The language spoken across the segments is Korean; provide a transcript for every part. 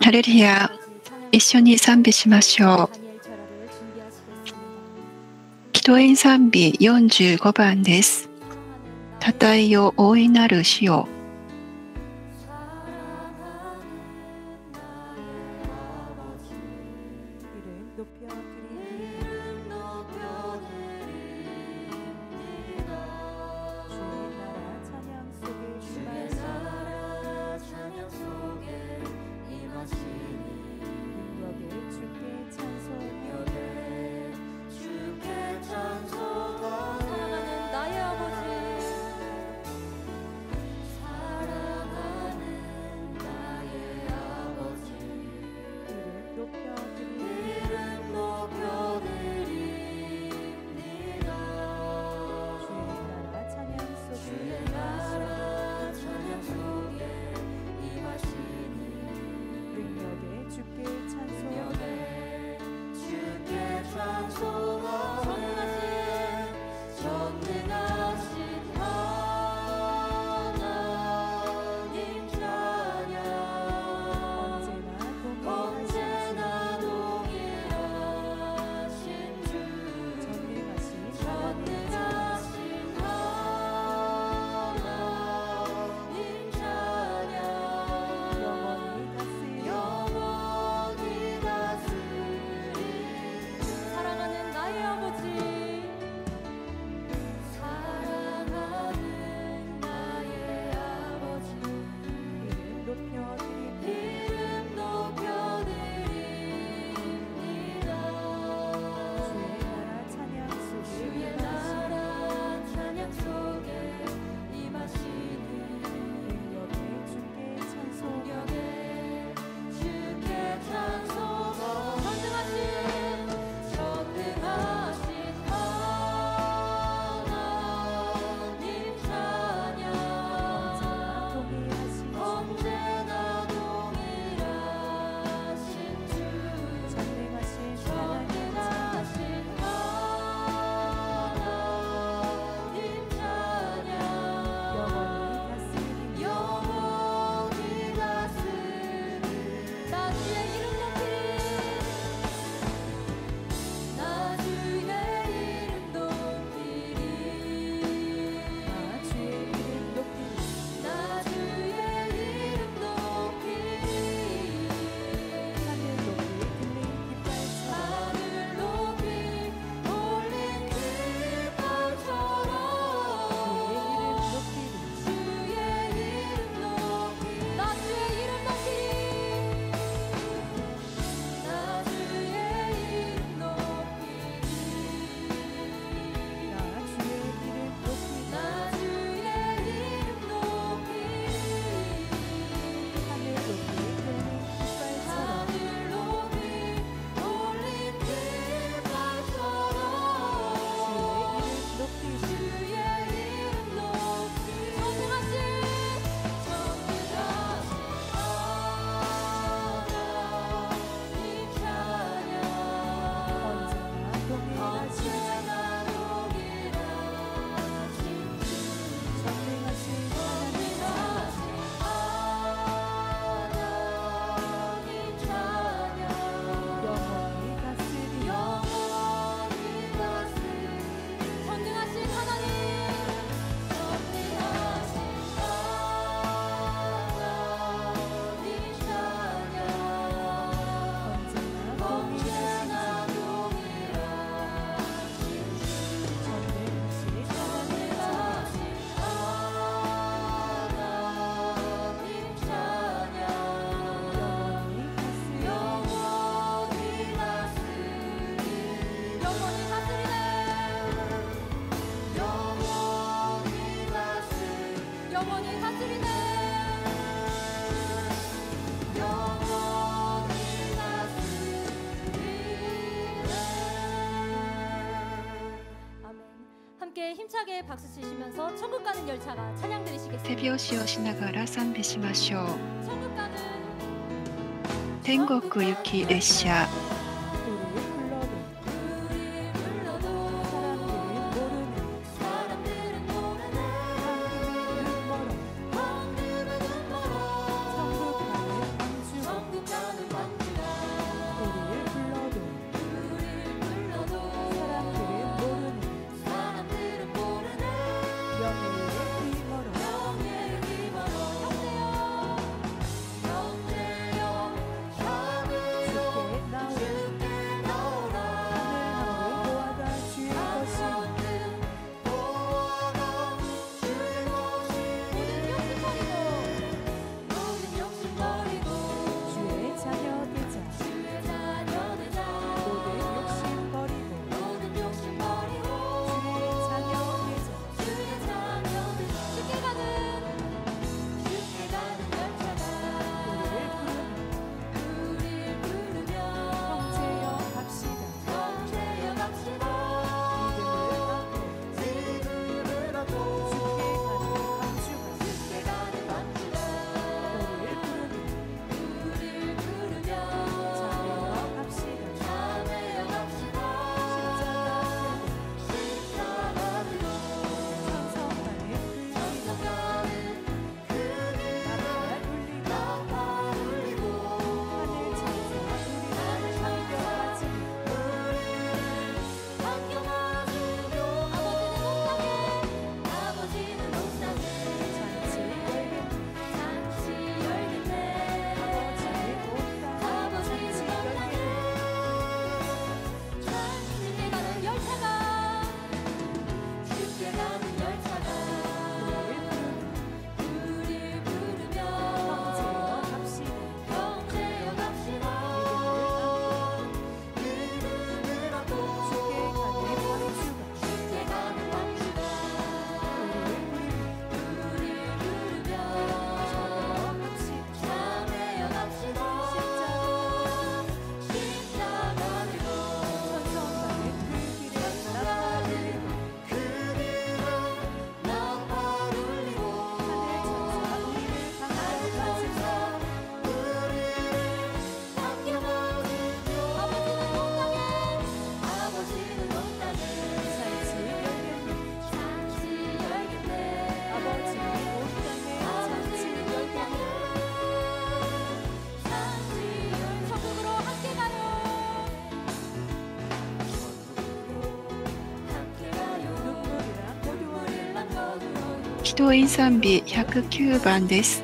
ハレルヤ一緒に賛美しましょう祈祷員賛美45番です「たたえよ大いなる死を」 신나게 박수 치시면서 천국 가는 열차가 찬양 드리시겠습니다. 세비오시오 시나가라 삼비시마쇼. 천국 가는 天国行き列車教員賛美109番です。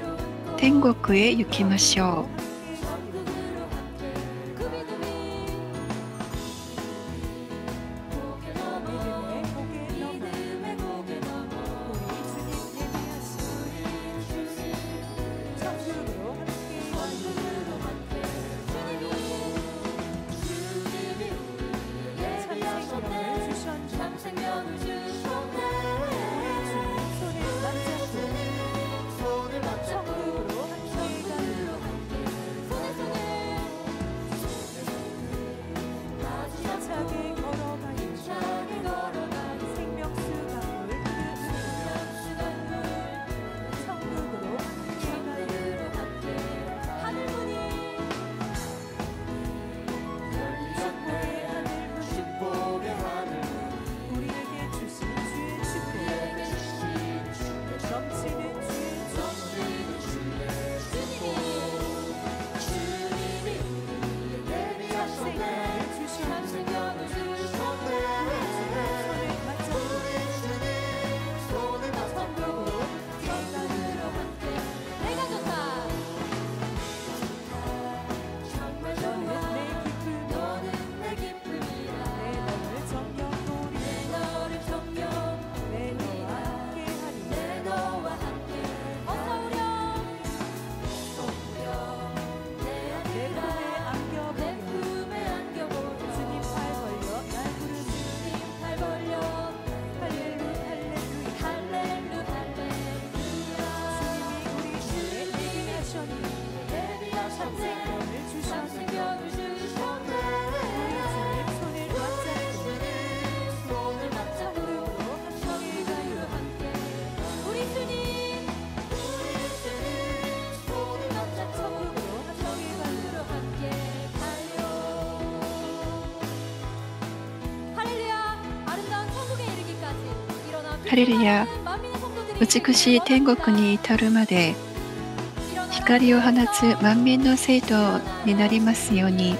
天国へ行きましょう。ハレルヤ美しい天国に至るまで光を放つ満面の聖徒になりますように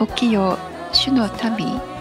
起きよ主の民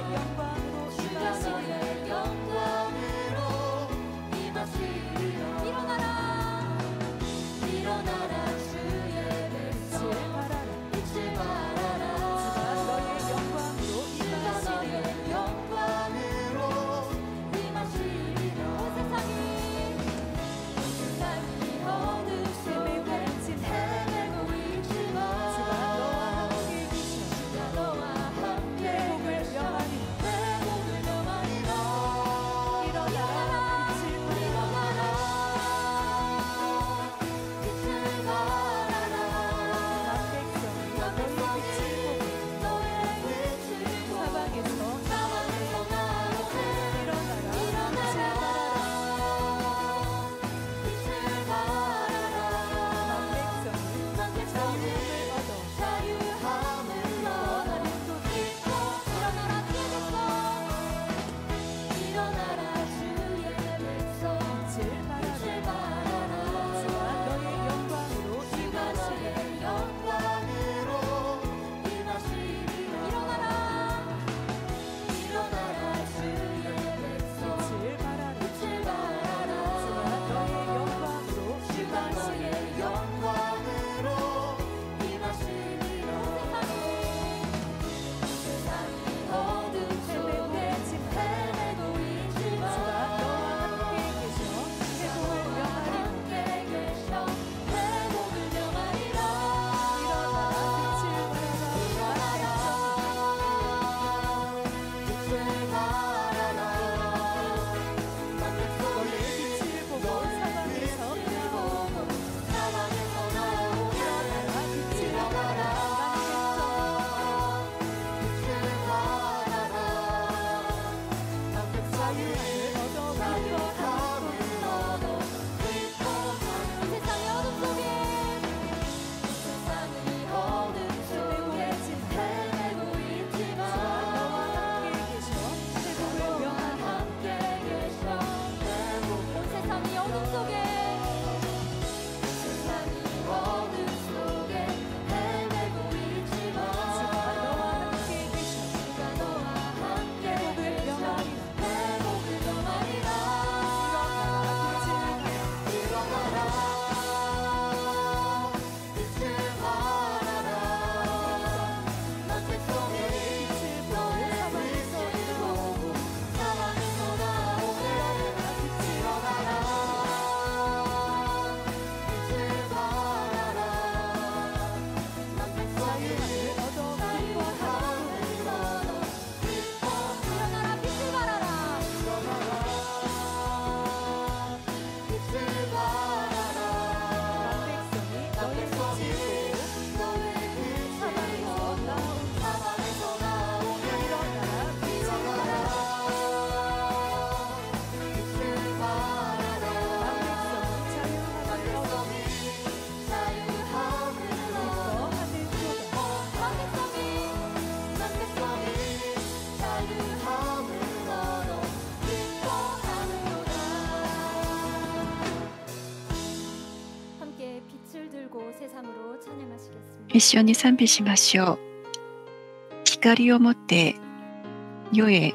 一緒に賛美しましょう。光を持って世へ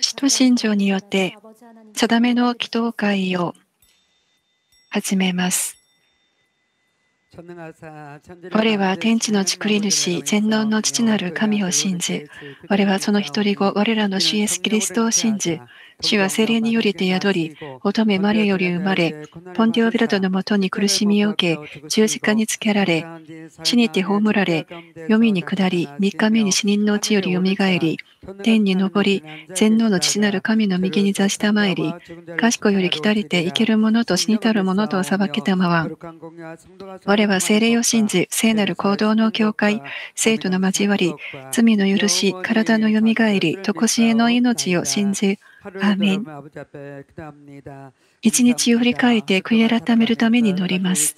使徒信条によって定めの祈祷会を始めます。我は天地の作り主、全能の父なる神を信じ、我はその一人子、我らの主イエス・キリストを信じ、主は精霊によりて宿り、乙女マリアより生まれ、ポンティオ・ビラトのもとに苦しみを受け、十字架につけられ、地にて葬られ、黄泉に下り、三日目に死人のうちよりよみがえり、天に昇り、全能の父なる神の右に座したまえり、賢より来たりて生ける者と死にたる者とを裁けたまわん。我は聖霊を信じ、聖なる行動の教会、生徒の交わり、罪の許し、体のよみがえり、とこしえの命を信じ、アーメン。一日を振り返って悔い改めるために祈ります。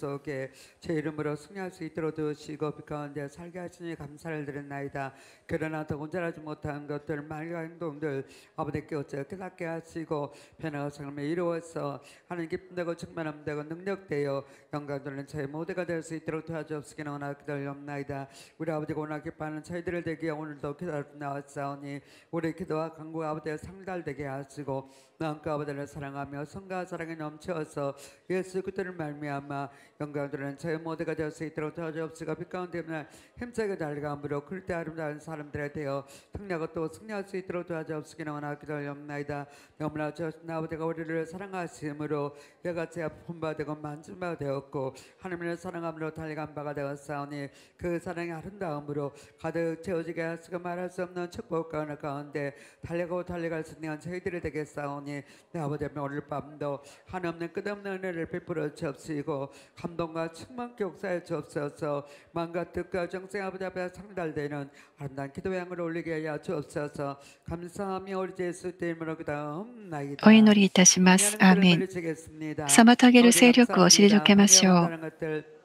제 이름으로 승리할 수 있도록 도우시고 빛 가운데 살게 하시니 감사를 드렸나이다. 그러나 더 온전하지 못한 것들 말과 행동들 아버지께 어째 깨닫게 하시고 변화가 삶에 이루어서 하나님 기쁨되고 충만함되고 능력되어 영광 돌리는 저희 모두가 될 수 있도록 도와주옵시기는 원하 기도하옵나이다. 우리 아버지가 원하 기뻐하는 저희들을 되기에 오늘도 기도하러 나왔사오니 우리 기도와 강구 아버지의 상달되게 하시고 마음과 아버지를 사랑하며 성과 사랑에 넘쳐서 예수 그들을 말미암아 영광 돌리는 저희 모두가 될 수 있도록 도와주옵시고 빛 가운데 있는 힘차게 달감으로 그때 아름다운 사람들에 되어 승리하고 또 승리할 수 있도록 도와주옵시기는 원하 기도하옵나이다. 너무나 저 아버지가 우리를 사랑하심으로 여같이 아픈 바 되고 만진 바 되었고 하나님을 사랑함으로 달려간 바가 되었사오니 그 사랑의 아름다움으로 가득 채워지게 하시고 말할 수 없는 축복 가운데 달려가고 달려갈 수 있는 저희들이 되겠사오니 내 아버지 오늘 밤도 한없는 끝없는 은혜를 베풀어 주옵시고 감동과 충 만케 역사해 주옵소서 마음과 뜻과 정성 아버지 앞에 상달되는 아름다운 기도의 향을 올리게 하여 주옵소서 감사하며 우리 예수 이름으로 그다음 나이다 お祈りいたします。アーメン。妨げる勢力を退けましょう。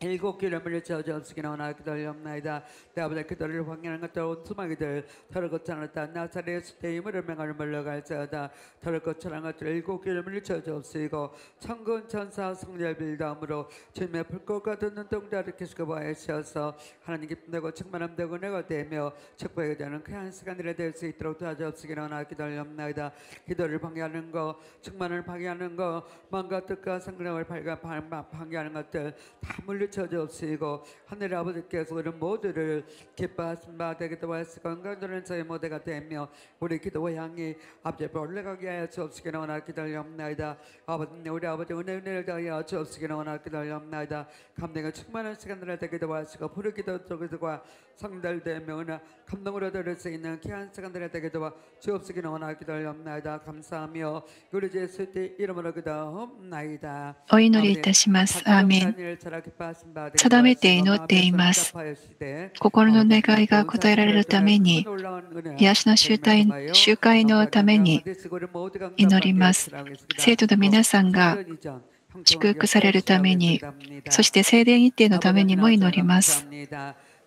일곱 기름을 저주없으기나 원하 기도하옵나이다. 내 아버지 기도를 확인하는 것들 온수마기들 털을 거쳐놨다. 나사렛 수대 힘을 명하는 물러갈자다. 털을 거쳐난 것들 일곱 기름을 저주없으고 천군 천사 성렬 빌다음으로 주님의 불꽃 같은 눈동자를 계시고 하셔서 하나님 기쁨되고 충만함 되고 내가 되며 축복하게 되는 그한 시간들이 될수 있도록 도와주옵시기나 원하 기도하옵나이다. 기도를 방해하는 거, 충만을 방해하는 거, 마음과 뜻과 성령을 방해하는 것들 다 물리 쳐 주옵시고 하늘 아버지께서 우리 모두를 기뻐하신 바 되게 도와주시고 건강도는 저희 모두가 되며 우리 기도 향이 앞에 올라가게 하여 주옵시기나 원하 기도하옵나이다. 아버지 우리 아버지 은혜 은혜를 더하여 주옵시기나 원하 기도하옵나이다. 감동과 충만한 시간들을 되게 도와주시고 부르기도 속에서과 성달되며 은혜 감동으로 들을 수 있는 귀한 시간들을 되게 도와 주옵시기나 원하 기도하옵나이다. 감사하며 우리 예수 의 이름으로 기도하옵나이다. お祈りいたします。アーメン。定めて祈っています。心の願いが答えられるために、癒しの集会集会のために祈ります。生徒の皆さんが祝福されるために、そして聖殿一定のためにも祈ります。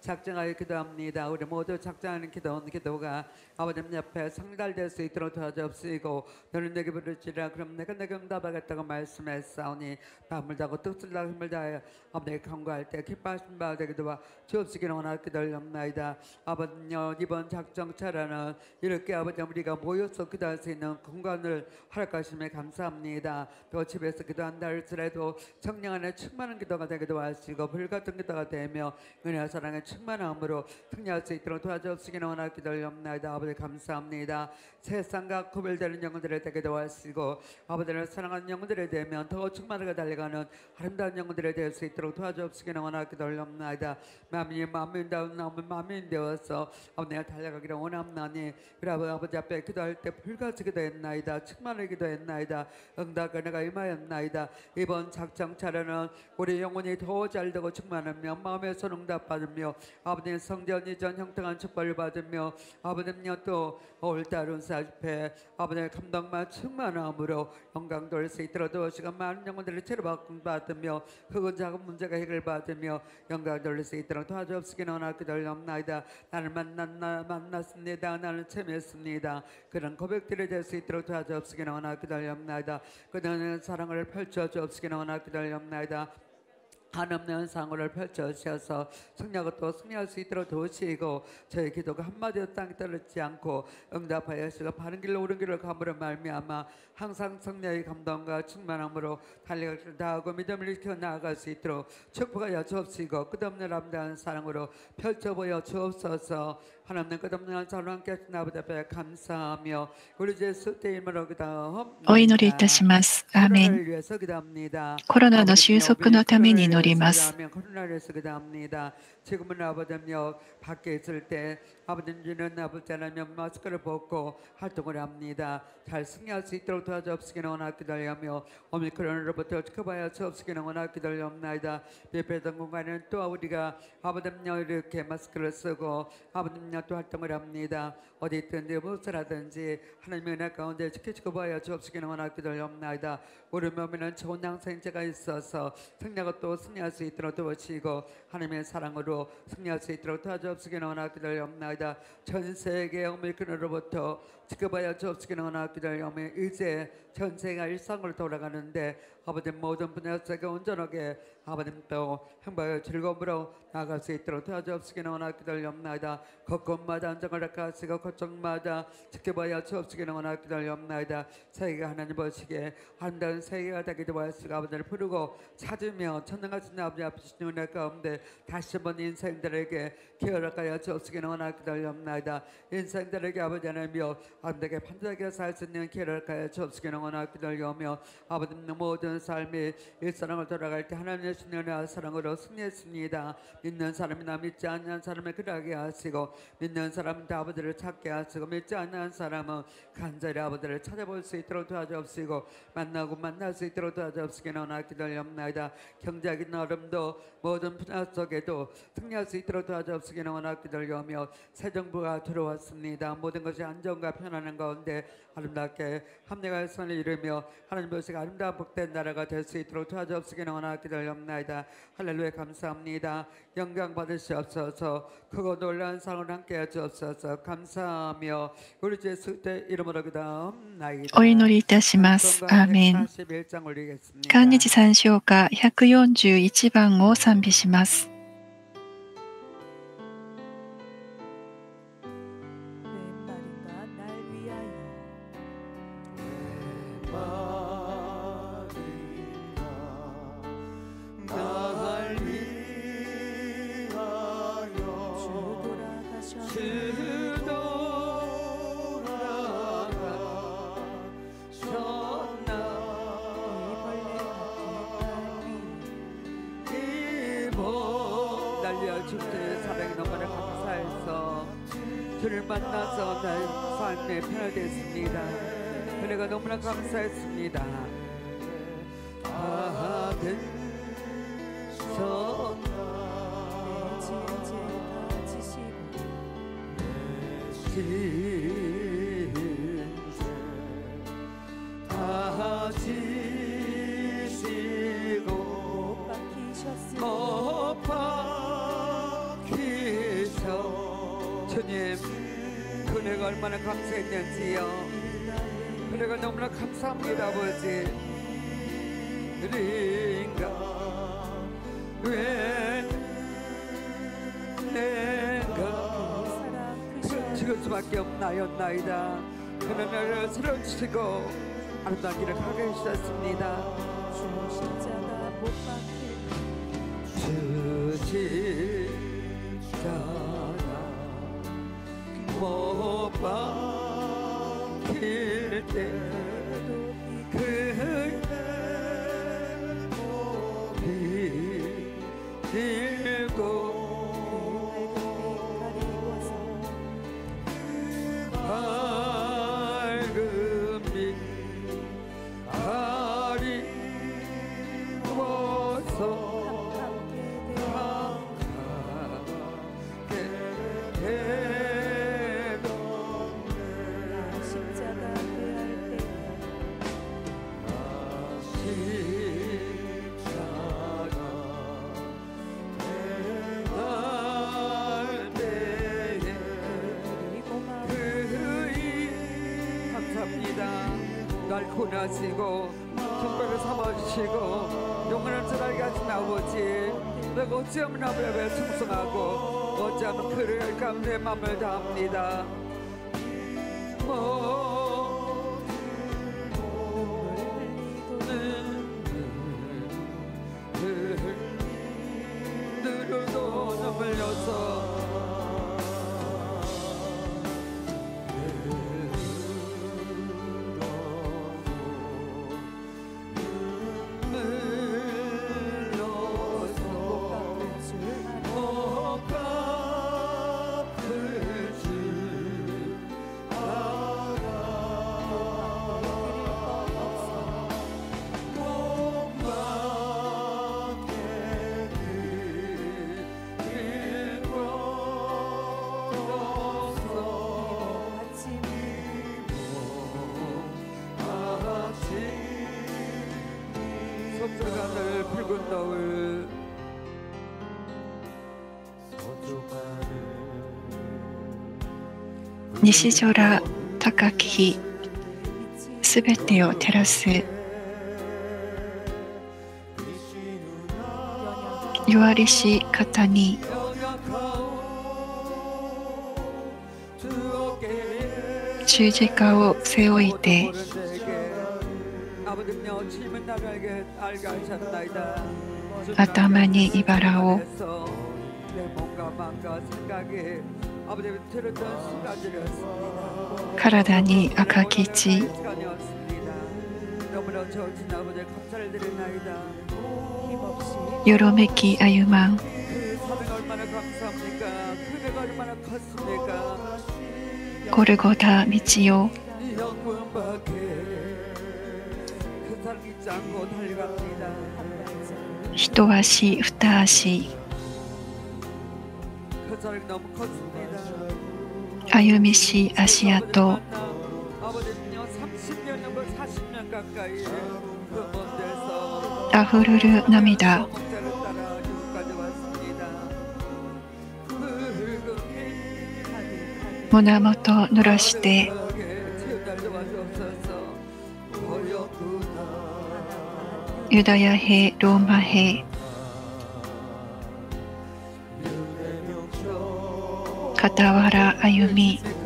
작정하여 기도합니다. 우리 모두 작정하는 기도, 기도가 아버님 옆에 상달될 수 있도록 도와주옵시고 너는 내게 부르지라 그럼 내가 내게 응답하겠다고 말씀했사오니 밤을 자고 뜻을 다고 힘을 다하여 아버님 간구할 때 기뻐하신 바 되게 도와 주옵시기를 원하 기도합나이다. 아버님 이번 작정차라는 이렇게 아버지 우리가 모여서 기도할 수 있는 공간을 허락하심에 감사합니다. 또 집에서 기도한다 할지라도 성령 안에 충만한 기도가 되게 도와주시고 불같은 기도가 되며 은혜와 사랑의 충 만함으로 승리할 수 있도록 도와주옵시기를 원하 기도합나이다. 아버지 감사합니다. 세상과 구별되는 영혼들을 되게 도와주시고 아버지를 사랑하는 영혼들에 대면 더 충만하게 달려가는 아름다운 영혼들이 될수 있도록 도와주옵시기를 원하 기도합나이다. 마음이 마음인다운 마음은 마음인 되어서 아버지가 달려가기를 원합나니 우리 아버지 앞에 기도할 때 불같이 기도했나이다. 충만을 기도했나이다. 응답 은혜가 임하였나이다. 이번 작정 차례는 우리 영혼이 더 잘되고 충만하며 마음에서 응답받으며 아버님 성전 이전 형통한 축복을 받으며 아버님여 또 올따른 사집회 아버님의 감동만 충만함으로 영광 돌릴 수 있도록 도우시고 많은 영혼들을 치료받으며 흑은 작은 문제가 해결받으며 영광 돌릴 수 있도록 도와주옵시기는 원하 기도합나이다. 나를 만난 나 만났습니다. 나는 참였습니다. 그런 고백들이 될 수 있도록 도와주옵시기는 원하 기도합나이다. 그들은 사랑을 펼쳐 주옵시기는 원하 기도합나이다 한없는 상호를 펼쳐주셔서 승리하고 또 승리할 수 있도록 도우시고 저희 기도가 한마디도 땅에 떨어지지 않고 응답하여 주시고 바른 길로 옳은 길로 감으로 말미암아 항상 성령의 감동과 충만함으로 길 다하고 믿음을 일으켜 나아갈 수 있도록 축복하여 주옵시고 끝없는 아름다운 사랑으로 펼쳐 보여 주옵소서 お祈りいたします。アーメン。コロナの収束のために祈ります。 기도합니다. 또 활동을 합니다. 어디 있든지 무엇을 하든지 하나님의 은혜 가운데 지켜주고 봐야 주옵시기는 원하 기다리옵나이다. 우리 몸에는 좋은 양생제가 있어서 승리하고 또 승리할 수 있도록 도와주시고 하나님의 사랑으로 승리할 수 있도록 도와주옵시기는 원하 기다리옵나이다. 전 세계 오미크론으로부터 지켜봐야 주옵시기는 원하 기다리오며 이제 전 세계가 일상으로 돌아가는데 아버님 모든 분야세가 온전하게 아버님 또 행복하고 즐거움으로 나아갈 수 있도록 도와주옵시기는 원하 기다리옵나이다. 곳곳마다 안정을 닦아시고 걱정마다 지켜봐야 주옵시기는 원하 기다리옵나이다. 세계가 하나님 보시기에 아름다운 세계가 되기도 하시고 아버지를 부르고 찾으며 천능하신 아버지 앞이신 은혜 가운데 다시 한번 인생들에게 기어락하여 주옵시기는 원하 기다리옵나이다. 인생들에게 아버지 하나님이여 아름답게 판단하게 살수 있는 기어락하여 주옵시기는 원하 기다리오며 아버지의 모든 삶이 일사랑을 돌아갈 때 하나님의 신령의 사랑으로 승리했습니다. 믿는 사람이나 믿지 않는 사람을 그러하게 하시고 믿는 사람은 다 아버지를 찾게 하시고 믿지 않는 사람은 간절히 아버지를 찾아볼 수 있도록 도와주옵시고 만나고 만날 수 있도록 도와주옵시기는 원하 기다리옵나이다. 경제적인 어려움도 모든 분야 속에도 승리할 수 있도록 도와주옵시기는 원하 기다리오며 새 정부가 들어왔습니다. 모든 것이 안정과 편안한 가운데 아름답게 합력할 선을 이루며 하나님 보시고 아름다운 복된 나라 가 될 수 있도록 도와주옵시기는 원하 기다리옵나이다. 할렐루야 감사합니다. 영광 받으시옵소서 크고 놀라운 사랑을 함께 해주옵소서 감사하며 우리 예수 때 이름으로 기도합나이다. お祈りいたします。アーメン。 41장 올리겠습니다. 韓日参照歌141番を賛美します。 주님 그네가 얼마나 감사했는지요. 그네가 너무나 감사합니다 아버지. 그인가 왜 내가 죽을 수밖에 없나였나이다. 그는 나를 쓰러지시고 아름다운 길을 가게 해주셨습니다 박 하시고 정벌을 삼아주시고 영원한 사랑이 하신 아버지 내가 어찌하면 아버지에 충성하고 어찌하면 그를 감내 마음을 다합니다. 뭐 西空高きすべてを照らす。弱りし方に。十字架を背負いて。頭にいばらを。体に赤き血。よろめき歩まん。ゴルゴタ道よ一足二足。し屋とあふれる涙。胸元濡らして。ユダヤ兵ローマ兵。傍ら歩み。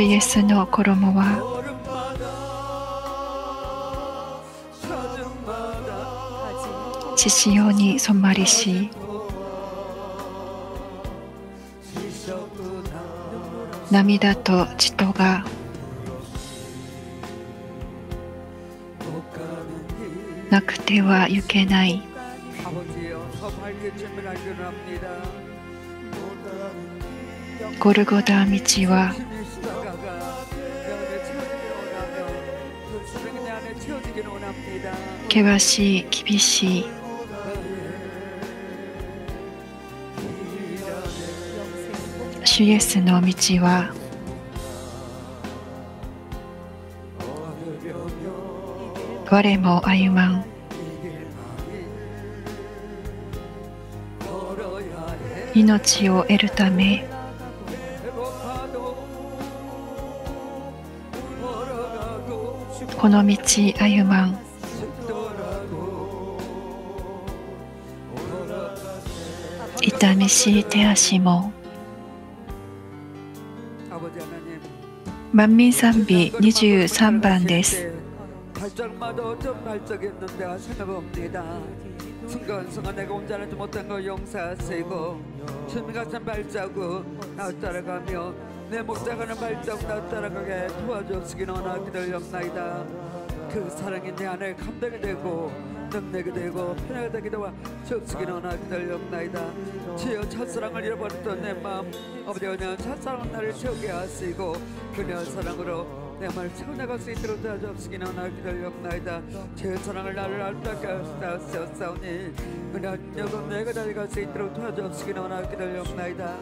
主イエスの衣は血潮に染まりし涙と血とがなくてはいけない。ゴルゴダ道は険しい厳しい。主イエスの道は我も歩まん。命を得るためこの道歩まん。 다시 대하시모 만민산비 23반 데스. 순간순간 내가 온전하지 못한 걸 용서하시고 주님 같은 발자국 나 따라가며 내 목자가는 발자국 나 따라가게 도와주시기 원하기를 옵나이다. 그 사랑이 내 안에 감당이 되고 능력이 되고 편하게 되게 도와 주시기는 원하기를 영나이다. 주여 첫사랑을 잃어버렸던 내 마음 아버지 그냥 첫사랑은 나를 채우게 하시고 그녀 사랑으로 내 말을 채워나갈 수 있도록 도와주옵시기는 원하기를 영나이다. 제 사랑을 나를 알답게 하시옵사오니 그냥 여금 내가 달려갈 수 있도록 도와주옵시기는 원하기를 영나이다.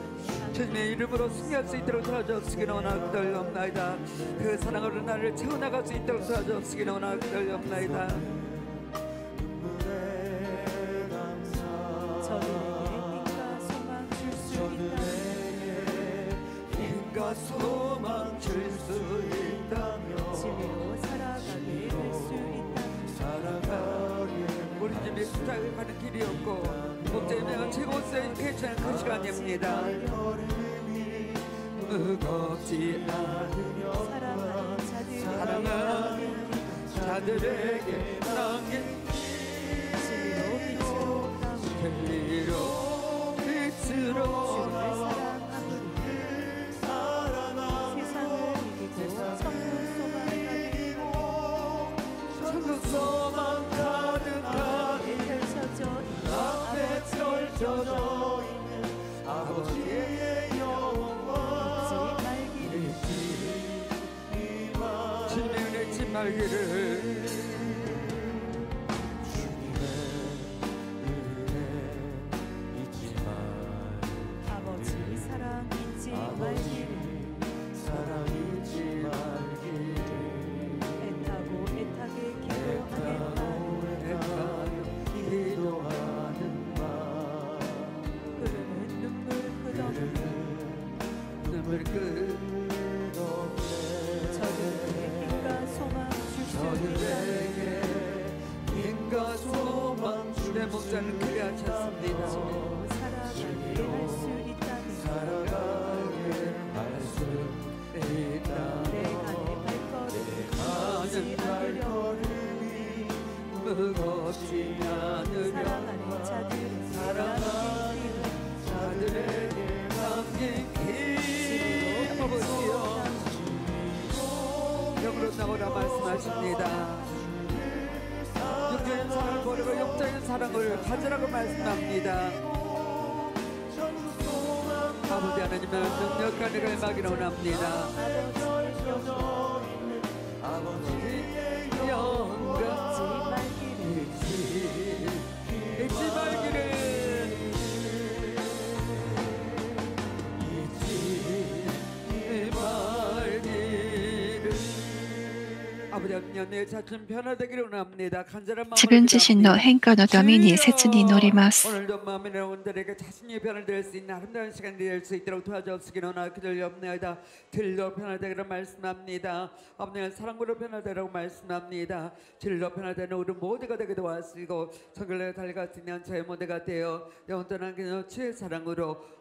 주님의 이름으로 승리할 수 있도록 도와주옵시기는 원하기를 영나이다. 그 사랑으로 나를 채워나갈 수 있도록 도와주옵시기는 원하기를 영나이다 우리 집에 수작을 가는 길이었고 목재면 최고의 괜찮은 그 시간입니다. 무겁지 자들 사랑하는 자들에게 남긴 진리로 빛으로 앞에 펼쳐져 아버지의 영원 잊지 말기를 진 말기를 自分自身の変化のために切に祈ります。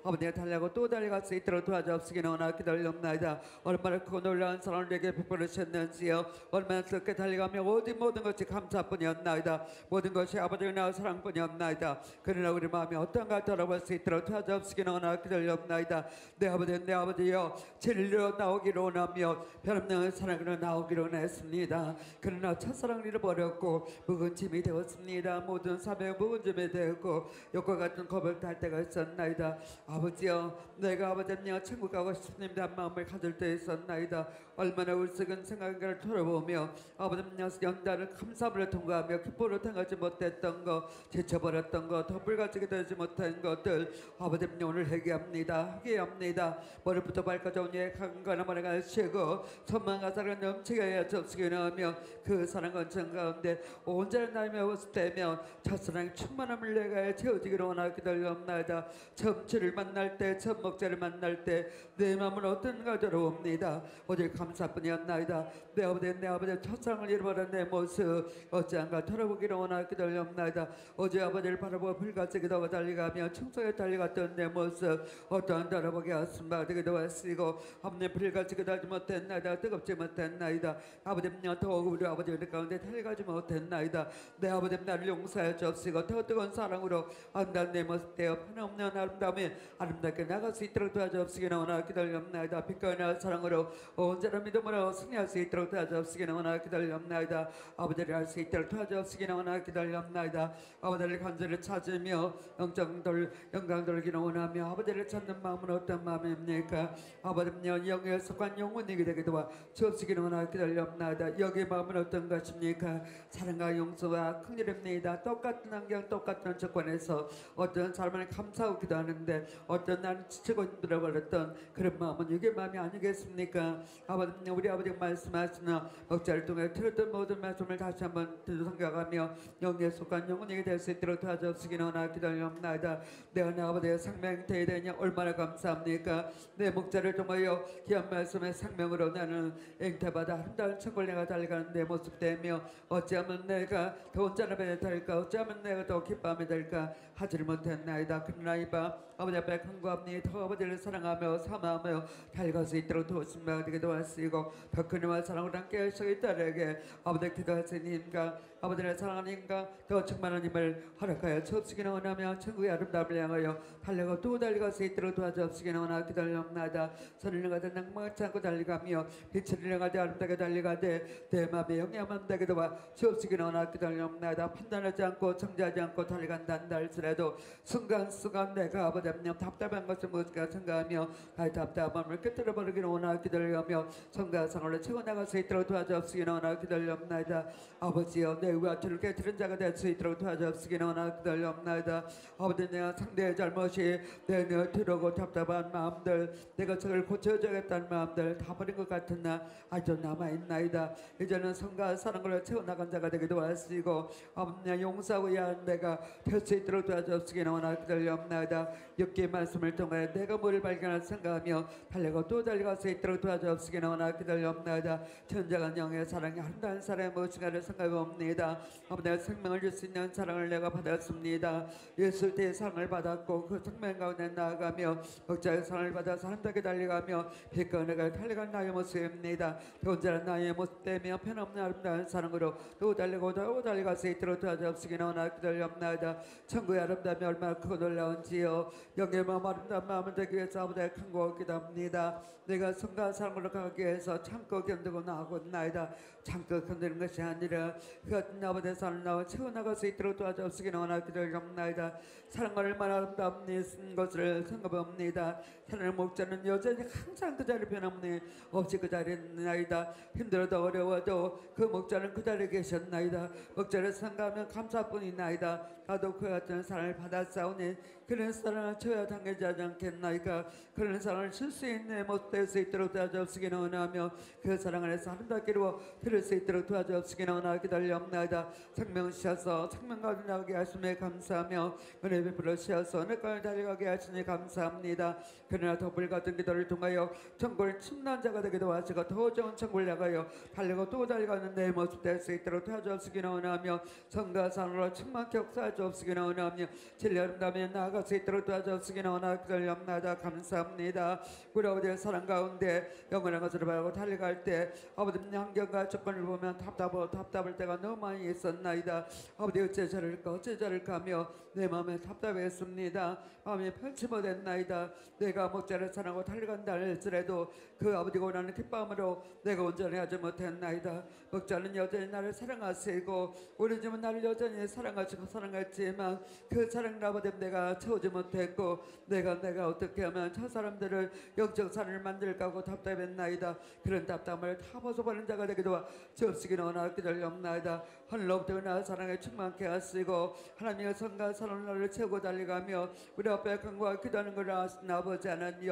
아버지가 달려가고 또 달려갈 수 있도록 도와주옵시기를 원하기 기도합니다. 얼마나 크고 놀라운 사랑을 내게 베풀으셨는지요. 얼마나 그렇게 달려가며 모든 모든 것이 감사뿐이었나이다. 모든 것이 아버지의 나와 사랑뿐이었나이다. 그러나 우리 마음이 어떤가 돌아볼 수 있도록 도와주옵시기를 원하기 기도합니다. 내 아버지 내 아버지여 진리로 나오기를 원하며 변함없는 사랑으로 나오기를 원했습니다. 그러나 첫사랑을 잃어버렸고 묵은 짐이 되었습니다. 모든 사명 묵은 짐이 되었고 욕과 같은 겁을 탈 때가 있었나이다. 아버지여 내가 아버지여 천국 가고 싶습니다. 마음을 가질 때 있었나이다. 얼마나 울썩은 생각을 돌아보며 아버지여 연단을 감사를 통과하며 기쁨으로 통하지 못했던 것 제쳐버렸던 것 덧불가지게 되지 못한 것들 아버지여 오늘 회개합니다. 회개합니다. 머리부터 발까지 온예 강건한 머리 가시고 천만가 사랑 넘치게 접수기를 하며 그 사랑 건천 가운데 온전한 날며 웃으며 첫사랑의 충만함을 내가 채워지기를 원하기 기다려옵나이다 점치를 만날 때 첫목자를 만날 때 내 마음은 어떤가 들어옵니다 오직 감 사뿐이었나이다. 내 아버지 내 아버지 첫사랑을 잃어버린 내 모습 어찌한가 돌아보기를 원하기 기다려옵나이다. 어제 아버지를 바라보고 불같이 기도가 달려가며 충성에 달려갔던 내 모습 어떠한 돌아보게 하심바 되기도 왔으고 아버지 불같이 기다리지 못했나이다. 뜨겁지 못했나이다. 아버지님 더욱 우리 아버지 우리 가운데 달려가지 못했나이다. 내 아버지 나를 용서하여 주옵시고 더 뜨거운 사랑으로 안단 내 모습 되어 편없는 아름다움에 아름답게 나갈 수 있도록 도와주옵시기 원하 기다려옵나이다. 빛깔나 사랑으로 온 전한 믿음으로 승리할 수 있도록 도와주옵시기 원하 기다려옵나이다. 아버지를 할 수 있도록 도와주옵시기 원하 기다려옵나이다. 아버지를 간절히 찾으며 영적 돌 영광 돌기를 원하며 아버지를 찾는 마음은 어떤 마음입니까? 아버지여 영의 속한 영혼이게 되게 도와 주옵시기를 원하 기다려옵나이다. 여기의 마음은 어떤 것입니까? 사랑과 용서와 큰일입니다. 똑같은 환경 똑같은 조건에서 어떤 사람을 감사하고 기도하는데 어떤 나는 지치고 힘들어버렸던 그런 마음은 이게 마음이 아니겠습니까? 아버지 우리 아버지가 말씀하시는 목자를 통해 들었던 모든 말씀을 다시 한번 생각하며 영에 속한 영혼에게 될 수 있도록 도와주시기는 기다리옵나이다. 내가 내 아버지의 생명되에 되냐 얼마나 감사합니까? 내 목자를 통하여 귀한 말씀의 생명으로 나는 앵태받아 한달 천골 내가 달려가는 내 모습 되며 어찌하면 내가 더 온전함에 될까? 어찌하면 내가 더 기뻐함에 될까 하지를 못했나이다. 그러나 이봐 아버지 앞에 간구합니 더 아버지를 사랑하며 사모하며 달갈 수 있도록 도우심과 되게 도와주시고 더 그녀와 사랑으로 함께 하시기 딸에게 아버지 기도하시는 힘과 아버지를 사랑하는 힘과 더 충만한 힘을 허락하여 주옵시기는 원하며 천국의 아름다움을 향하여 달려가 또 달려갈 수 있도록 도와주옵시기는 원하 기다려옵나이다. 선을 가되 낭망치 않고 달려가며 빛을 잃어가되 아름답게 달려가되 내 맘에 영향만 되게 도와 주옵시기는 원하 기다려옵나이다. 판단하지 않고 청지하지 않고 달려간다는 할지라도 순간순간 내가 아버지 앞에 답답한 것을 무엇인가 생각하며 나의 답답함을 깨뜨려 버리기는 원하 기다려며 성가상으로 채워 나갈 수 있도록 도와주옵시기는 원하 기다려옵나이다. 아버지여 내 의와투를 깨뜨린 자가 될 수 있도록 도와주옵시기는 원하 기다려옵나이다. 아버지 내가 상대의 잘못이 내 들어오고 답답한 마음들 내가 저걸 고쳐줘야겠다는 마음들 다 버린 것 같은 나 아직도 남아있나이다. 이제는 성가 사랑으로 채워나간 자가 되기도 하시고 아버지 용서하고 야한 내가 될 수 있도록 도와주옵시기는 원하 기다려옵나이다. 육기의 말씀을 통해 내가 뭐를 발견할 생각하며 달려가 또 달려갈 수 있도록 도와주옵시기는 원하 기다려옵나이다. 천장한 영의 사랑이 한다는 사람의 무엇인가를 생각해봅니다 아버지 생명을 줄 수 있는 사랑을 내가 받았습니다. 예수 때의 사랑을 받았고 그 생명 가운데 나아가며 목자의 사랑을 받아서 한답게 달려가며 빛과 은혜가 달려간 나의 모습입니다. 또 언제나 나의 모습 때문에 편없는 아름다운 사랑으로 또 달리고 또 달려갈 수 있도록 도와주옵시기는 원하 기다려옵나이다. 천국의 아름다움이 얼마나 크고 놀라운지요. 영의 마음 아름다운 마음을 되기 위해서 아버지의 간구하기도 합니다 내가 성가 사랑으로 가기 위해서 참고 견디고 나아고나이다 참고 견디는 것이 아니라 그 같은 아버지의 사랑을 나와 채워나갈 수 있도록 도와주옵시기는 원하 기다려옵나이다. 사랑을 얼마나 아름다운 것을 생각합니다 하나님 목자는 여전히 항상 그 자리 변함니 없이 그 자리에 있나이다. 힘들어도 어려워도 그 목자는 그 자리에 계셨나이다. 목자를 생각하면 감사뿐이나이다. 나도 그 같은 사랑을 받았사오니 그런 사랑을 줘야 당해지지 않겠나이까. 그런 사랑을 줄수 있는 모습 될수 있도록 도와주옵시기는 원하며 그 사랑 안에서 아름답게 이루어 드릴 수 있도록 도와주옵시기는 원하 기다려옵나이다. 생명 시어서 생명 가운데 나가게 하심에 감사하며 은혜 베풀어 시어서 내 가운데 달려가게 하시니 감사합니다. 그 러나 더 불 같은 기도를 통하여 천국을 침난 자가 되기도 하시고 더 좋은 천국을 나가여 달리고 또 달려가는 내 모습 될 수 있도록 도와주옵시기는 원하며 성과 산으로 충만케 역사해 주옵시기는 원하며 진리 아름다움에 나아갈 수 있도록 도와주옵시기는 원하 기다려옵나이다 감사합니다. 우리 아버지의 사랑 가운데 영원한 것으로 바라고 달려갈 때 아버지 환경과 조건을 보면 답답하고 답답할 때가 너무 많이 있었나이다. 아버지 어째 저럴까 어째 저럴까 하며 내 마음에 답답했습니다. 마음이 펼치 못했나이다. 내가 목자를 사랑하고 달려간다 할지라도 그 아버지가 원하는 기쁨으로 내가 온전히 하지 못했나이다. 목자는 여전히 나를 사랑하시고 우리 집은 나를 여전히 사랑하시고 사랑했지만 그 사랑을 아버지 내가 채우지 못했고 내가 내가 어떻게 하면 저 사람들을 영적 사랑을 만들까 하고 답답했나이다. 그런 답답을 다 벗어버린 자가 되기도 주옵시기는 원하 기다려옵나이다 하늘로부터 나 사랑에 충만케 하시고 하나님의 성과 사랑을 나를 채우고 달려가며 우리 앞에 강구와 기도하는 것을 아버지 하나님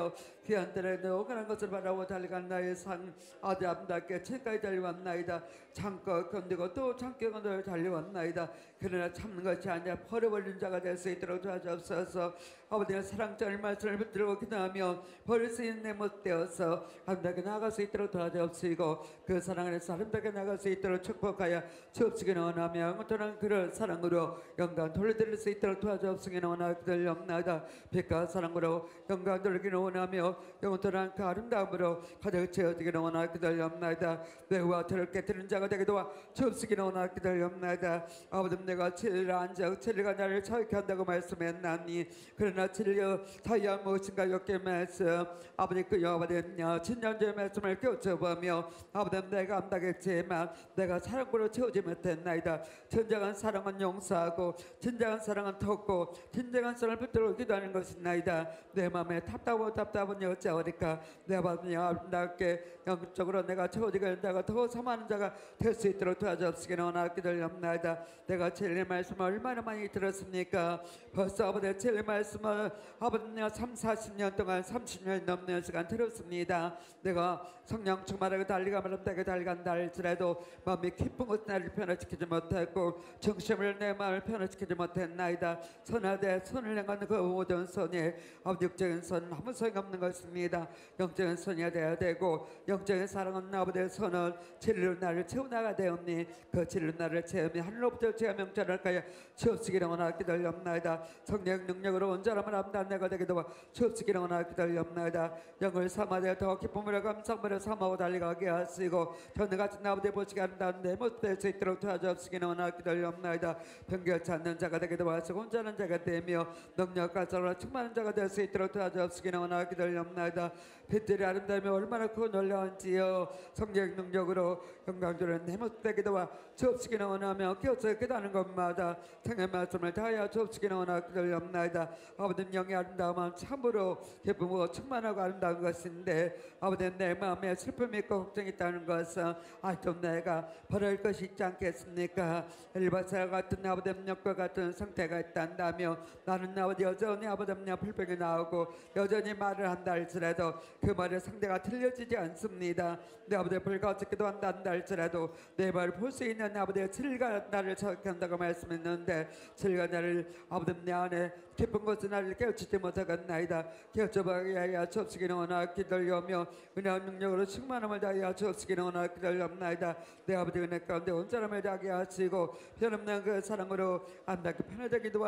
때에 너그한 것을 바라고 달려간 나의 산 아들 아름답게 채까지 달려왔나이다. 참고 견디고 또 견디고 달려왔나이다. 그러나 참는 것이 아니라 버려버린 자가 될 수 있도록 도와주옵소서. 아버지의 사랑자를 말씀을 붙들고 기도하며 버릴 수 있는 내 모습 되어서 아름답게 나아갈 수 있도록 도와주옵시고 그 사랑 안에서 아름답게 나아갈 수 있도록 축복하여 주옵시기는 원하며 영원토록 그런 사랑으로 영광 돌려드릴 수 있도록 도와주옵시기는 원하기를 없나이다. 빛과 사랑으로 영광 돌리기는 원하며 영원토록 그 아름다움으로 가득 채워지기는 원하기를 없나이다. 매우와 저를 깨뜨리는 자가 되기도 주옵시기는 원하기를 없나이다. 아버지 내가 진리를 안적 진리가 나를 자유케 한다고 말씀했나니 그러나 진리의 자유한 무엇인가 여께 말씀. 아버지 그 여호와는요 진년제 말씀을 껴쳐보며 아버지 내가 안다겠지만 내가 사랑으로 채우지 못했나이다. 진정한 사랑은 용서하고 진정한 사랑은 덮고 진정한 사랑을 붙들고 기도하는 것이나이다. 내 마음에 답답하고 답답 은 여자오니까 내 마음이 아름답게 영적으로 내가 채워지게 된다가 더 사모하는 자가 될 수 있도록 도와주옵시기는 원하기를 없나이다 내가 진리의 말씀을 얼마나 많이 들었습니까 벌써 아버지 진리 말씀을 아버님 3, 40년 동안 30년 넘는 시간 들었습니다. 내가 성령 충만하게 달리가 말없다게 달간다 할지라도 마음이 기쁜 것은 나를 변화시키지 못했고 정심을 내 마음을 변화시키지 못했나이다. 선하되 선을 행하는 그 모든 선이 아버지 영적인 선은 아무 소용 없는 것 입니다. 영적인 선이 되어야 되고 영적인 사랑은 아버지의 선은 진리로 나를 채우나가 되옵니 그 진리로 나를 채우며 하늘로부터 제가 명절할까요 주옵시기를 원하기 기다리옵나이다. 성령 능력으로 온전함을 암단 내가 되기도 주옵시기를 원하기 기다리옵나이다. 영을 삼아되 더 기쁨으로 감상으로 삼아고 달려가게 하시고 전에 같은 아버지 보시기 한다는 내 모습 될수 있도록 도와주옵시기를 원하기 기다리옵나이다. 병결치 않는 자가 되기도 하시고 온전한 자가 되며 능력과 사랑으로 충만한 자가 될 수 있도록 도와주옵시기를 원하기 기다리옵나이다. 빛들이 아름다우며 얼마나 크고 놀라운지요. 성령 능력으로 영광주는 내 모습 되기도 하 주옵시기를 원하며 기어서 깨닫는 것마다 생의 말씀을 다하여 주옵시기를 원하기 기다리옵나이다. 아버님 영의 아름다움은 참으로 기쁨으로 충만하고 아름다운 것인데 아버님 내 마음에 슬픔이 있고 걱정이 있다는 것은 아직도 내가 버릴 것이 있지 않겠습니까? 엘바사 같은 아버님 역과 같은 상태가 있단다며 나는 아버지 여전히 아버님 옆 불평이 나오고 여전히 말을 한다 할지라도 그 말의 상대가 틀려지지 않습니다. 내 아버지 불가지기도 한다 할지라도 내 말을 볼 수 있는 아버지의 진리가 나를 저격한다고 말씀했는데 진리가 나를 아버지 내 안에 기쁜 것은 나를 깨우치지 못하겠나이다. 깨우쳐봐야 하여 주옵시기는 원하 기다려오며 은혜와 능력으로 충만함을 다하여 주옵시기는 원하 기다려옵나이다. 내 아버지 은혜 가운데 온 사람을 다하게 하시고 변없는 그 사랑으로 안답게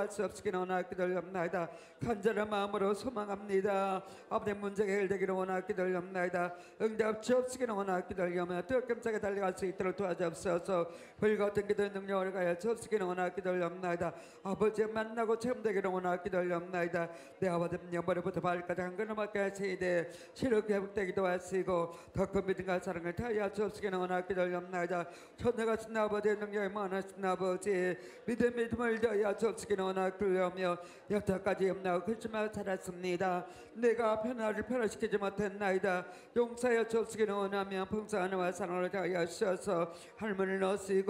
수 없시기는 원하 기다려옵나이다. 간절한 마음으로 소망합니다. 아버지 문제가 해결되기를 원하 기다려옵나이다. 응답 주옵시기는 원하 기다려오며 뜨겁게 달려갈 수 있도록 도와주옵소서 불과 어떤 기도의 능력을 가하여 주옵시기는 원하 기다려옵나이다. 아버지 만나고 체험되기를 원하 기다려옵나이다. 내 아버지 영번부터 발까지 한 걸음 밖에 하시되 시력 회복되기도 하시고 더 큰 믿음과 사랑을 다하여 주옵시기는 원하 기다려옵나이다. 천대 같은 아버지의 능력이 많으신 아버지 믿음 믿음을 다하여 주옵시기는 원하 기다려오며 여태까지 염나고 그치만 살았습니다. 내가 변화를 변화시키지 못했나이다. 용서하여 주옵시기는 원하며 풍성한와 사랑을 다하여 주셔서 할머니를 넣으시고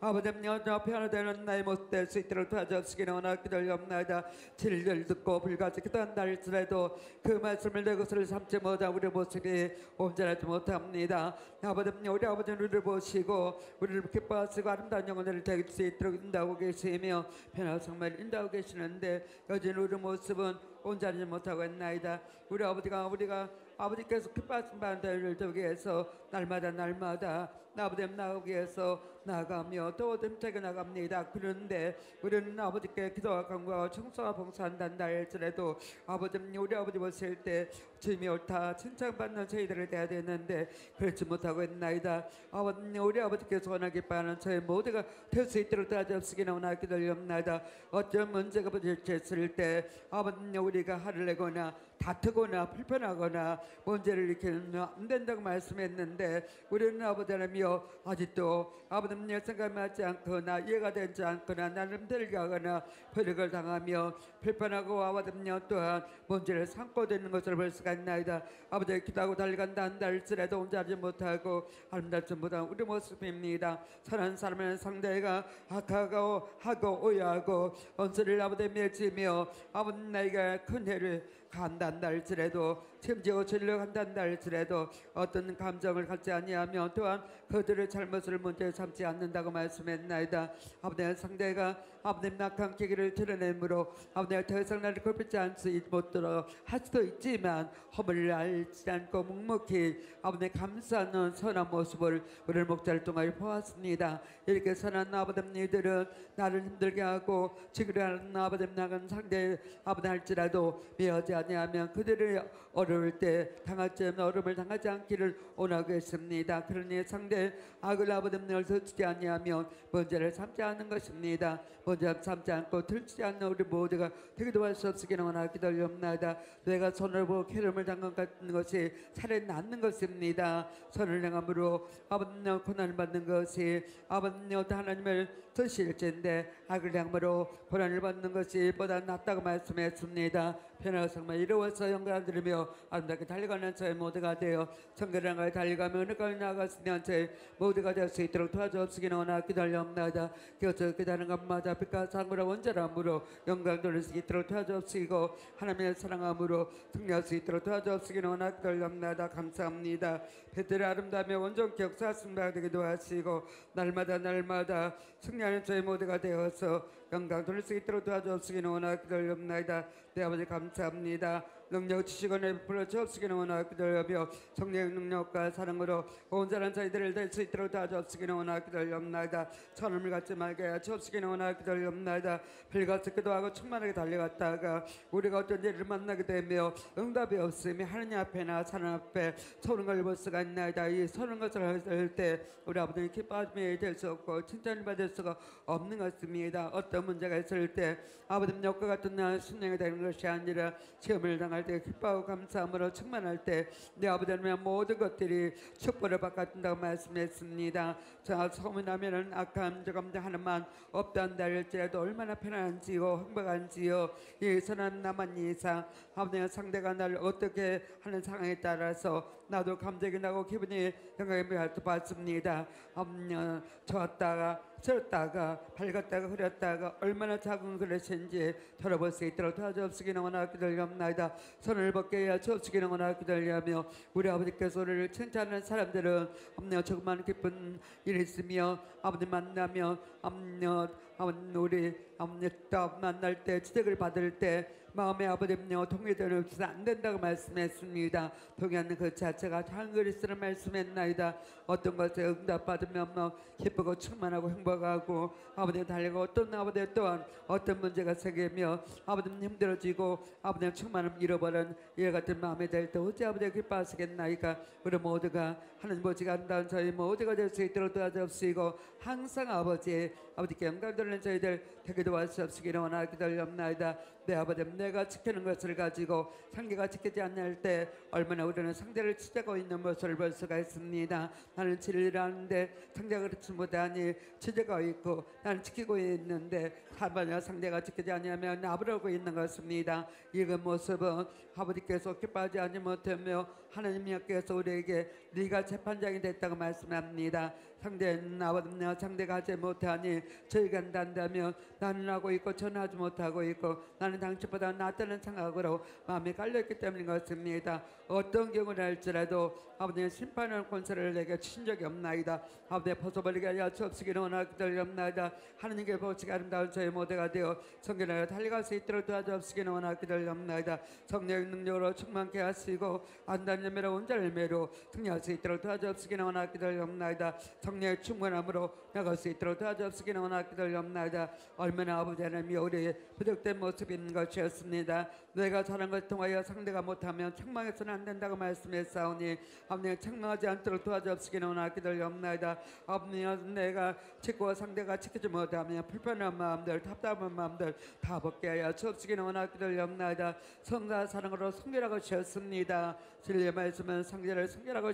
아버지님 여자 변화되는 나의 모습 될 수 있도록 도와주시기는 원하 기다려옵나이다. 진리를 듣고 불같이 기도한다 할지라도 그 말씀을 내 것을 삼지 못하 우리 모습이 온전하지 못합니다. 아버지님 우리 아버지는 우리를 보시고 우리를 기뻐하시고 아름다운 영혼을 되게 수 있도록 인도하고 계시며 변화 정말 인도하고 계시는데 여전히 우리 모습은 온전하지 못하고 있나이다. 우리 아버지가 우리가 아버지께서 기뻐하신 바를 되기 위해서 날마다 날마다 아버님 나오기 위해서 나가며 또 힘차게 나갑니다. 그런데 우리는 아버지께 기도와 간구와 청소와 봉사한단다 할지라도 아버님 우리 아버지 보실 때 주님이 옳다 칭찬받는 저희들을 돼야 되는데 그렇지 못하고 있나이다. 아버님 우리 아버지께서 원하기 바라는 저희 모두가 될 수 있도록 도와주시기나 원하기 기다리옵나이다. 어떤 문제가 부딪혔을 때 아버님 우리가 화를 내거나 다투거나 불편하거나 문제를 일으키는 안 된다고 말씀했는데 우리는 아버지 하나님이여 아직도 아버 님 생각이 맞지 않거나 이해가 되지 않거나 나름대로 하거나 버력을 당하며 불편하고 아버님 또한 문제를 삼고 되는 것을 볼 수가 있나이다. 아버지 기도하고 달려간다 한다 할지라도 혼자 하지 못하고 아름답지 못한 우리 모습입니다. 선한 사람은 상대가 악하고 하고 오해하고 언수를 아버지 맺으며 아버님 나에게 큰 해를 간단다 할지라도 심지어 전력한단다 할지라도 어떤 감정을 갖지 아니하며 또한 그들의 잘못을 문제 삼지 않는다고 말씀했나이다. 아버지 상대가 아버님 낙한 계기를 드러내므로 아버지 더 이상 나를 않지 못도록 할 수도 있지만 허물을 알지 않고 묵묵히 아버지 감사하는 선한 모습을 우리 목자를 통하여 보았습니다. 이렇게 선한 아버님 이들은 나를 힘들게 하고 지그러하는 아버님 나간 상대 아버지 할지라도 미워하지 아니하면 그들을 어 려울 때 당하지 어려움을 당하지 않기를 원하겠습니다. 그러니 상대 악을 아버님을 서치지 아니하면 문제를 삼지 않는 것입니다. 문제 삼지 않고 들지 않는 우리 모두가 되기도 할수 없으기는 원하 기다리옵나이다. 내가 손을 보고 기름을 담근 같은 것이 살에 낫는 것입니다. 손을 행함으로 아버님 고난을 받는 것이 아버님 하나님을 드실진데 악을 행함으로 고난을 받는 것이 보다 낫다고 말씀했습니다. 변화가 정말 이루어서 영광 드리며 아름답게 달려가는 저희 모두가 되어 성결한가에 달려가며 은혜까지 나아갔으니 저희 모 두가 될 수 있도록 도와주옵시기는 원하 기다려옵나이다. 기어서 기다리는 것마다 빛과 상으로 원자람으로 영광 돌릴 수 있도록 도와주옵시고 하나님의 사랑함으로 승리할 수 있도록 도와주옵시기는 원하 기다려옵나이다. 감사합니다. 배들의 아름다움에 온전히 역사 승리하기도 하시고 날마다 날마다 승리하는 저희 모두가 되어서 영광 돌릴 수 있도록 도와주옵시기는 원하 기다려옵나이다. 내 아버지 감사합니다 능력 지식을 베풀어 주옵시기는 원하 기다려며 성령의 능력과 사랑으로 온전한 저희들을 될 수 있도록 도와주옵시기는 원하 기다려옵나이다. 천음을 갖지 말게 주옵시기는 원하 기다려옵나이다. 빌같이 기도하고 충만하게 달려갔다가 우리가 어떤 일을 만나게 되며 응답이 없으며 하느님 앞에나 사람 앞에 걸볼 수가 있나이다. 이 서는 것을 할 때 우리 아버지는 기뻐함이 될 수 없고 칭찬을 받을 수가 없는 것입니다. 어떤 문제가 있을 때 아버지는 역과 같은 날 순종이 되는 것이 아니라 시험을 당할 때 기뻐하고 감사함으로 충만할 때 내 아버지는 모든 것들이 축복을 받는다고 말씀했습니다. 자 소문하면은 악한 저감자 하나만 없단다 할지라도 얼마나 편안한지요 행복한지요. 이 선한 남한 이상 아버지의 상대가 나를 어떻게 하는 상황에 따라서 나도 감정이 나고 기분이 영광이 받습니다. 아버지 좋았다가 싫었다가 밝았다가 흐렸다가 얼마나 작은 그릇인지 돌아볼 수 있도록 도와주옵시기는 원하 기다려옵나이다. 손을 하여 주옵시기는 원하 기다려하며 우리 아버지께서 우리를 칭찬하는 사람들은 없네요 조금만 기쁜 일이 있으며 아버지 만나며 암녀 아버지 우리 아버지 또 만날 때 지적을 받을 때 마음의 아버지며 동의되는 없어서 안 된다고 말씀했습니다. 동의하는 그 자체가 한 그리스를 말씀했나이다. 어떤 것에 응답받으면 뭐 기쁘고 충만하고 행복하고 아버지 달리고 어떤 아버지 또한 어떤 문제가 생기며 아버지는 힘들어지고 아버지는 충만함 잃어버린 이와 같은 마음이 될 때 어찌 아버지가 기뻐하시겠나이까 우리 모두가 하나님 보지가 안다는 저희 모두가 될 수 있도록 도와주옵시고 항상 아버지 아버지께 영광 돌리는 저희들 되게 도와주옵시기를 원하기 기다려옵나이다 내 아버지 내가 지키는 것을 가지고 상대가 지키지 않을 때 얼마나 우리는 상대를 치자고 있는 모습을 볼 수가 있습니다. 나는 진리를 하는데 상대가 그렇지 못하니 치자고 있고 나는 지키고 있는데 사반야 상대가 지키지 않으면 나부르고 있는 것입니다. 이그 모습은 아버지께서 기뻐하지 못하며 하나님께서 우리에게 네가 재판장이 됐다고 말씀합니다. 상대는 아버지나 상대가 하지 못하니 저희가 한다면 나는 하고 있고 저는 하지 못하고 있고 나는 당신보다 낫다는 생각으로 마음이 깔려있기 때문인 것입니다. 어떤 경우를 할지라도 아버지의 심판하는 권세를 내게 주신 적이 없나이다. 아버지 벗어버리게 하여 주옵시기를 원하기를 없나이다. 하느님께 보시기 아름다운 저희 모두가 되어 성경을 달려갈 수 있도록 도와주옵시기를 원하기를 없나이다. 성령의 능력으로 충만케 하시고 안단 열매로 온전 열매로 승리할 수 있도록 도와주옵시기를 원하기를 없나이다. 성령의 충만함으로 나갈 수 있도록 도와주옵시기를 원하기를 없나이다. 얼마나 아버지 하나님이 우리의 부족된 모습인 것이었습니다. 내가 잘한 것을 통하여 상대가 못하면 책망해서는 안 된다고 말씀했사오니 아버님 책망하지 않도록 도와주옵시기를 원하기를 없나이다. 아버님 내가 지고 상대가 지키지 못하면 불편한 마음들 답답한 마음들 다 벗게 하여 주옵시기를 원하기를 없나이다. 성사 사랑으로 성결하고 주셨습니다. 진리의 말씀은 상대를 성결하고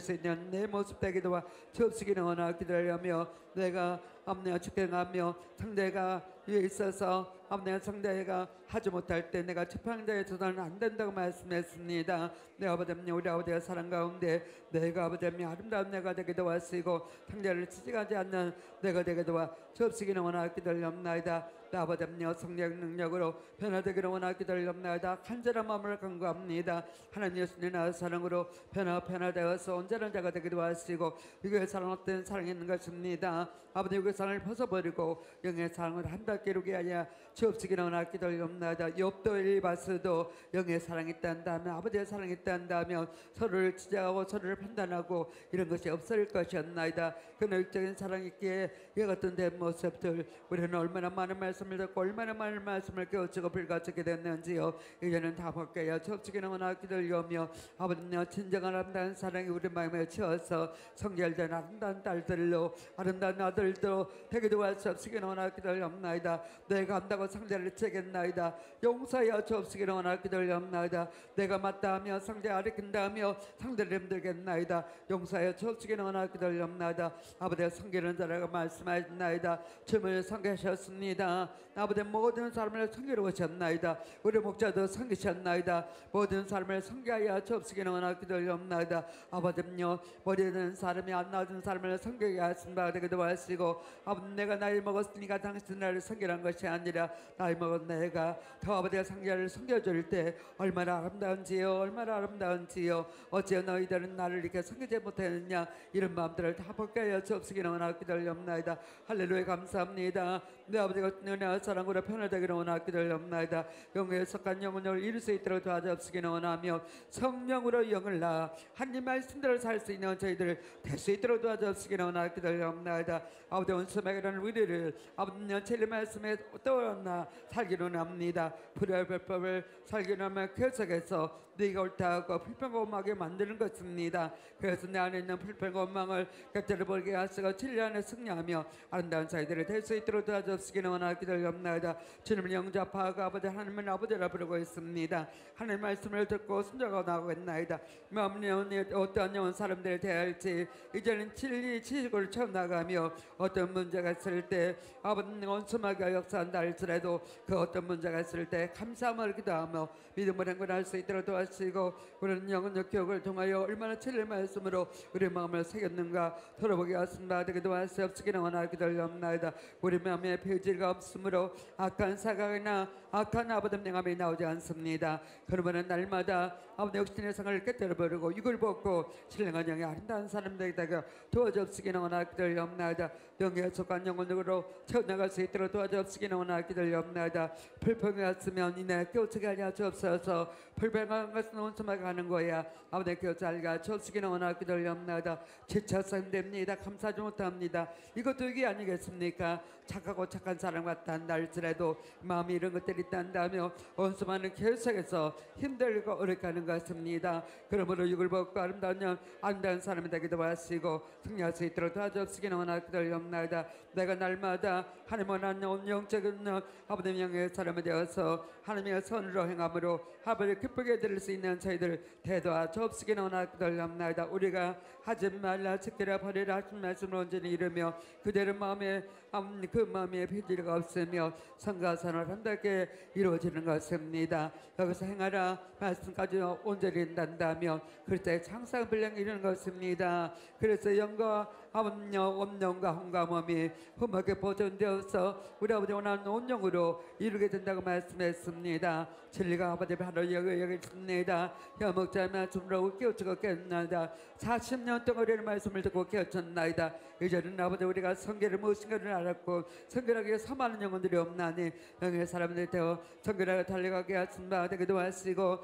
수 있는 내 모습 되기도 와 주옵시기를 원하기를 하며 내가 앞내어 축행하며 상대가 위에 있어서 앞내어 상대가 하지 못할 때 내가 재판자에 서는 안 된다고 말씀했습니다. 내 아버지님 우리 아버지의 사랑 가운데 내가 아버지님 아름다운 내가 되기도 하시고 상대를 치지하지 않는 내가 되기도 와 주옵시기는 원하기를 없나이다. 내 아버지님 성령 능력으로 변화되기를 원하기를 없나이다. 간절한 마음을 간구합니다. 하나님 예수님의 사랑으로 변화 변화되어서 온전한 자가 되기도 하시고 이거의 사랑 어떤 사랑이 있는 것입니다. 아버지 그 사랑을 벗어버리고 영의 사랑을 한답게 이루게 하여 주옵시기를 원하기를 없나이다. 욥도 엘리바스도 영의 사랑이 있다면 아버지의 사랑이 있다면 서로를 지적하고 서로를 판단하고 이런 것이 없을 것이었나이다. 그 노력적인 사랑이 있기에 이 같은 된 모습들 우리는 얼마나 많은 말씀을 듣고 얼마나 많은 말씀을 깨우치고 불가지게 됐는지요. 이제는 다 벗겨야 주옵시기는 원하기를 여며 아버지여 진정한 아름다운 사랑이 우리 마음에 채워서 성결된 아름다운 딸들로 아름다운 아들도 말씀으로 되기도 할 수 없으기 원하 기도하옵나이다 내가 한다고 상대를 채겠나이다. 용서하여 주옵시기 원하 기도하옵나이다. 내가 맞다하며 상대 아리킨다하며 상대를 힘들겠나이다. 용서하여 주옵시기 원하 기도하옵나이다. 아버지 성기는 자라가 말씀하셨나이다. 주님을 성계하셨습니다. 아버지 모든 사람을 성기로우셨나이다. 우리 목자도 성기셨나이다. 모든 사람을 성계하여 주옵시기 원하 기도하옵나이다. 아버지요 머리는 사람이 안 낳은 사람을 하신바 되기도 하시고 아버지 내가 나이 먹었으니까 당신 나를 성결한 것이 아니라 나이 먹은 내가 더 아버지가 성결을 섬겨줄 때 얼마나 아름다운지요 얼마나 아름다운지요. 어찌 너희들은 나를 이렇게 섬기지 못했느냐? 이런 마음들을 다 벗겨야 주옵시기는 원하 기도하옵나이다. 할렐루야 감사합니다. 내 아버지가 은혜와 사랑으로 편을 되기를 원하 기도하옵나이다. 영의 석간 영혼을 이룰 수 있도록 도와주옵시기는 원하며 성령으로 영을 낳아 하나님 말씀대로 살 수 있는 저희들 될수 있도록 도와주옵시기는 원하 기도하옵나이다. 아버지 온수막이라는 우리를 아버지 진리 말씀에 떠 올라 살기로 합니다. 불의 별법을 살기로 하면 그 속에서 네가 옳다고 불평고하게 만드는 것입니다. 그래서 내 안에 있는 불평고망을 곁들여 보게 하시고 진리 안에 승리하며 아름다운 저희들이 될수 있도록 도와주옵시기는 원하 기도하옵나이다. 주님을 영접하고 아버지 하나님을 아버지라 부르고 있습니다. 하나님 말씀을 듣고 순종하고 나가겠나이다. 마음 영혼이 어떠한 영혼 사람들을 대할지 이제는 진리 지식을 채워 나가며 어떤 문제가 있을 때 아버지 원수마가 역사한다 할지라도 그 어떤 문제가 있을 때 감사함을 기도하며 믿음을 행군할 수 있도록 도와 주시고 우리는 영혼의 교육을 통하여 얼마나 진리 말씀으로 우리 마음을 새겼는가 돌아보게 하신다. 되게 도와주시옵시기는 원하 기도하옵나이다. 우리 마음에 표질가 없으므로 악한 사각이나 악한 아버지 명함이 나오지 않습니다. 그러므로 날마다 아버지 역신의 상을 깨뜨려 버리고 이걸 벗고 신령한 영의 아름다운 사람들에게 도와주옵시기는 원하 기도하옵나이다. 영의 속한 영혼으로 채워나갈 수 있도록 도와주옵시기는 원하 기도하옵나이다. 불평이 왔으면 이내 깨우치게 하려 주옵소서. 불평한 것은 온수만 가는 거야. 아버지 깨우치 알가 주옵시기는 원하 기도하옵나이다. 지쳐서 힘듭니다. 감사하지 못합니다. 이것도 이게 아니겠습니까 착하고 착한 사람 같다. 할지라도 마음이 이런 것들이 있단다며 원수만은 계속해서 힘들고 어렵게 하는 것입니다. 그러므로 육을 벗고 아름다운 영 아름다운 사람이 되기도 하시고 승리할 수 있도록 도와주옵시기는 원하 기도하옵나이다. 내가 날마다 하나님 원하는 온 영적인 영 아버지 영의 사람이 되어서 하나님의 선으로 행함으로 아버지 기쁘게 드릴 수 있는 저희들 대도와 주옵시기는 원하 기도하옵나이다. 우리가 하지 말라 지키라 버리라 하신 말씀을 온전히 이루며 그대로 마음에 음, 그 마음에 비질가 없으며 성가 선을 한답게 이루어지는 것입니다. 여기서 행하라 말씀까지 온전히 한다며 그때 창상 분량 이루는 것입니다. 그래서 영과 아버님여 온영과 홍감함이 흠하게 보존되어서 우리 아버지 원하는 온영으로 이루게 된다고 말씀했습니다. 진리가 아버지 바로 여기 여기 있습니다. 여목자 말씀으로 깨우치고 깨어나다. 40년 동안 우리의 말씀을 듣고 깨우쳤나이다. 이제는 아버지 우리가 성결을 무엇인가를 알았고 성결하게 섬하는 영혼들이 없나니 영의 사람들 되어 성결하게 달려가게 하신 바 되기도 하시고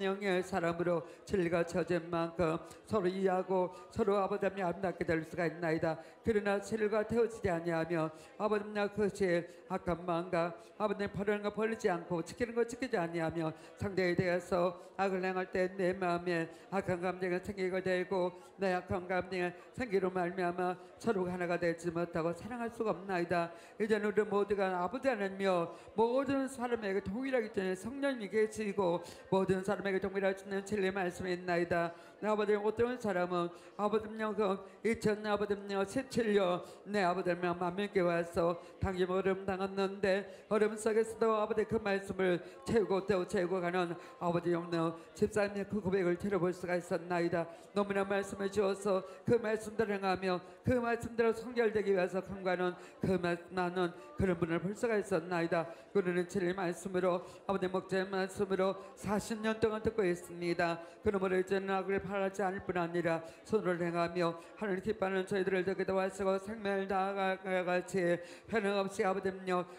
영의 사람으로 진리가 처진 만큼 서로 이해하고 서로 아버지 아름답게 될 수가 있 나이다. 그러나 진리가 태워지지 아니하며 아버지 나 그것이 악한 마음과 아버지 버리는 거 버리지 않고 지키는 거 지키지 아니하며 상대에 대해서 악을 행할 때 내 마음에 악한 감정이 생기게 되고 내 악한 감정이 생기로 말미암아 서로가 하나가 되지 못하고 사랑할 수가 없나이다. 이제는 우리 모두가 아버지 하나님이여 모든 사람에게 동일하기 때문에 성령님이 계시고 모든 사람에게 동일할 수 있는 진리 말씀이 있나이다. 내 아버지 어떤 사람은 아버지며 그 2000년 아버지며 17년 내 아버지며 만명께 와서 당기 어려움 당했는데 어려움 속에서도 아버지 그 말씀을 채우고 또 채우고 가는 아버지 없는 집사님의 그 고백을 들어볼 수가 있었나이다. 너무나 말씀을 주어서 그 말씀대로 행하며 그 말씀대로 성결되기 위해서 간과하는 그 말씀하는 그런 분을 볼 수가 있었나이다. 그러는 진리 말씀으로 아버지 목자의 말씀으로 40년 동안 듣고 있습니다. 그러므로 이제는 악을 바라지 않을 뿐 아니라 손을 행하며 하늘 기뻐하는 저희들을 되기도 하시고 생명을 다하가 같이 변함없이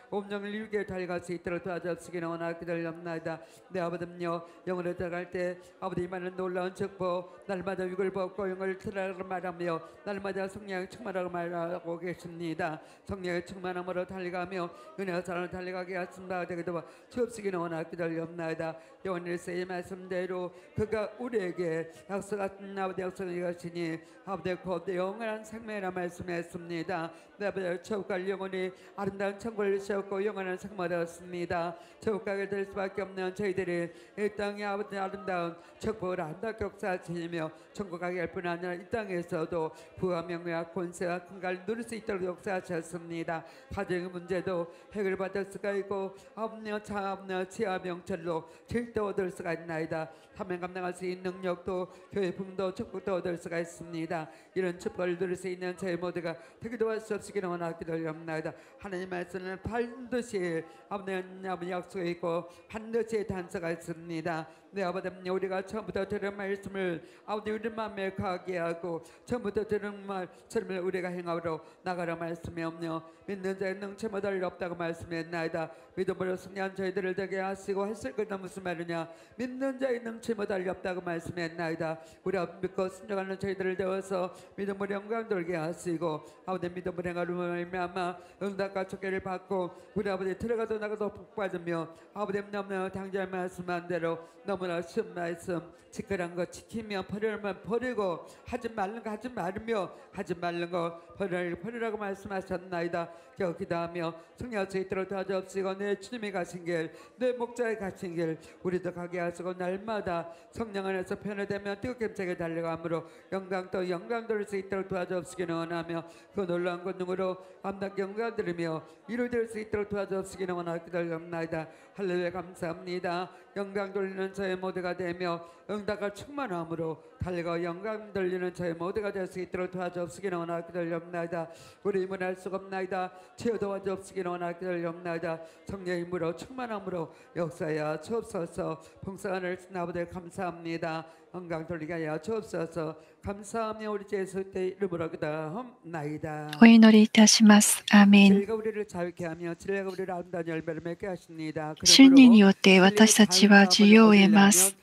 온영을 이루게 달갈 수 있도록 도와주시기는 원하 기다렸나이다. 내 아버지여 영원에 들어갈 때 아버지 이만한 놀라운 축복 날마다 육을 벗고 영을 틀으라고 말하며 날마다 성령의 충만하고 말하고 계십니다. 성령의 충만함으로 달려가며 은혜와 사랑을 달려가게 하신다 되기도 주옵시기는 원하 기다렸나이다 영원일세의 말씀대로 그가 우리에게 박수 같은 아버지 역사는 이것이니 아버지 곧 영원한 생명이라 말씀했습니다. 내 아버지 천국갈 영혼이 아름다운 천국을 세웠고 영원한 생명을 얻었습니다. 천국 가게 될 수밖에 없는 저희들이 이 땅의 아버지 아름다운 천국을 아름답게 역사하시며 천국 가게 할 뿐 아니라 이 땅에서도 부와 명예와 권세와 큰갈 누릴 수 있도록 역사하셨습니다. 가정의 문제도 해결받을 수가 있고 아버지와 차아버지와 치아 명철로 절도 얻을 수가 있나이다. 사명 감당할 수 있는 능력도 교회 품도 축복도 얻을 수가 있습니다. 이런 축복을 누릴 수 있는 저희 모두가 되게 도와수 없으기를 원하기를 염나이다. 하나님 말씀을 반드시 아버지 약속이 있고 반드시 단서가 있습니다. 네 아버지 우리가 처음부터 들은 말씀을 아버지 우리 마음에 가게 하고 처음부터 들은 말씀을 우리가 행하러 나가라 말씀이 없며 믿는 자의 능체마다 없다고 말씀했나이다. 믿음으로 승리한 저희들을 되게 하시고 했을 것은 무슨 말이냐 믿는 자의 능체마다 없다고 말씀했나이다. 우리 앞 믿고 순종하는 저희들을 되어서 믿음으로 영광 돌게 하시고 아버지 믿음으로 행하로 말미암아 응답과 촉계를 받고 우리 아버지 들어가도 나가도 복 받으며 아버지 너무나 당장 말씀한 대로 너무 나 쉬운 말씀 지kk한 거 지키며 버리면 버리고 하지 말는 거 하지 말으며 하지 말는 거 버리라 버리라고 말씀하셨나이다. 겨우 기도하며 승리할 수 있도록 도와주옵시고 내 주님이 가신 길 내 목자의 가신 길 우리도 가게 하시고 날마다 성령 안에서 편을되며 뜨겁게 힘차게 달려가므로 영광 또 영광 돌릴 수 있도록 도와주옵시기를 원하며 그 놀라운 권능으로 암답게 영광 드리며 이루어질 수 있도록 도와주옵시기를 원하기를 염나이다. 할렐루야 감사합니다 영광 돌리는 저희 모두가 되며 응답과 충만함으로 달려가 영광 돌리는 저희 모두가 될 수 있도록 도와주옵시기를 원하기를 염나이다. 우리 힘은 할 수가 없나이다. 치유 도와주옵시기를 원하기를 염나이다. 성령 힘으로 충만함으로 역사야 주옵소서. 봉사하는 아버지 감사합니다 영광 돌리게 하여 주옵소서 감사하며 우리 예수 때 이름으로 기도하옵나이다 お祈りいたします。アーメン。 진리가 우리를 자유케 하며 진리가 우리를 아름다운 열매를 맺게 하십니다. 真理によって私たちは自由を得ます。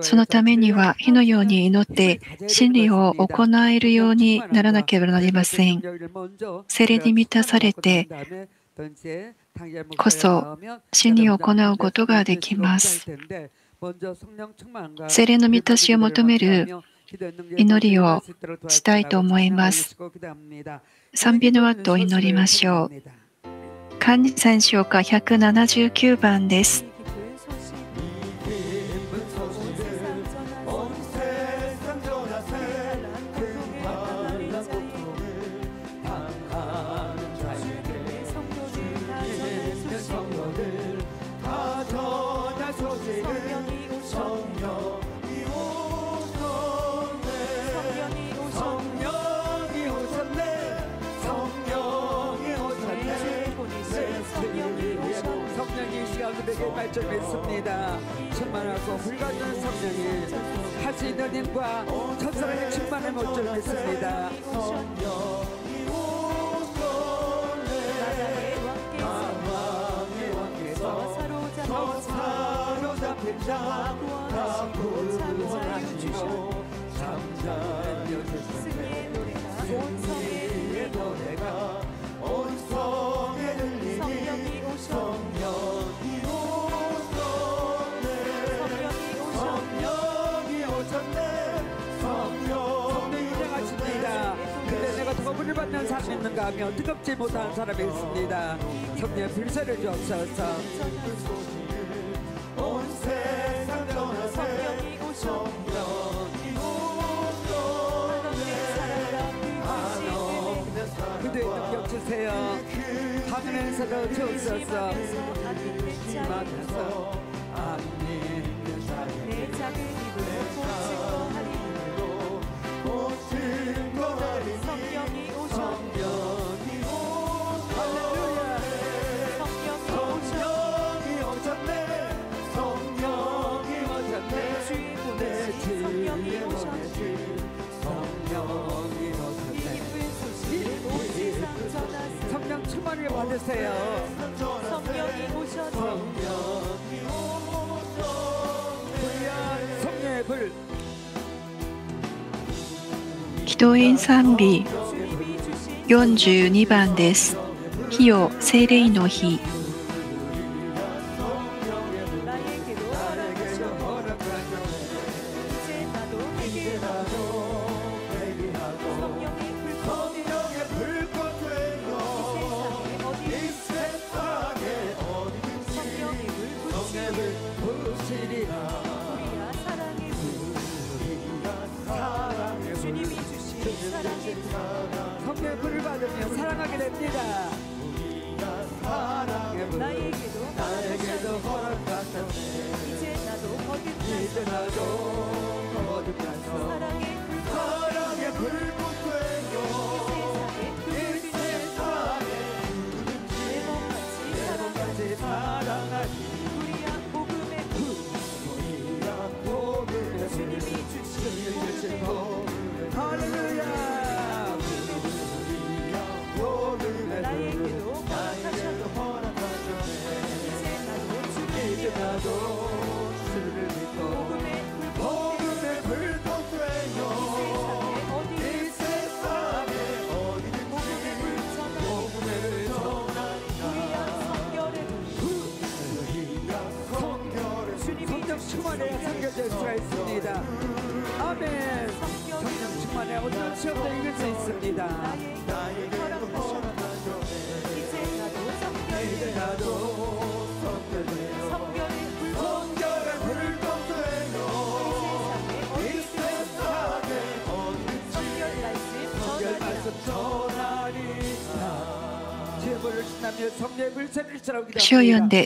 そのためには火のように祈って真理を行えるようにならなければなりません。聖霊に満たされてこそ真理を行うことができます。 聖霊の満たしを求める祈りをしたいと思います。賛美の後祈りましょう。漢字三章歌179番です。 불가능한 성령이 할 수 있는 힘과 천사랑의 충만을 못 왕께서 사로잡힌 자 구원하시고 잠잠 여주시네 있는가 하면 뜨겁지 못한 사람이 있습니다. 성령의 불사를 주옵소서. 그대의 능력 주세요. 하늘에서도 주옵소서. 거하리 성령이 오셨네. 성령이 오셨네 성령이 오셨네 주의 내 주의 보내신 성령이 오셨네. 성령 충만을 받으세요. 動員賛美42番です。火を聖霊の火。を読んで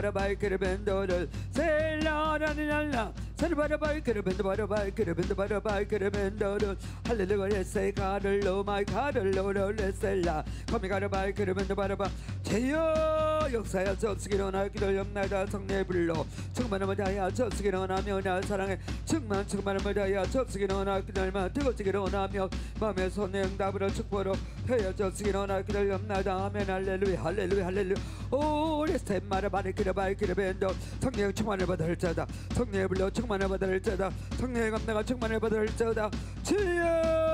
바라바이 그르벤도를 셀라라니랄라. 세르바라바이 그르벤도 바라바이 그르벤도 바라바이 그르벤도를. 할렐루야 세 가를로 마이 가를로 레셀라 거미 가라바이 그르벤도 바라바 주여! 역사야 접수기로 나 기도 염나다 성례 불로. 충만함을 다하여 접수기로 나며 나 사랑에 충만 충만함을 다하여 접수기로 나 기도만 뜨거지기로 나며 마음의 손의 응답으로 축복으로 되어 접수기로 나 기도 염나다 아멘 할렐루야 할렐루야 할렐루야. 오 우리 스텝마라 바리 그 려바이 그려벤도 성령 충만을 받을 자다. 성령의 불로 충만을 받을 자다. 성령의 감당과 충만을 받을 자다. 주여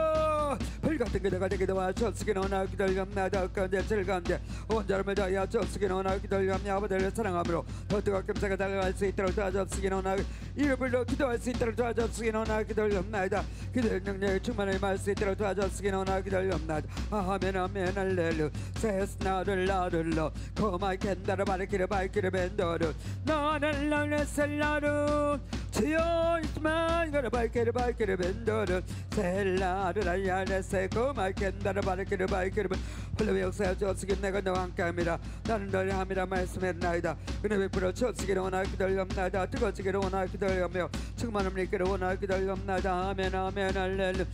불 같은 그대가 되기도 와 접수기로 나 기도 염나다 가운데 즐가운데 온 자름을 다하여 접수기로 나 기도 염나 아버지를 사랑함으로 더 뜨겁게 감사가 다가갈 수 있도록 도와접수기로 나 이를 불러 기도할 수 있도록 도와접수기로 나 기도 염나이다 기도의 능력에 충만을 말수 있도록 도와접수기로 나 기도 염나이다 아멘 아멘 할렐루 세스 나를 나를 러 코마이 캔다라 바르기를 바이기를 벤더르 나를 나를 셀라루 있만 이거를 바이기를 바이기를 벤더르 셀라를 코마이 캔다라 바르기를 바이기를 벤 홀로 역사여 주었으기 내가 너와 함께함이라. 나는 너를 함이라 말씀했나이다. 은혜 베풀어 주었으기를 원하 기다렸나이다. 뜨거지기를 원하 기다렸며 충만함을 있기를 원하 기다렸나이다. 아멘 아멘 할렐루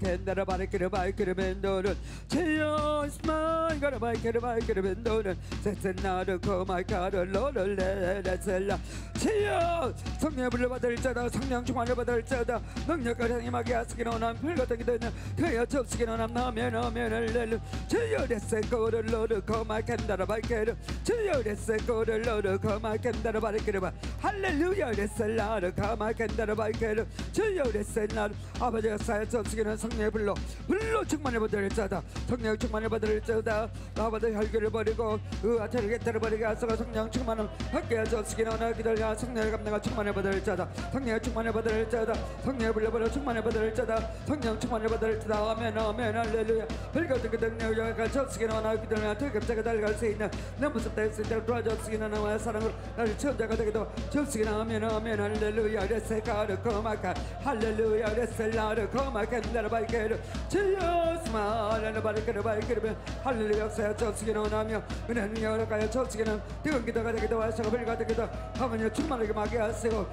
캔다라 바르기를 바이기를 벤더르 주여 있만 이거를 바이기를 벤더르 세세나르 코마이 가르 로를 레레셀라. 주여 성령 불러 받을 자다. 성령 충만을 받을 자다. 능력과 힘하게 하시기는 원함 불같은 기도는 그여 접시기는 원함 나면 아멘 할렐루 주여 레세 코를 로르 코마이 캔다라 바이기를 주여 레세 코를 로르 코마이 캔다라 바이기를 할렐루야 레셀라르 코마이 캔다라 바이기를 주여 레셀라르. 아버지가 사여 접시기는 성령의 불로 불로 충만을 받을 자다. 성령 충만을 받을 자다. 아버지 혈기를 버리고 의아태를 곁들여 버리게 하소서. 성령 충만을 함께 하셨으기는 원하 기다려 성령의 감당과 충만을 받을 자다 성령의 충만을 받을 자다. 성령의 불러버려 충만을 받을 자다. 성령 충만을 받을 자다. 아멘 아멘 할렐루야. 불같은 그 능력을 가졌으기는 원하 기다려 특급자가 달갈 수 있는 내 모습 될수 있도록 도와줬으기는 나와 사랑으로 나를 천자가 되기도. 줬으기는 아멘 아멘 할렐루야. 레세가르 코마카 할렐루야 레셀라르 코마카 나라 바이케르 주여 스마라는 바이케르 바이케르 할렐루야 역사야 줬으기는 원하며 은혜 능력을 가여 줬으기는 뜨거운 기도가 되기도 하시고 불과 되기도. 하면요 충만하게 마게 하시고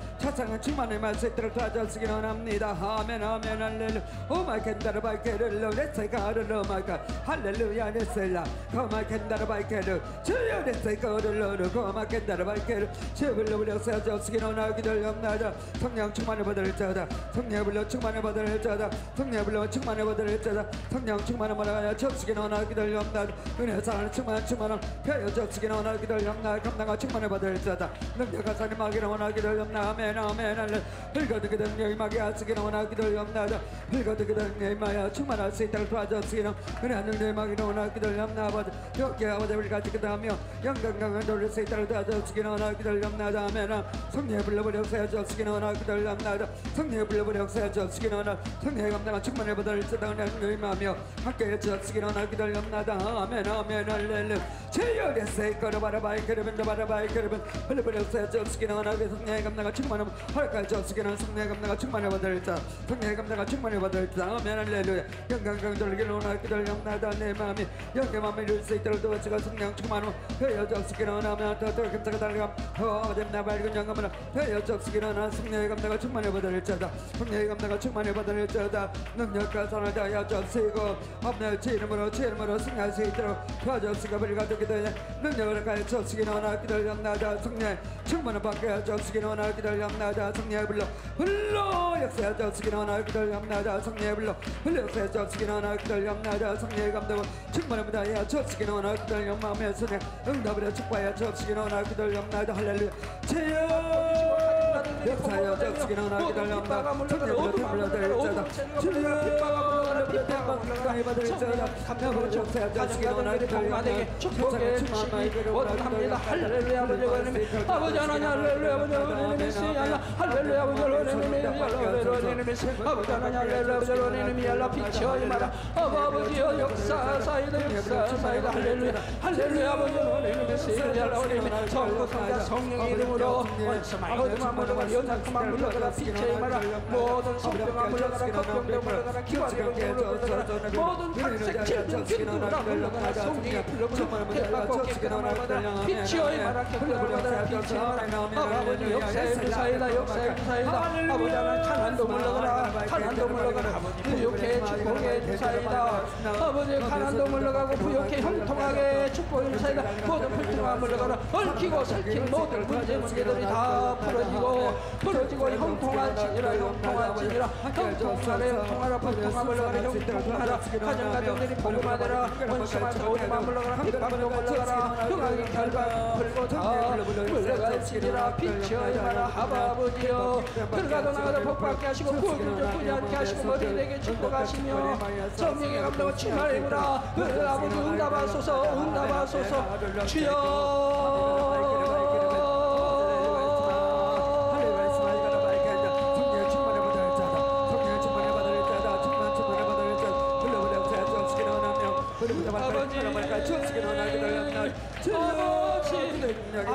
충만히 말수 있도록 도와줬으기는 원합니다. 아멘 아멘 할렐루 오마이켄다르 바이케르 레세가르 로마카 할렐루야 레셀라. 코마켄다르 바이케르 주여 레세가르 로르 코마켄다르 바이케르 주불로 불려 세워졌으기는 원하기를 염나다 성령 충만을 받을 자다. 성령 불러 충만을 받을 자다. 성령 불러 충만을 받을 자다. 성령 충만을 말하여 접수기 너나 기다렸나 은혜 사랑을 충만 충만한 펴여 접수기 너나 기다렸나 감당하 충만해 받을 자다. 능력한 사님 마기를 원하 기다렸나 아멘 아멘 흘거드게 된 여임하게 하시기 원하 기다렸나 흘거드게 된 여임하여 충만할 수 있도록 도와주시기 은혜 하늘 여임하기를 원하 기다렸나 아버지 여기 아버지 우리 같이 기도하며 영광 강한 돌릴 수 있도록 도와주시기 원하 기다렸나 아멘 성령의 불러버려 역사해 주시기 원하 기다렸나 성령의 불러버려 역사해 주시기 원하 성령의 감당한 충만해 받을 자다 은혜 하늘 여임하며 함께 해 주시기 원하 기다렸나다. 아멘 아멘 할렐루야. 제열의 세이커를 바라바이 그러면 바라바이 그러면 흘러버려 역사해 주시기 원하 성령의 감당한 충만 함 허락할 주시기 원하 성령의 감당한 충만해 받을 자 성령의 감당한 충만해 받을 자 아멘 할렐루야. 영광 강 돌기를 원하 기다렸나다. 내 마음이 영계 마음을 이룰 수 있도록 도와주가 성령 충만함 회여 주시기 원하면 더더 감사가 달려감. 어제 나 밝은 회여 주시기 원하 성령의 감당한 충만해 받을 자다. 성령의 감당한 충만해 받을 자다. 능력과 선을 다하여 주시고 없는 제 이름으로 제 이름으로 승리할 수 있도록 도와주시고 우리 가족이 되냐 능력을 가해 주시기 원하 기다렸나다. 성령 충만을 받게 해 주시기 원하 기다 렸나다 성령의 불러. 불러! 역사해 주시기 원하 기다렸나다 성령의 불러. 불러 마음의 응답을 원하 기다렸나다 성령의 불러 태물러 될 자다 주여 빗바가 물러가니 받을 자다 감사를 역사여 주시기 원하 기다렸나다 축복해 아버지 하나님 아버지 하나님 할렐루야. 하나님 할렐루야 메시 아버지 하나님 할렐루야 아버지 하나님 yar라 빛이여 임하라 아버지여 역사 사이다 역사 사이다 할렐루야 할렐루야 아버지 메시아 yar라 하나님 성부 성자 성령의 이름으로 거듭만 물러가라 연약함만 물러가라 빛의 임하라 모든 성병아 물러가라 걱정병 물러가라 물러가라 모든 균두라 물러가라 가난도 물러가라 가난도 물러가라 부욕해 축복의 무사이다 아버지 가난도 물러가고 부욕해 형통하게 축복의 무사이다 모든 불통함 물러가라 얽히고 설킨 모든 문제 문제들이 다 풀어지고 풀어지고 형통한 진이라 형통한 불통함 물러가라 형통하라. 가정 가정들이 복음하되라 원심한 소리만 물러가라 핍박도 물러가라 흥하게 결박 풀고 다 물러갈지니라. 빛이여 임하라. 아버지여. 들어가도 나가도 복받게 하시고 부어도 꾸지 않게 하시고 머리 내게 축복하시며 성령의 감동을 충만해보라 아버지 응답하소서 응답하소서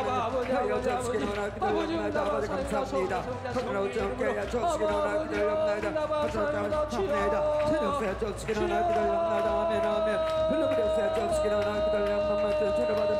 아버지 아버지 아버지 아버지 아버지 감사합니다. 하늘로 정께 하여주시기 원하 기다렸나이다. 감사합니다. 천역세 주시기 원하 기다렸나이다. 아멘 아멘. 흘러버려서 주시기 원하 기다렸나이다. 천을 받으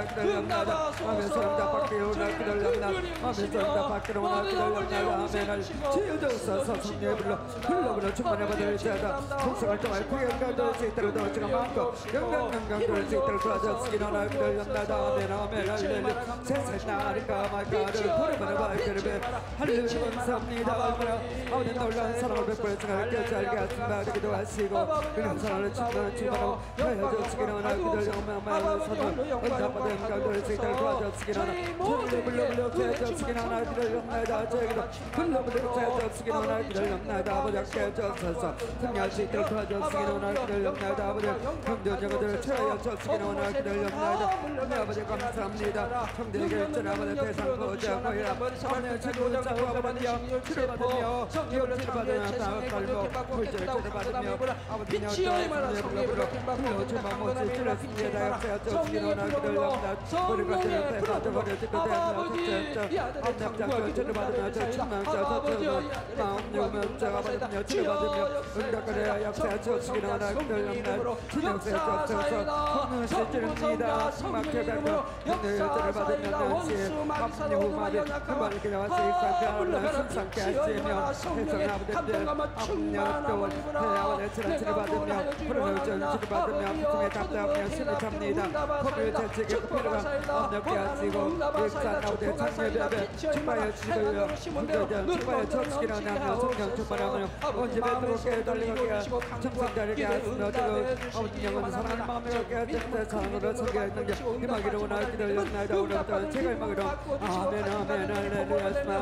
기 원하 기다렸나이다. 마음에 소름 다 받기 원하 기다렸나이다. 마음에 소름 다 받기 원하 기다렸나이다. 아멘 할렐루야. 지어져서 성령의 불러 불러 불러 충만해 받을 자다 성성을 통하여 구영광 돌수 있도록 도와주가 많고 영광 영광 돌수 있도록 도와주시기 원하 기다렸나이다. 아멘 아멘 할렐루야. 세세 나리까 말까를 부르면 발그르면 할렐루야 감사합니다. 아버지 놀라운 사랑을 베풀어 주가 깨지 알게 하신다 되기도 하시고 그런 사랑을 충만하고 헤어져주시기 원하 기다렸나이다. 선을 은사받은 영광 돌수 있도록 도와주시기 원하 불러 불러 불러 헤어져주시기 원하 기다렸나이다. 저에게도 불러 불러 헤어져주시기 원하 기다렸나이다. 아버지 함께 해주셔서 승리할 수 있도록 도와주시기 원하 기다렸나이다. 아버지 형제 저거들을 채워 주시기 원하 기다렸나이다. 우리 아버지 감사합니다. 형제에게 일전 아버지 대상 보호자 고 이라 아버지 치료자 아버지여 치료받으며 성령을 치료받으며 다가갈고 불절 치료받으며 아버지 빛이여 임하라 성령의 불러 핍박고 불러 주마 모시 치료했습니다. 역사 주시기 원하 기다렸나이다. 성령의 불어들어 아버지 이 아들의 강구와 기도를 받으면서이다 아버지 이 아들의 강구와 기도를 받으면서이다 주여 역사하사이다 성령 이름으로 역사하사이다. 성부 성자 성령 이름으로 역사하사이다 원수 마귀 사냥하고 많이 연약함 물러가라 빛이여 성령의 감동감과 충만함을 입으라. 내 가운데 하여 주기로 하나님 아버지여 승리합니다. 법을 자체게 필요가 없게 하시고 일산 가운데 창녀자들 축바여 주시고요. 불교전 축바여 접시기로 하며 성경 축바라며 언제 뵙도록 달리게 청성자에게 하시며 지금 아버지 영혼 사랑하는 마음에 갖게 하시는 사랑으로 성교했는 게 희망이로 원하기를 연나이다 오늘부터 제가 희망으로 아멘 아멘 할렐루야 스마.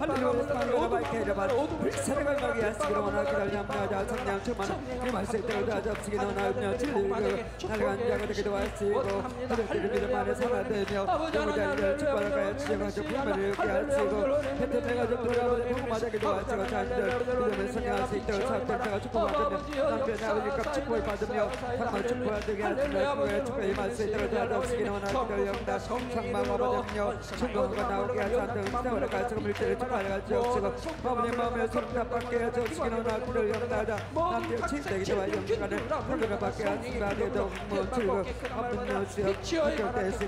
할렐루야 스마. 로라 바이케이라 바 불사랑을 막이 하시기로 원하기를 연나이다 성령 충만 이 말씀대로 다 접시기로 원하며 진리로 날아간 자가 되기도 하시고 하늘 들을 믿음 안에 살아되며 영혼자리를 축복하여 지정하셔 분별을 이렇게 하시고 혜택내가 좀 돌아오는 복음하자기도 하시고 자신들 믿음을 성장할 수 있도록 사업자가 축복받으며 남편 아버지가 축복을 받으며 정말 축복하게 하시며 그의 임할 수 있도록 도와주시기를 원하기를 영다 상망하거든요 충고가 나오게 하시는 세월의 갈수록 물질을 축복하여 가지옵시고 아버님 마음에 성답받게 해주시기를 원하기를 영다다 남편 하여 영간을 훈련을 받게 하시고 아래도 뭐 즐거 아픈 녀수여 달려갈 수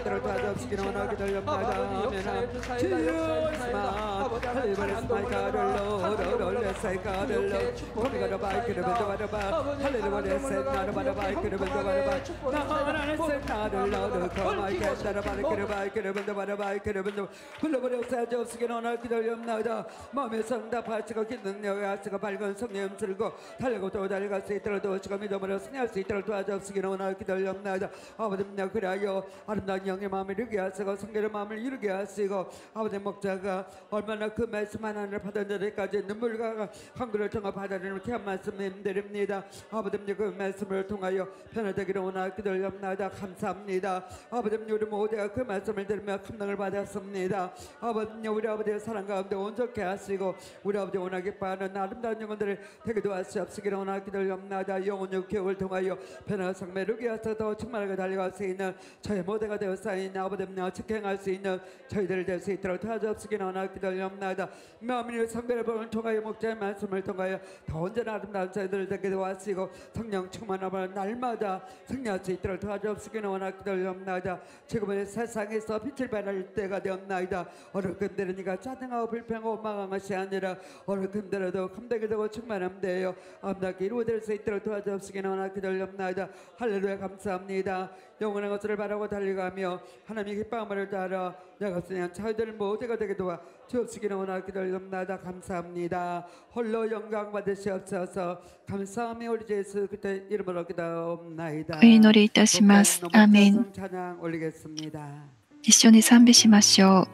아버지 내 그리하여 아름다운 영의 마음을 이루게 하시고 성결의 마음을 이루게 하시고 아버지 목자가 얼마나 그 말씀 하나를 받아들일까지 눈물과 한글을 통해 받아들이는 귀한 말씀 힘드립니다. 아버지 그 말씀을 통하여 편안되기를 원하기를 염나이다. 감사합니다. 아버지 우리 모두가 그 말씀을 들으며 감동을 받았습니다. 아버지 우리 아버지의 사랑 가운데 온전케 하시고 우리 아버지 원하게 바라는 아름다운 영혼들을 되기도 하시옵시기를 원하기를 염나이다. 영혼 육교를 통하여 편안한 상매를 위하서 더 충만하게 달려갈 수 있는 저의 모두가 되었사인 아버지 측행할 수 있는 저희들을 될 수 있도록 도와주옵시기를 원하기를 염나이다. 마음이 성별의 법을 통하여 목자의 말씀을 통하여 더 언제나 아름다운 저희들을 되게 도와주시고 성령 충만함을 날마다 승리할 수 있도록 도와주옵시기를 원하기를 염나이다. 지금은 세상에서 빛을 발할 때가 되었나이다. 어느 금들은 이가 짜증하고 불평하고 원망한 것이 아니라 어느 금들어도 감당이 되고 충만함 되어 아름답게 이루어질 수 있도록 도와주옵시기를 원하기를 염나이다. 할렐루야 감사합니다. 영원한 것을 바라고 달려가며 하나님의 기뻐함을 따라 내가 쓰는 저희들 모두가 되게 도와 주옵시기를 원하기를 염나이다 감사합니다 홀로 영광 받으시옵소서 감사하며 우리 예수 그때 이름으로 기도옵나이다 お祈りいたします。アーメン。 찬양 올리겠습니다 一緒に賛美しましょ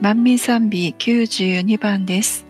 う。万民賛美92番です。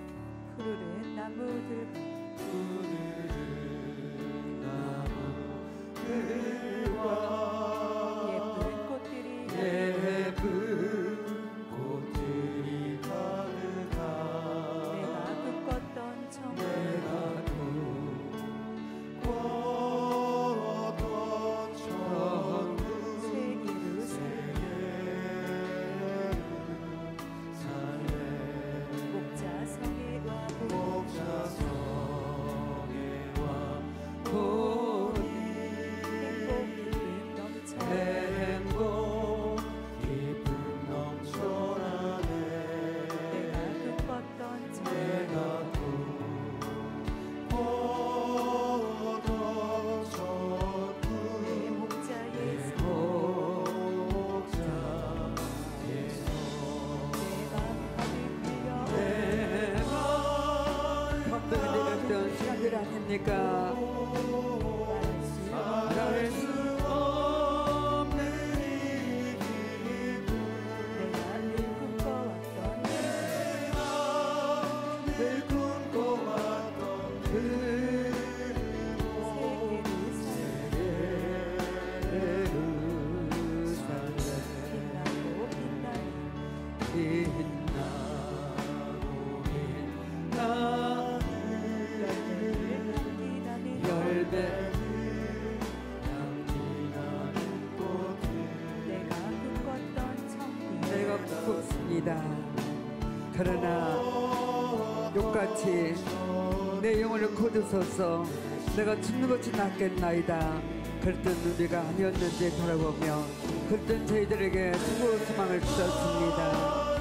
거두소서 내가 죽는 것이 낫겠나이다. 그랬던 우리가 아니었는지 돌아보며 그랬던 저희들에게 수고 소망을 주셨습니다.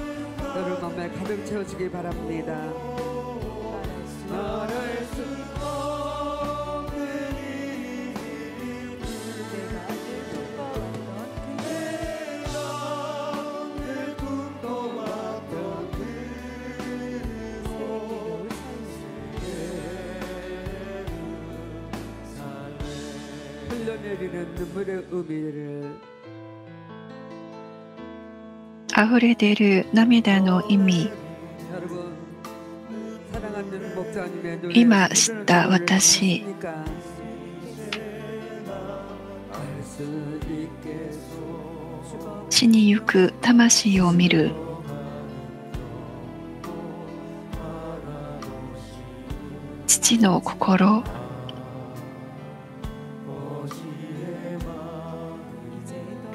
여러분 마음에 가득 채우시기 바랍니다. 溢れ出る涙の意味。今知った私。死にゆく魂を見る。父の心。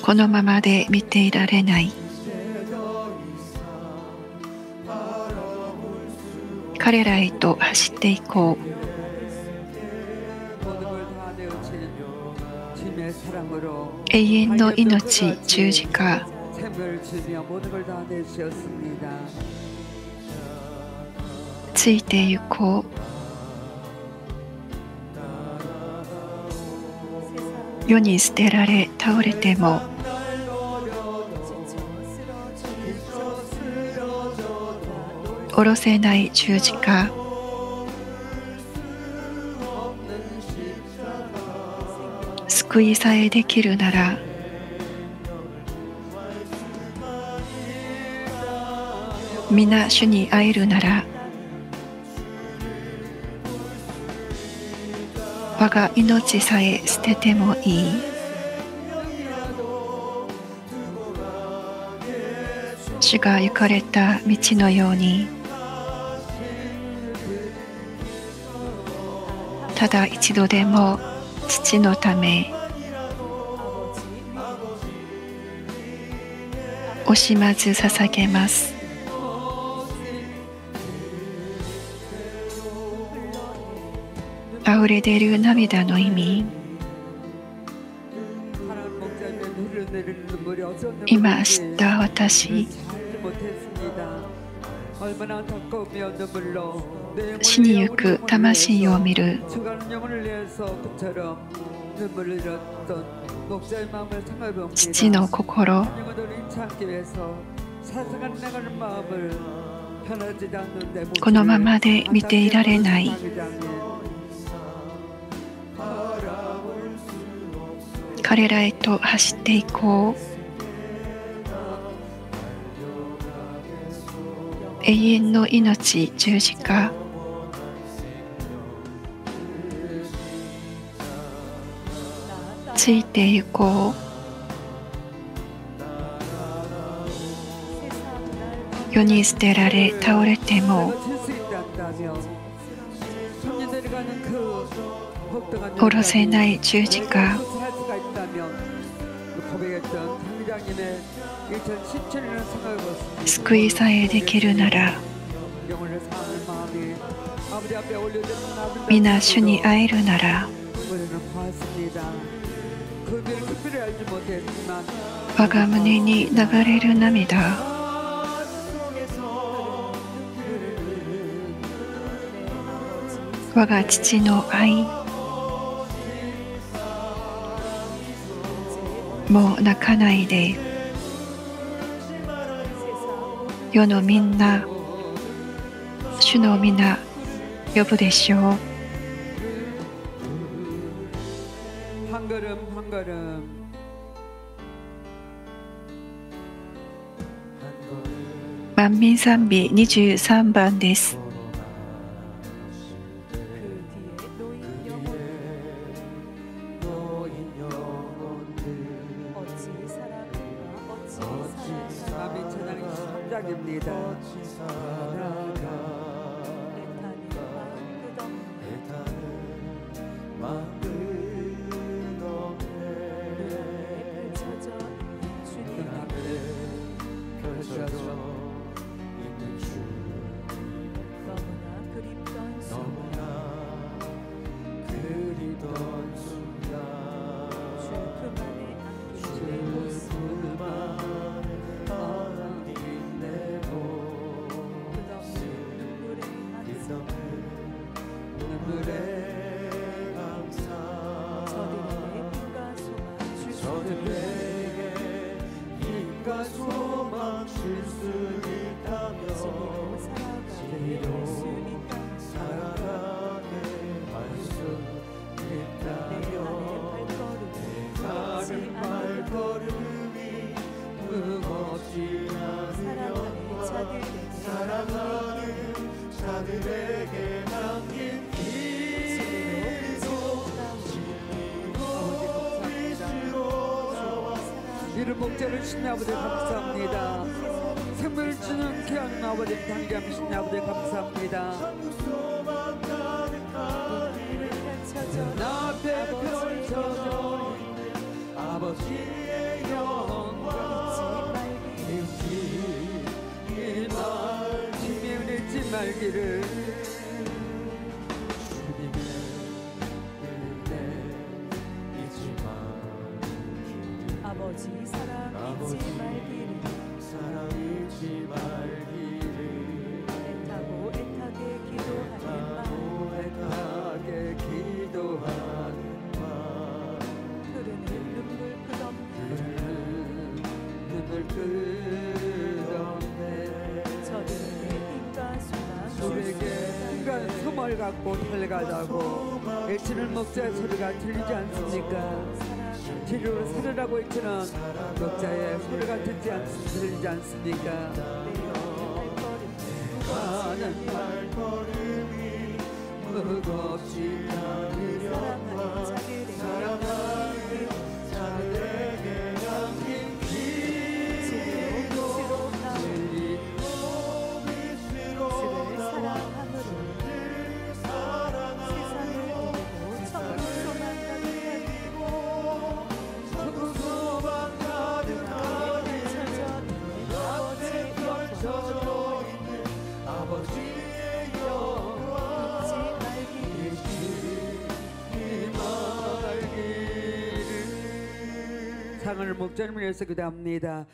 このままで見ていられない。彼らへと走っていこう。永遠の命十字架。ついて行こう。世に捨てられ倒れても。下ろせない十字架。救いさえできるなら皆主に会えるなら我が命さえ捨ててもいい。主が行かれた道のようにただ一度でも父のため惜しまず捧げます。溢れ出る涙の意味。今知った私。死にゆく魂を見る。父の心このままで見ていられない彼らへと走っていこう永遠の命十字架ついてゆこう。世に捨てられ倒れても。下ろせない十字架。救いさえできるなら皆主に会えるなら我が胸に流れる涙。我が父の愛。もう泣かないで。世のみんな主の皆呼ぶでしょう。難民賛美23番です。 목자를 신의 아버지 감사합니다. 생명을 주는 귀한 아버지 당기함 신의 아버지 감사합니다. 나 앞에 펼쳐져 있는 아버지의 영광 잊지 말기를 소망을 갖고 살가자고 외치는 목자의 소리가 들리지 않습니까? 진리로 살으라고 외치는 목자의 소리가 듣지 않, 들리지 않습니까? 가는 발걸음이 무겁지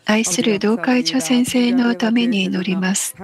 愛する同会長先生のために祈ります。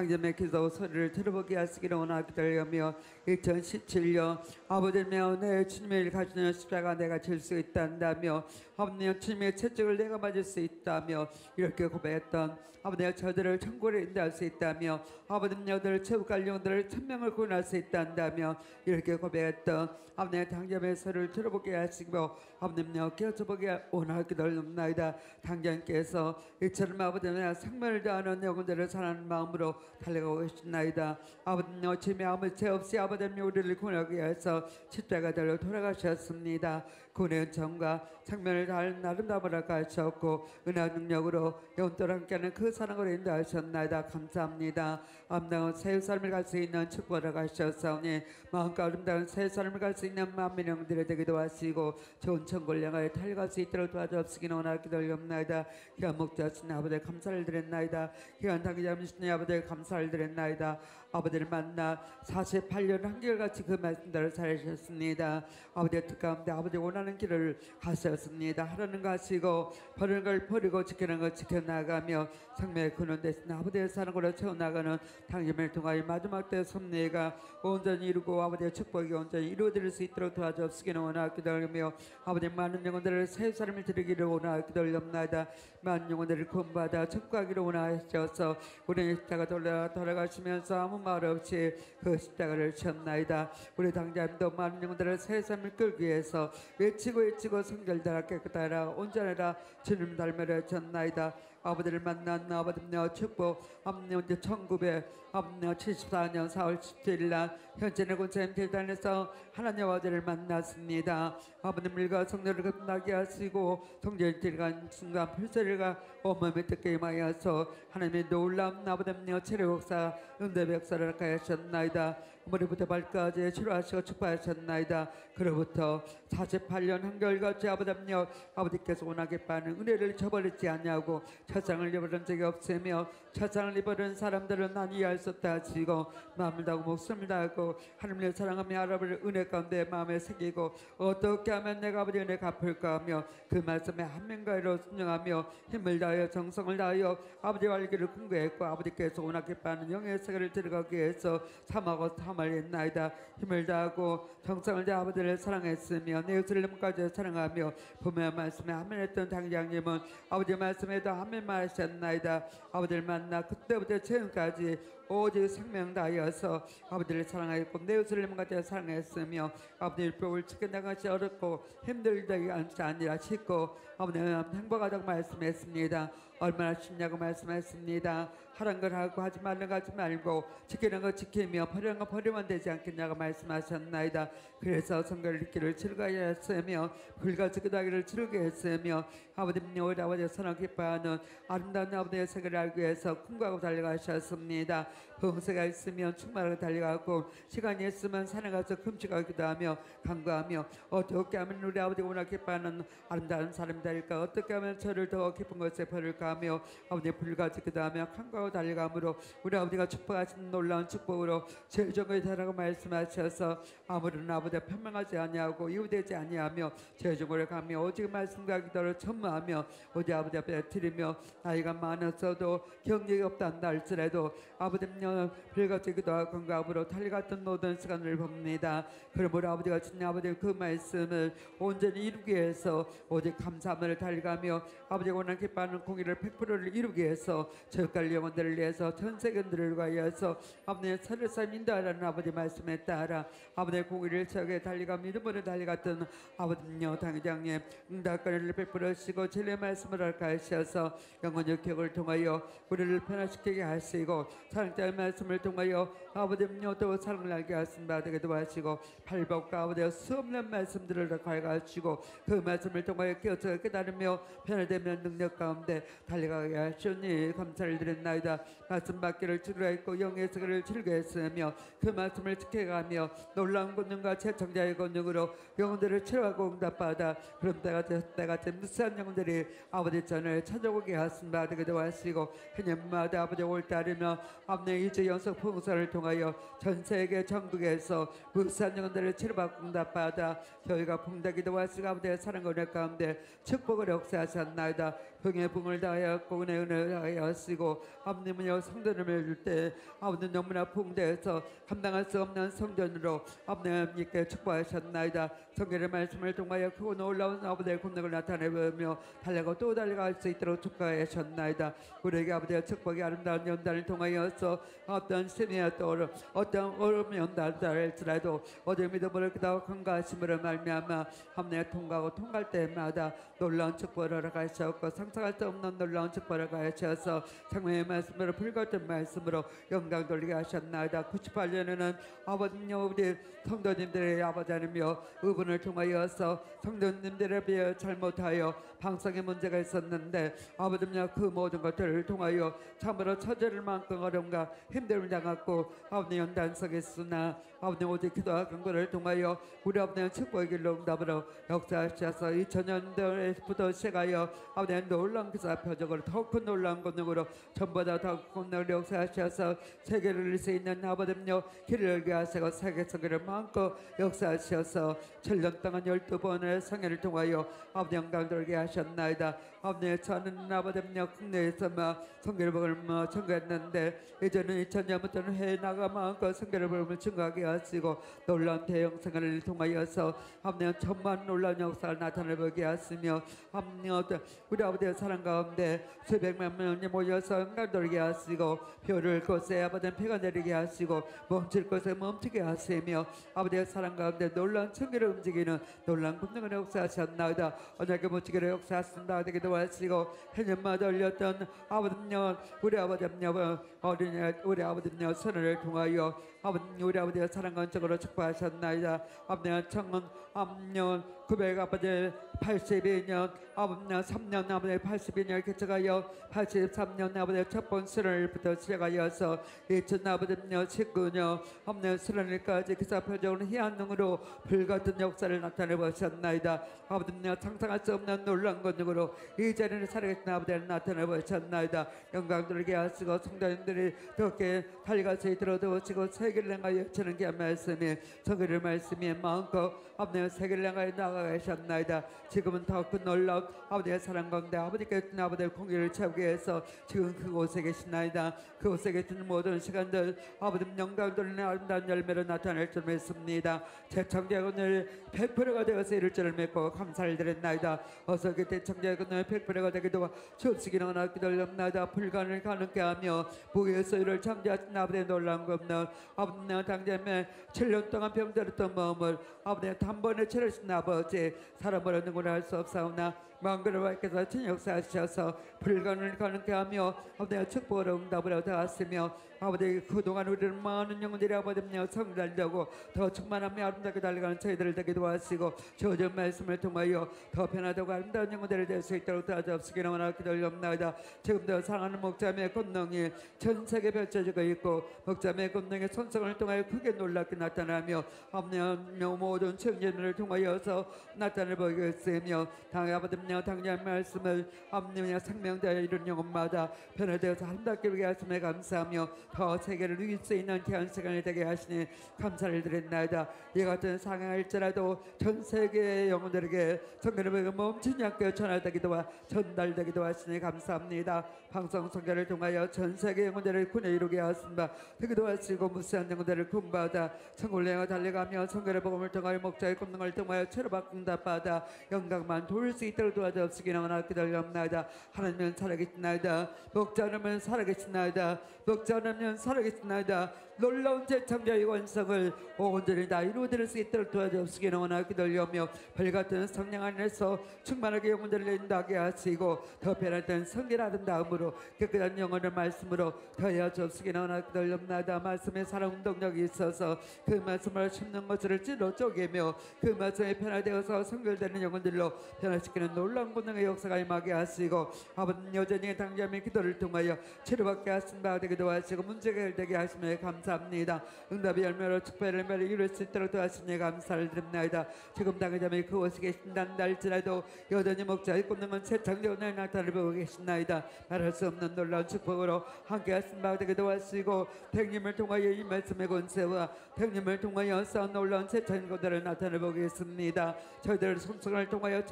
당점의 기도 소리를 들어보게 하시기를 원하기도하며 2017년 아버지며 내 주님의 일 가지는 십자가 내가 질수 있단다며 아버님 주님의 채찍을 내가 맞을 수 있다며 이렇게 고백했던 아버님 저들을 천국에 인도할 수 있다며 아버님 여들을 체육할 영들을 천명을 구원할 수 있단다며 이렇게 고백했던 아버님 당점의 소리를 들어보게 하시고 아버님여 깨어져보게 원하기도합니다. 당장께서 이처럼 아버지의 생명을 다하는 영혼들을 사랑하는 마음으로 달려가고 계시나이다. 아버지여 주님의 아무 죄 없이 아버지님 우리를 구원하기 위해서 십자가 달려 돌아가셨습니다. 구원의 정과 생명을 다하는 아름다움을 가르쳤고 은혜 능력으로 영원토록 함께하는 그 사랑으로 인도하셨나이다. 감사합니다. 아름다운 새 삶을 갈 수 있는 축복을 가르쳤사오니 마음과 아름다운 새 삶을 갈 수 있는 만민 영들이 되기도 하시고 좋은 천국을 향하여 달려갈 수 있도록 도와주옵시기는 원하기도 하옵나이다. 귀한 목자신 아버지 감사를 드렸나이다. 귀한 당기자신 아버지 감사를 드렸나이다. 아버지를 만나 48년 한결같이 그 말씀대로 살으셨습니다. 아버지의 뜻 가운데 아버지 원하는 길을 가셨습니다. 하라는 거 하시고 버리는 걸 버리고 지키는 걸 지켜나가며 생명의 근원 대신 아버지의 사랑으로 채워나가는 당임을 통하여 마지막 때 섭리가 온전히 이루고 아버지의 축복이 온전히 이루어질 수 있도록 도와주옵시기는 원하기도 하며 아버지 많은 영혼들을 새 사람을 드리기를 원하기도 하옵나이다. 많은 영혼들을 구원받아 축복하기를 원하셔서 우리 십자가 돌아 돌아가시면서 아무 말 없이 그 십자가를 쳤나이다. 우리 당자님도 많은 영혼들을 새 삶을 끌기 위해서 외치고 외치고 성결되라 깨끗하라 온전하라 주님 닮으려 쳤나이다. 아버지를 만난 아버지여 축복 아버지 언제 1974년 4월 17일 날 현재는 군사님 대단에서 하나님 아버지를 만났습니다. 아버님과 성녀를 끝나게 하시고 성전을 들어간 순간 풀소리가 온몸에 듣게 임하여서 하나님의 놀라운 아버지여 체력 역사 은대 역사를 가하셨나이다. 머리부터 발까지 치료하시고 축복하셨나이다. 그로부터 48년 한결같이 아버지여 아버지께서 원하게 빠는 은혜를 저버리지 않냐고 첫상을 입어본 적이 없으며 첫상을 입어본 사람들은 난 이해할 수 없다 하시고 마음을 다하고 목숨을 다하고 하나님을 사랑하며 하나님을 은혜 가운데 마음에 새기고 어떻게 하면 내가 아버지 은혜 갚을까 하며 그 말씀에 한명가로 순종하며 힘을 다하여 정성을 다하여 아버지와 알기를 궁구했고 아버지께서 워낙 기뻐하는 영의 세계를 들어가기 위해서 참하고 참을 했나이다. 힘을 다하고 정성을 다해 아버지를 사랑했으며 내 예루살렘까지 사랑하며 보면 말씀에 하면했던 당장님은 아버지 말씀에도 하면 말하셨나이다. 아버지를 만나. 그때부터 지금까지 오직 생명 다하여서 아버지를 사랑하였고 내 예루살렘까지 사랑했으며 아버지를 뼈를 지켜나가시 어렵고 힘들다기 아니라 쉽고 아버지는 행복하다고 말씀했습니다. 얼마나 쉽냐고 말씀했습니다. 하란 걸 하고 하지 거 하지 말고 지키는 거 지키며 버리는 거 버리면 되지 않겠냐고 말씀하셨나이다. 그래서 성결을 잊기를 즐거워야 했으며 불가지기도 하기를 즐겁게 했으며 아버님 여호와 아버지 선을 기뻐하는 아름다운 아버지의 세계를 알기 위해서 궁구하고 달려가셨습니다 봉쇄가 있으면 충만하게 달려가고 시간이 있으면 산에 가서 금식하기도 하며 간구하며 어떻게 하면 우리 아버지가 워낙 기뻐하는 아름다운 사람이 될까? 어떻게 하면 저를 더 기쁜 것에 버릴까? 하며 아버지 불가지기도 하며 간구하고 달려가므로 우리 아버지가 축복하신 놀라운 축복으로 제정을 되라고 말씀하셔서 아무런 아버지 편명하지 아니하고 이웃되지 아니하며 제정을 가며 오직 말씀과 기도를 천무하며 오직 아버지 앞에 드리며 나이가 많았어도 경력이 없다 한다 할지라도 아버지는 불같이 기도와 건강으로 달려갔던 모든 시간을 봅니다. 그러므로 아버지가 주님 아버지 그 말씀을 온전히 이루기 위해서 오직 감사함을 달려가며 아버지가 원하는 기뻐하는 공의를 100%를 이루기 위해서 저갈 영혼들을 위해서 전 세계들을 위하여서 아버지의 서를 삶 인도하라는 아버지 말씀에 따라 아버지의 공의를 저게 달려가 믿음으로 달려갔던 아버지여 당장님 응답권을 베풀으시고 진리의 말씀을 할까 하셔서 영혼의 기억을 통하여 우리를 변화시키게 하시고 사랑자의 말씀을 통하여 아버지여 또 사랑을 알게 하신 바 되게 도와주시고 팔복과 아버지의 수없는 말씀들을 가르치고 그 말씀을 통하여 깨어서 깨달으며 변화되면 능력 가운데 달려가게 하시니 감사를 드렸나이다. 말씀 받기를 즐거워했고 영의 세계를 즐거워했으며 그 말씀을 지켜가며 놀라운 권능과 최청자의 권능으로 영혼들을 치료하고 응답받아 그럼 때가 때같이 무수한 영혼들이 아버지 전을 찾아오게 하신 바 되게 도와주시고 해년마다 아버지 올 따르며 아버지 이제 연속 봉사를 통하여 전 세계 전국에서 무수한 영혼들을 치료받고 응답받아 저희가 봉다기 도와주시고 아버지의 사랑 은혜 가운데 축복을 역사하셨나이다 흥의 붕을 다하였고 은혜 은혜를 다하였으고 아버님은요 성전을 줄때 아버님 너무나 풍대해서 감당할 수 없는 성전으로 아버님께 축복하셨나이다. 성경의 말씀을 통하여 크고 놀라운 아버지의 권능을 나타내며 달려고 또 달려갈 수 있도록 축복하셨나이다. 우리에게 아버지의 축복이 아름다운 연단을 통하여서 어떤 심이야 또 어려- 어떤 어려운 연단할지라도 어제 믿음으로 기도하고 건강하심으로 말미암아 함내 통과하고 통과할 때마다 놀라운 축복을 허락하셨고 상상할 수 없는 놀라운 축복을 가하셔서 성령의 말씀으로 불같은 말씀으로 영광 돌리게 하셨나이다. 98년에는 아버지여 우리 성도님들의 아버지 하나며 의분을 통하여서 성도님들에 비해 잘못하여 방송에 문제가 있었는데 아버지여 그 모든 것들을 통하여 참으로 처절을 만큼 어려움과 힘듦을 당했고 아버지 연단석에 있으나 아버지 오직 기도와 간구를 통하여 우리 아버지의 축복의 길로 응답으로 역사하셔서 2000년대부터 시작하여 아버지의 놀라운 기사 표적으로 더욱 큰 놀라운 권능으로 전보다 더욱 큰 능력을 역사하셔서 세계를 이룰 수 있는 아버지여 길을 열게 하시고 세계 성계를 마음껏 역사하셔서 7년 동안 12번의 성회를 통하여 아버지 영광 돌게 하셨 나이다 아버지 저는 아버지여 국내에서만 성계를 보며 청구했는데 이제는 2000년부터는 해외 나가 마음껏 성계를 보며 증거하게 하시고 놀라운 대형 생활을 통하여서 아버지 천만 놀라운 역사를 나타내보게 하시며 아버지 우리 아버지의 사랑 가운데 수백만 명이 모여서 응답 돌게 하시고 표를 곳에 아버지 피가 내리게 하시고 멈출 곳에 멈추게 하시며 아버지의 사랑 가운데 놀라운 청기를 움직이는 놀라운 권능을 역사하셨나이다. 언약의 역사하신다. 되게 도와주시고 해년마다 올렸던 아버지여 우리 아버지여 어린이 우리 아버지여 선을 통하여 아버지 우리 아버지의 사랑 건적으로 축복하셨나이다. 아버지의 청은 암년 구백 아버지 82년 아버지 3년 아버지 82년 개척하여 83년 아버지 첫 번수련일부터 시작하여서 2000 아버지 19년 아버지 수련일까지 기사표적으로 희한능으로 불같은 역사를 나타내 보셨나이다. 아버지 상상할 수 없는 놀라운 권능으로 이 자리를 살아계신 아버지를 나타내 보셨나이다. 영광 돌게 하시고 성도님들이 더욱게 달가시 들어도시고 세 계를 향하여 치는 게 말씀이 성경의 말씀이 마음껏 아버지의 세계를 향하여 나아가 계셨나이다. 지금은 더큰 놀라운 아버지의 사랑 가운데 아버지께 준 아버지의 공기를 채우기 위해서 지금 그곳에 계시나이다. 그곳에 계신 모든 시간들 아버지 영광 돌리는 아름다운 열매로 나타낼 줄 믿습니다. 재창조의 오늘 100%가 되어서 이룰 줄을 믿고 감사를 드렸나이다. 어서 그때 창조의 오늘 100%가 되기도 주옵시기는 하나 기다렸나이다. 불가능을 가능케 하며 무에서 이를 창조하신 아버지의 놀라운 겁나 아버지의 당장에 7년 동안 병들었던 마음을 아버지의 단번에 치르신 아버지? 사람을 얻는 걸 알 수 없사오나 망그를 밝혀서 천역사하셔서 불가능을 가능케 하며 아버지의 축복으로 응답을 얻어왔으며 아버지 그동안 우리를 많은 영혼들이 아버지며 성달되고 더 충만하며 아름답게 달려가는 저희들을 되게 도와주시고 저전 말씀을 통하여 더 변화되고 아름다운 영혼들을 될 수 있도록 도와주옵시기를 원하고 기도리옵나이다. 지금도 사랑하는 목자의 권능이 전 세계에 펼쳐지고 있고 목자의 권능의 손성을 통하여 크게 놀랍게 나타나며 아버지며 모든 청년들을 통하여서 나타내 보이고 있으며 당의 아버지며 당의 말씀을 아버지며 생명 되어 이룬 영혼마다 변화되어서 보게 하심에 감사하며 더 세계를 누릴 수 있는 귀한 시간이 되게 하시니 감사를 드렸나이다. 이 같은 상황일지라도 전 세계의 영혼들에게 성경을 멈추지 않게 전하되기도 하 전달되기도 하시니 감사합니다. 방송 성경을 통하여 전 세계 영혼들을 군에 이루게 하신다 되기도 하시고 무수한 영혼들을 군받아 천국을 향해 달려가며 성경의 복음을 통하여 목자의 권능을 통하여 체로받는다 받아 영광만 돌릴 수 있도록 도와주옵시기 나오나 기다려옵나이다. 하나님 은 살아계시나이다. 목자는 살아계시나이다. 목자는 살아계시나이다 놀라운 재창자의 완성을 온전히 다. 이루어드릴 수 있도록 도와주옵시기 나오나 기다려오며 별같은 성령 안에서 충만하게 영혼들을 낸다게 하시고 더 변화된 성결 아름다움으로 깨끗한 영혼의 말씀으로 더하여 주옵시기 나오나 기다려옵나이다. 말씀에 사랑 운동력이 있어서 그 말씀을 심는 것을 찔러 쪼개며 그 말씀에 변화되어서 성결되는 영혼들로 변화시키는 놀라운 권능의 역사가 임하게 하시고 아버지 여전히 당자의 기도를 통하여 치료받게 하신 바 되기도 하시고 문제가 해결되게 하시며 감사 합니다 응답의 열매로 축복의 열매를 이룰 수 있도록 도와주시니 감사를 드립니다 지금 당자의 그곳에 계신단다 할지라도 여전히 목자의 권능은 새 창조의 나타를 보고 계신나이다 말할 수 없는 놀라운 축복으로 함께 하신 바 되기도 하시고 택님을 통하여 이 말씀의 권세와 택님을 통하여 싸운 놀라운 세찬 것들을 나타내 보겠습니다. 저희들 손성을 통하여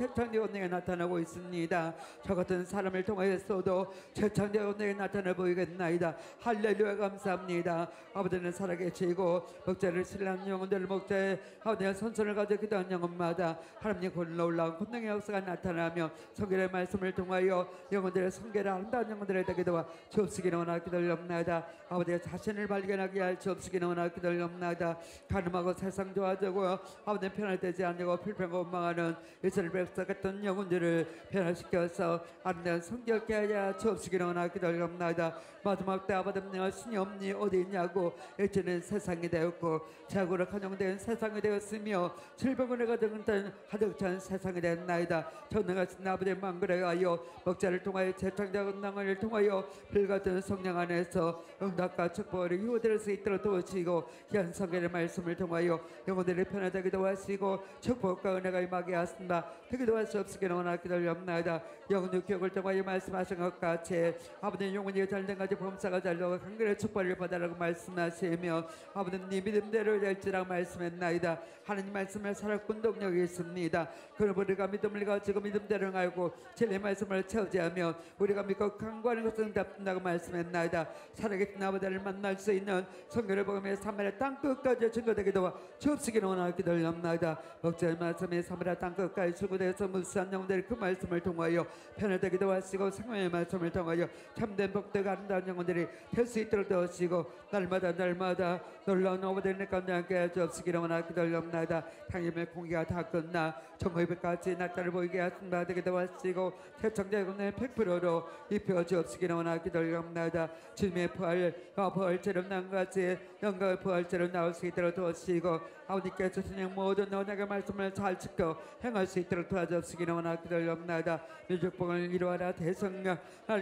언능에 나타나고 있습니다. 저 같은 사람을 통하여서도 최찬의 언능에 나타내 보이겠나이다. 할렐루야 감사합니다. 아버지는 살아계시고 목자를 신뢰한 영혼들 목자의 아버지의 선선을 가져 기도한 영혼마다 하나님 그 놀라운 권능의 역사가 나타나며 성결의 말씀을 통하여 영혼들의 성결의 아름다운 영혼들의 되기도와 주옵시기는 원하기 기도옵나이다. 아버지의 자신을 발견하게 할 주옵시기는 원하기 기도옵나이다. 가늠하고 세상 좋아지고 아버지 편할되지 않고 불평과 원망하는 이스라엘 백성 같은 영혼들을 변화시켜서 아름다운 성결케 하여 주옵시기는 원하기 기도옵나이다. 마지막 때 아버지 내가 신이 없니 어디 있냐고 이제는 세상이 되었고 자고로 간용된 세상이 되었으며 질병을 가득 찬 가득 찬 세상이 되었나이다. 전능하신 아버지 만그레하여 목자를 통하여 재창자 은당을 통하여 불같은 성령 안에서 응답과 축복을 이루어드릴 수 있도록 도우시고 귀한 성경의 말씀을 통하여 영혼들이 편하다기도 하시고 축복과 은혜가 임하게 하신다. 되기도 할 수 없으기는 원하기 기다려옵나이다. 영혼 육격을 통하여 말씀하신 것 같이 아버지 영혼이 잘된 가지 범사가 잘되고 강결의 축복을 받아라고 말씀 하시며 아버지 네 믿음대로 될지라 말씀했나이다. 하나님 말씀에 살아꾼 동력이 있습니다. 그럼 우리가 믿음을 가지고 믿음대로 알고 진리 말씀을 채우지하며 우리가 믿고 강구하는 것은 답된다고 말씀했나이다. 살아계신 아버지를 만날 수 있는 성경을 복음의 사마리아 땅 끝까지 증거되기도 주옵시기는 원하기 기다려옵나이다. 목자의 말씀에 사마리아 땅 끝까지 출구되어서 무수한 영들이 그 말씀을 통하여 편하되기도 하시고 생명의 말씀을 통하여 참된 복되고 아름다운 영혼들이 될 수 있도록 도우시고 날마다 날마다 놀라운 아버지의 가운데 함께 주옵시기를 원하기 기다려옵나이다. 당임의 공기가 다 끝나 정의백까지 나타를 보이게 하신 바 되기도 하시고 최청자 군의 100%로 입혀 주옵시기를 원하기 기다려옵나이다. 주님의 부활, 부활처럼 난같이 영광의 부활처럼 나올 수 있도록 도우시고 아버님께서 그냥 모든 언약의 말씀을 잘 지켜 행할 수 있도록 도와주시기를 원하기 기도합니다. 민족봉을 이루어라 대성령을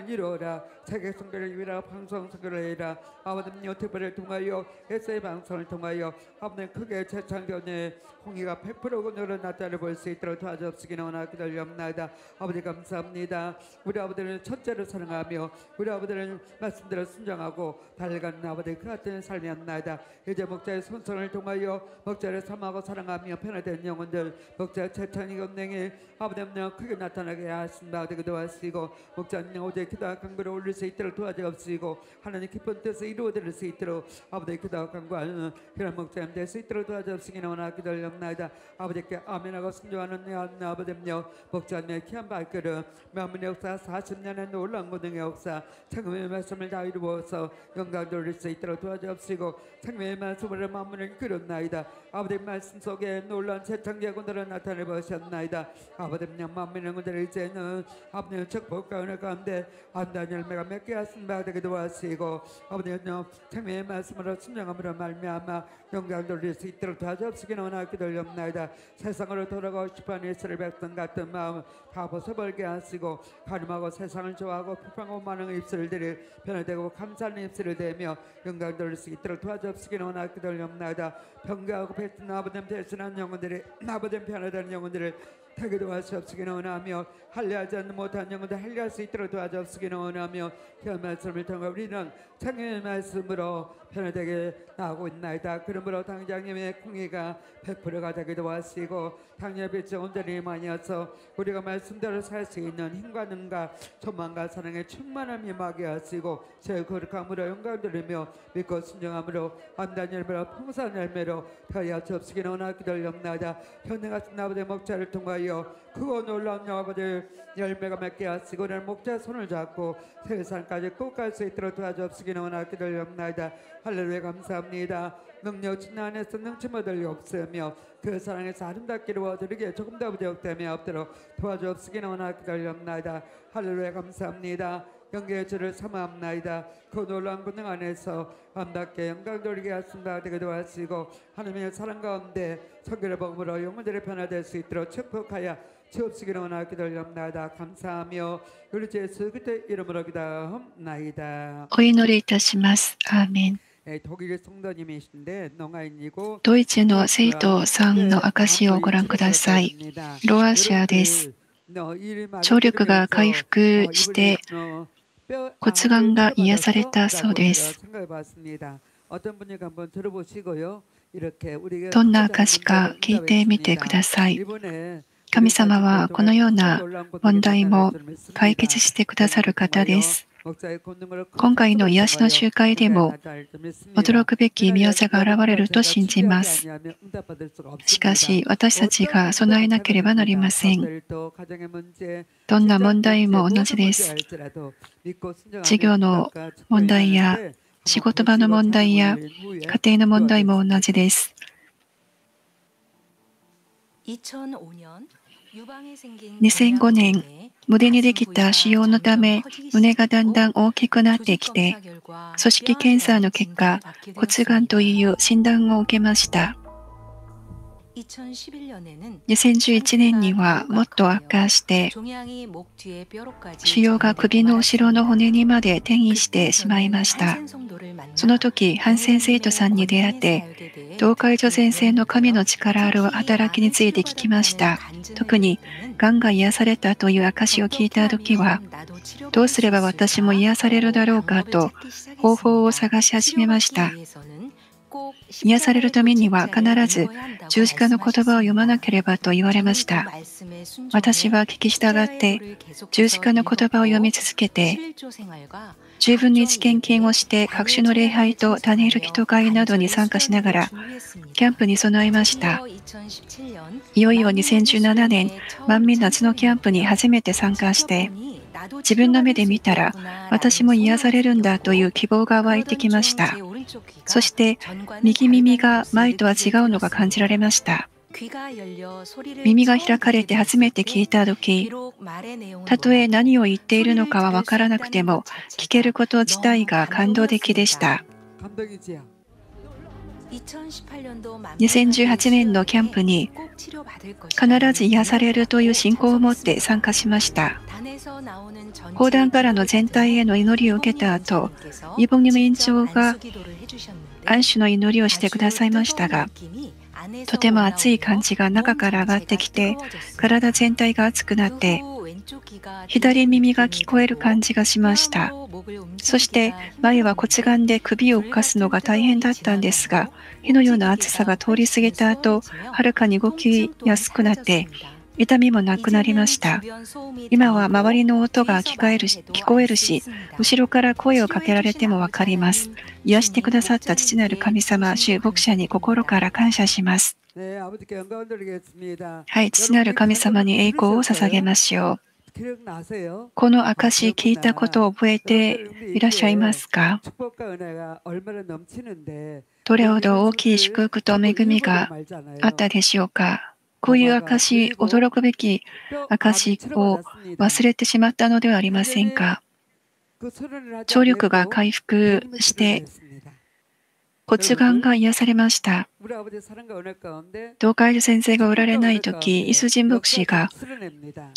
이루어라 세계 선교를 이루라 방송 선교를 이루라 아버님 유튜브를 통하여 에세 이 방송을 통하여 아버님 크게 재창조의 홍의가 100% 늘어났다를 볼 수 있도록 도와주시기를 원하기 기도합니다. 아버지 감사합니다. 우리 아버지를 첫째로 사랑하며 우리 아버지를 말씀대로 순종하고 달려가는 아버지 그 같은 삶이었나이다. 이제 목자의 손선을 통하여 목자를 삼하고 사랑하며 편화된 영혼들 목자 최천이 건능이 아버지는 크게 나타나게 하신다. 되기도 하시고 목자님 오직 기도와 강구를 올릴 수 있도록 도와주옵시고 하나님 기쁜 뜻을 이루어드릴 수 있도록 아버지 기도와 강구하는 그런 목자님 될 수 있도록 도와주옵시기는 원하기 기도합나이다. 아버지께 아멘하고 순종하는 내 아버지며 목자님의 귀한 발걸음 만문의 역사 40년의 놀라운 고등의 역사 창금의 말씀을 다 이루어서 영광 돌릴 수 있도록 도와주옵시고 창금의 말씀으로 만문을 이끌었나이다 아버지 말씀 속에 놀라운 세창제군들을 나타내 보셨나이다. 아버지님 만문의 군들을 이제는 아버지의 축복과 은혜 가운데 안단 열매가 맺게 하신 바 되게 도와주시고 아버지님 창금의 말씀으로 순종함으로 말미암아 영광 돌릴 수 있도록 도와주옵시기는 원하기 돌렸나이다. 세상으로 돌아가고 싶어하는 예수를 백성 같은 마음 다 벗어버리게 하시고 가늠하고 세상을 좋아하고 비판하고 많은 입술들이 변화되고 감사하는 입술을 대며 영광 돌릴 수 있도록 도와주옵시기는 원하기 돌렸나이다. 병가하고 배신 아버님 대신한 영혼들이 아버님 변화되는 영혼들을 되게 도와주옵시기는 원하며 할례하지 않는 못한 영혼들 할례할 수 있도록 도와주옵시기는 원하며 그 말씀을 통해 우리는 창의 말씀으로 변화되게 나오고 있나이다. 그러므로 당장님의 공의가 100%가 되게 도와주시고 당의 빛이 온전히 많이어서 우리가 말씀대로 살 수 있는 힘과 능과 소망과 사랑의 충만함이 임하게 하시고 제 거룩함으로 영광 돌리며 믿고 순종함으로 안단 열매로 풍성한 열매로 더하여 주옵시기는 원하기 돌렸나이다. 현대 같은 아버지의 목자를 통하여 크고 놀라운 아버지 열매가 맺게 하시고 는 목자 손을 잡고 세상까지 꼭 갈 수 있도록 도와주옵시기는 원하기 돌렸나이다. 할렐루야 감사합니다. 능력 주님 안에서 능치 못할 일 없으며 그 사랑에서 아름답게 이루어지게 조금 더 부족됨이 없도록 도와주옵시기는 원하기도 했나이다. 할렐루야 감사합니다 영계의 주를 삼아옵나이다 그 놀라운 권능 안에서 아름답게 영광 돌리게 하신다 되게 도와주시고 하나님의 사랑 가운데 성결의 복음으로 영혼들의 변화될 수 있도록 축복하여 주옵시기를 원하기 돌렸나이다 감사하며 우리 주 예수 그때 이름으로 기도합나이다 お祈りいたします。アーメン。 예, 독일 성도님이신데 농아인이고 ドイツの生徒さんの証をご覧ください。ロアシアです。聴力が回復して 骨盤が癒されたそうです。どんな証か聞いてみてください。神様はこのような問題も解決してくださる方です。今回の癒しの集会でも驚くべき宮座が現れると信じます。しかし私たちが備えなければなりません。どんな問題も同じです。授業の問題や仕事場の問題や家庭の問題も同じです。2005年、胸にできた腫瘍のため胸がだんだん大きくなってきて組織検査の結果骨がんという診断を受けました。2011年にはもっと悪化して腫瘍が首の後ろの骨にまで転移してしまいました。その時ハンセン生徒さんに出会って東海女先生の神の力ある働きについて聞きました。特にがんが癒されたという証を聞いた時はどうすれば私も癒されるだろうかと方法を探し始めました。癒されるためには必ず十字架の言葉を読まなければと言われました。私は聞き従って十字架の言葉を読み続けて十分に知見研をして各種の礼拝とタネール祈祷会などに参加しながらキャンプに備えました。いよいよ2017年万民夏のキャンプに初めて参加して自分の目で見たら私も癒されるんだという希望が湧いてきました。そして右耳が前とは違うのが感じられました。耳が開かれて初めて聞いた時たとえ何を言っているのかは分からなくても聞けること自体が感動的でした。2018年のキャンプに必ず癒されるという信仰を持って参加しました。講談からの全体への祈りを受けた後、イボニム院長が安守の祈りをしてくださいましたが、とても熱い感じが中から上がってきて、体全体が熱くなって、左耳が聞こえる感じがしました。そして前は骨眼で首を動かすのが大変だったんですが、火のような暑さが通り過ぎた後、はるかに動きやすくなって、痛みもなくなりました。今は周りの音が聞こえるし、聞こえるし後ろから声をかけられても分かります。癒してくださった父なる神様、主牧者に心から感謝します。はい、父なる神様に栄光を捧げましょう。この証聞いたことを覚えていらっしゃいますか？どれほど大きい祝福と恵みがあったでしょうか？こういう証、驚くべき証を忘れてしまったのではありませんか？聴力が回復して骨眼が癒されました。東海先生がおられない時、イスジン牧師が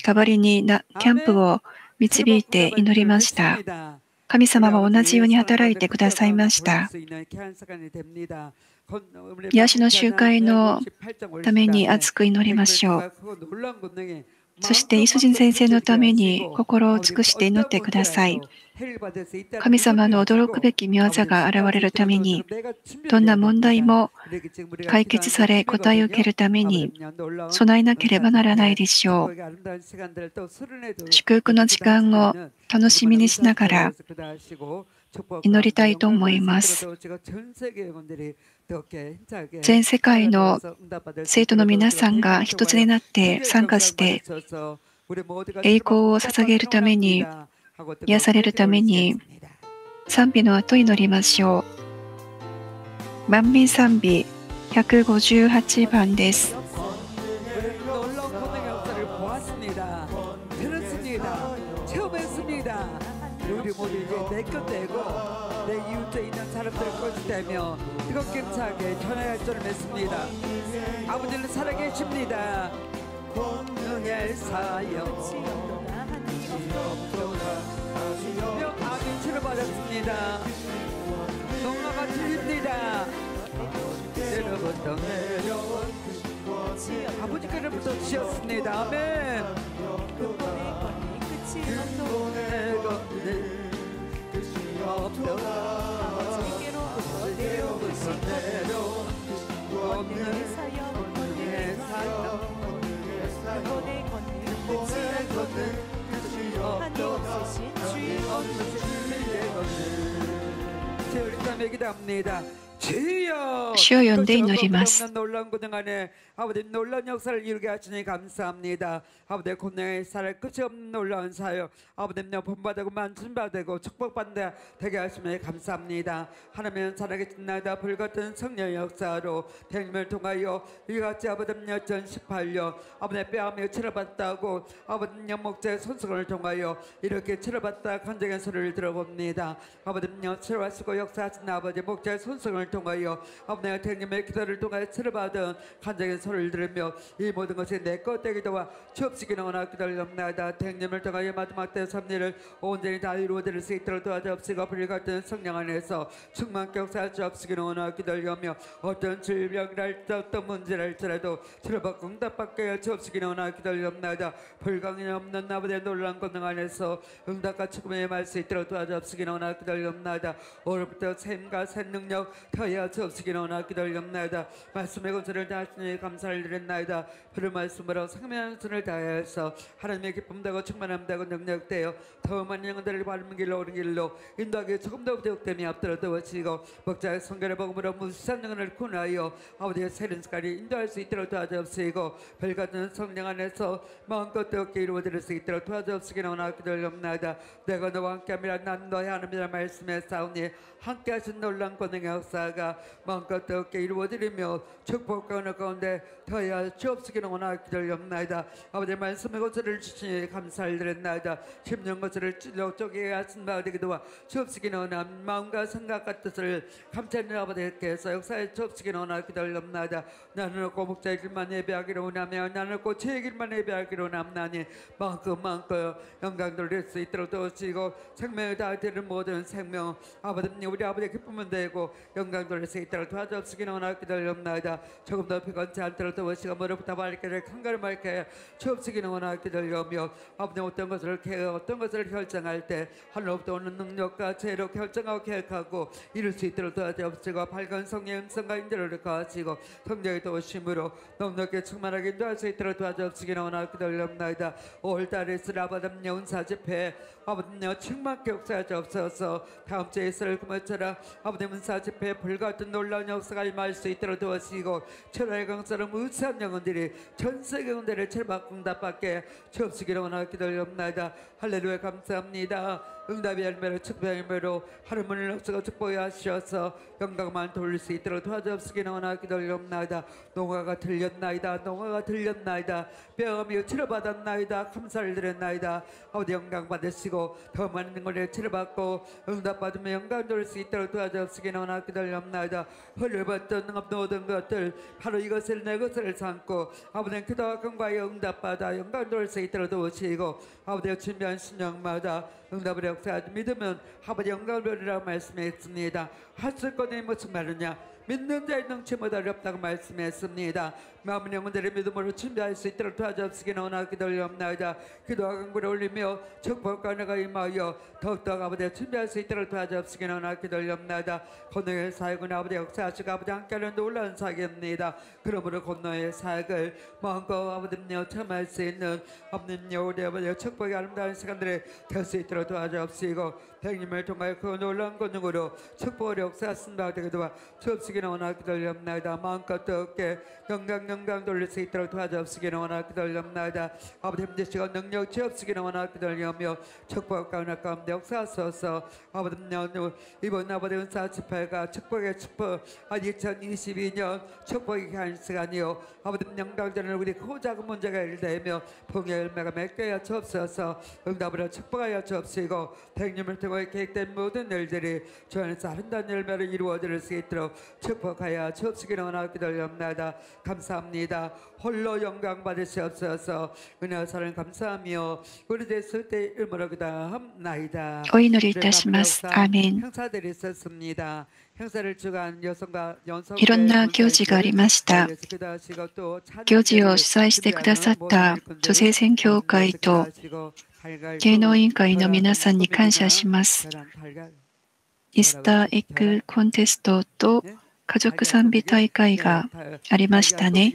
代わりになキャンプを導いて祈りました。神様は同じように働いてくださいました。癒しの集会のために熱く祈りましょう。そして、イスジン先生のために心を尽くして祈ってください。神様の驚くべき御業が現れるために、どんな問題も解決され答えを受けるために備えなければならないでしょう。祝福の時間を楽しみにしながら祈りたいと思います。全世界の生徒の皆さんが一つになって参加して栄光を捧げるために癒されるために賛美の後祈りましょう。万民賛美158番です。 놀라운 권능의 역사를 보았습니다. 들었습니다. 체험했습니다. 우리 모두 이제 내것 되고 내 이웃에 있는 사람들의 것이 되며 뜨겁게 차게 전화할 줄을 믿습니다. 아버지는 살아계십니다. 권능의 사역 아멘 치료받았습니다. 내려온 아버지께로부터 지었습니다. 아멘. 내가 내 없던 아버지께로부터 내려온 권능의 사역 권능의 사역 권능의 권능 없던 주의 권능 제 우리 땀에 기도합니다. 主よ呼んで祈ります。 아버지 놀라운 역사를 이루게 하시니 감사합니다. 아버지 권능의 살을 끝이 없는 놀라운 사역 아버지님 본받고 만진받고 축복받는 되게 하시니 감사합니다. 하나님 살아계신 나다 불같은 성령 역사로 대님을 통하여 이같이 아버지님 2018년 아버지 뼈아며 치러봤다고 아버지님 목재 손수건을 통하여 이렇게 치러봤다 간증의 소리를 들어봅니다. 아버지님 치러왔고 역사하신 아버지 목재 손수건을 통하여 아버지 대님의 기도를 통하여 치러받은 간증의 소리 를 들으며 이 모든 것이 내 것 되기도와 주옵시기는 원하 기다리옵나이다. 대님을 통하여 마지막 때 섭리를 온전히 다 이루어드릴 수 있도록 도와주옵시고 불같은 성령 안에서 충만케 역사할 주옵시기는 원하 기다리오며 어떤 질병이랄지 어떤 문제랄지라도 치료받고 응답받게 하여 주옵시기는 원하 기다리옵나이다. 불강이 없는 아버지의 놀라운 권능 안에서 응답과 축복의 말수 있도록 도와주옵시기는 원하 기다리옵나이다. 오늘부터 샘과 새 능력 더하여 주옵시기는 원하 기다리옵나이다. 말씀의 권세를 다하시니 감사 를 드렸나이다. 그런 말씀으로 손을 다하여서 하나님의 기쁨되고 충만함되고 능력되어 더 많은 영혼들을 바른 길로 옳은 길로 인도하기 조금 더 부족됨이 앞들어 도와주시고 목자의 성결의 복음으로 무수한 영혼을 구하여 아버지의 새로운 색깔이 인도할 수 있도록 도와주옵시고 별같은 성령 안에서 마음껏 뜨겁게 이루어질 수 있도록 도와주옵시기는 원하 기도옵나이다. 내가 너와 함께함이라 난 너의 하나님이라 말씀에 싸우니 함께하신 놀란 권능의 역사 바가 마음껏 뜨겁게 이루어지리며 축복과 은혜 가운데 더야 주옵시기는 원하기 기다리옵나이다. 아버지 말씀의 것을 주시니 감사를 드렸나이다. 십년 것을 찔러 쪼개게 하신 바 되기도와 주옵시기는 원한 마음과 생각과 뜻을 감찰하는 아버지께서 역사에 주옵시기는 원하기 기다리옵나이다. 나는 없고 목자의 길만 예배하기로 원하며 나는 없고 죄의 길만 예배하기로 원함나니 마음껏 마음껏 영광 돌릴 수 있도록 도우시고 생명을 다되는 모든 생명 아버지님 우리 아버지 기쁨은 되고 영광 돌릴 수 있도록 도와주옵시기는 원하기 기다리옵나이다. 조금 더 피곤치 않도록 도우시고 무릎부터 발길을 큰걸맑게 주옵시기는 원하기 기다리오며 아버지 어떤 것을 개 어떤 것을 결정할 때 하늘로부터 오는 능력과 지혜로 결정하고 계획하고 이룰 수 있도록 도와주옵시고 밝은 성의 음성과 인도를 거하시고 성령의 도우심으로 넉넉히 충만하게 인도할 수 있도록 도와주옵시기는 원하기 기다리옵나이다. 올달에 있을 아버지님 은사 집회 아버지님 충만케 역사하옵소서. 다음 주에 있을 그모처럼 아버지님 은사 집회 불같은 놀라운 역사가 임할 수 있도록 도와주시고 철화의 강사 람 무수한 영혼들이 전 세계 영혼들을 철박 응답받게 주옵시기를 원하기 기다리옵나이다. 할렐루야 감사합니다 응답의 열매로 축복의 열매로 하루 문을 없어가 축복해 하셔서 영광만 돌릴 수 있도록 도와주옵시기를 원하기 기다리옵나이다. 농화가 들렸나이다. 농화가 들렸나이다. 뼈음이 치료받았나이다. 감사를 드렸나이다. 아버지 영광 받으시고 더 많은 것을 치료받고 응답받으며 영광 돌릴 수 있도록 도와주옵시기를 원하기 기다리옵나이다. 흘려봤던 모든 것들 바로 이것을 내 것을 삼고 아버지 기도와 건과의 응답받아 영광 돌릴 수 있도록 도우시고 아버지가 준비한 신령마다 응답을 역사하지 믿으면 아버지 영광을 받으라고 말씀했습니다. 할수 있거니 무슨 말이냐? 믿는 자의 능치보다 어렵다고 말씀했습니다 마음은 영혼들의 믿음으로 준비할 수 있도록 도와주옵시기는 원하기 기다리옵나이다. 기도와 간구를 올리며 축복과 내가 임하여 더욱더 아버지 준비할 수 있도록 도와주옵시기는 원하기 기다리옵나이다. 건너의 사역은 아버지 역사하시고 아버지 함께하는 놀라운 사역입니다. 그러므로 건너의 사역을 마음껏 아버지님 참할 수 있는 없는 여우리 아버지 축복의 아름다운 시간들이 될 수 있도록 도와주옵시고 백님을 통하여 그 놀라운 권능으로 축복을 역사하신 바 되게 도와 주옵시기는 원하기 기다리옵나이다. 마음껏 뜨겁게 영광 영광 돌릴 수 있도록 도와주옵시기는 원하기 기다리옵나이다 아버지 힘드시고 능력 주옵시기는 원하기 기다리오며 축복과 은혜 가운데 역사하소서 아버지님 이번 아버지 은사 집회가 축복의 축복 아 2022년 축복의 한 시간이요 아버지님 영광전을 우리 고작은 문제가 일되며 복음의 열매가 맺게 하여 주옵소서 응답으로 축복하여 주옵시고 백님을 통해 계획된 모든 일들이 주 안에서 아름다운 열매로 이루어질 수 있도록 축복하여 주옵시기를 원하고 기다리옵나이다 감사합니다 감사합니다. 홀로 영광 받으시옵소서. 은혜와 사랑 감사하며 우리 됐을 때 일모로 그다음 나이 다. お祈りいたします. 아멘. 행사들이 있었습니다. いろんな行事がありました。行事を主催してくださった女性宣教会と芸能委員会の皆さんに感謝します。イスターエッグコンテストと家族賛美大会がありましたね。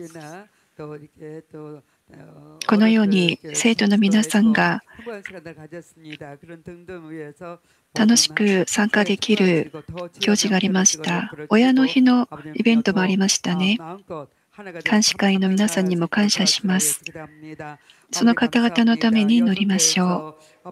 このように生徒の皆さんが楽しく参加できる行事がありました。親の日のイベントもありましたね。監視会の皆さんにも感謝します。その方々のために祈りましょう。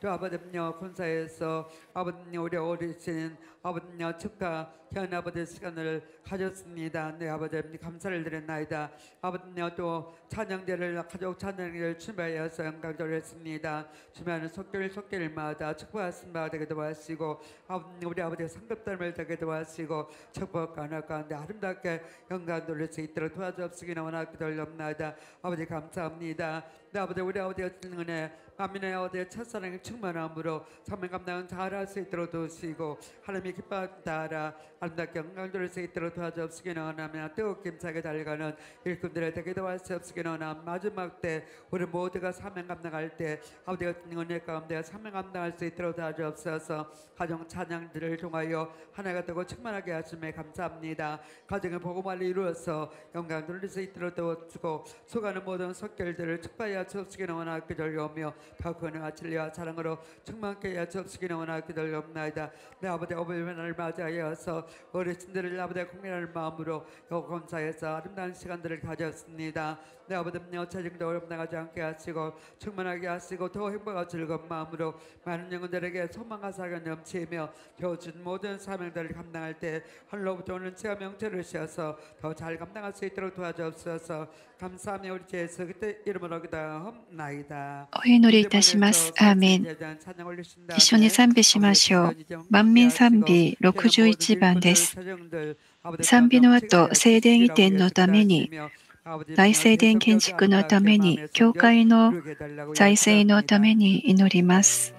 또 아버님여 군사에서 아버님 우리 어르신 아버님여 축하 현 아버지 시간을 가졌습니다. 네 아버님 감사를 드렸나이다. 아버님여 또 찬양대를 가족 찬양을 준비하여서 영광을 했습니다. 주면은 속길 속길마다 축복하신 바 되기도 하시고 아버님 우리 아버지 상급담을 되기도 하시고 축복과 하나 가운데 아름답게 영광 돌릴 수 있도록 도와주옵시기나 원하기도 올렵나이다. 아버지 감사합니다. 네, 아버지 우리 아버지 같은 은혜 아민의 아버지의 첫사랑이 충만함으로 사명 감당은 잘할 수 있도록 도우시고 하나님이 기뻐한다라 아름답게 영광 돌릴 수 있도록 도와주옵시기는 원하며 뜨겁게 힘차게 달려가는 일꾼들의 되기도 할수 없으기는 원함 마지막 때 우리 모두가 사명 감당할 때 아버지 같은 은혜 가운데 사명 감당할 수 있도록 도와주옵소서. 가정 찬양들을 통하여 하나가 되고 충만하게 하심에 감사합니다. 가정의 복음을 이루어서 영광 돌릴 수 있도록 도와주고 수고하는 모든 석결들을 축복하여 주옵시기는 원하기 돌려오며 더 권능과 진리와 사랑으로 충만케 하여 주옵시기를 원하기 기도하옵나이다. 내 아버지 어버이날을 맞이하여서 어르신들을 아버지 공연할 마음으로 요검사에서 아름다운 시간들을 가졌습니다. 내 아버지여 체증도 어렵 나가지 않게 하시고 충만하게 하시고 더 행복하고 즐거운 마음으로 많은 영혼들에게 소망과 사랑을 넘치며 겨우준 모든 사명들을 감당할 때 하늘로부터 오는 체험 명체를 씌어서 더 잘 감당할 수 있도록 도와주옵소서. 감사하며 우리 주 예수 그때 이름으로 기도하옵나이다 りいたします。アーメン。一緒に賛美しましょう。万民賛美61番です。賛美の後、聖殿移転のために、大聖殿建築のために、教会の財政のために祈ります。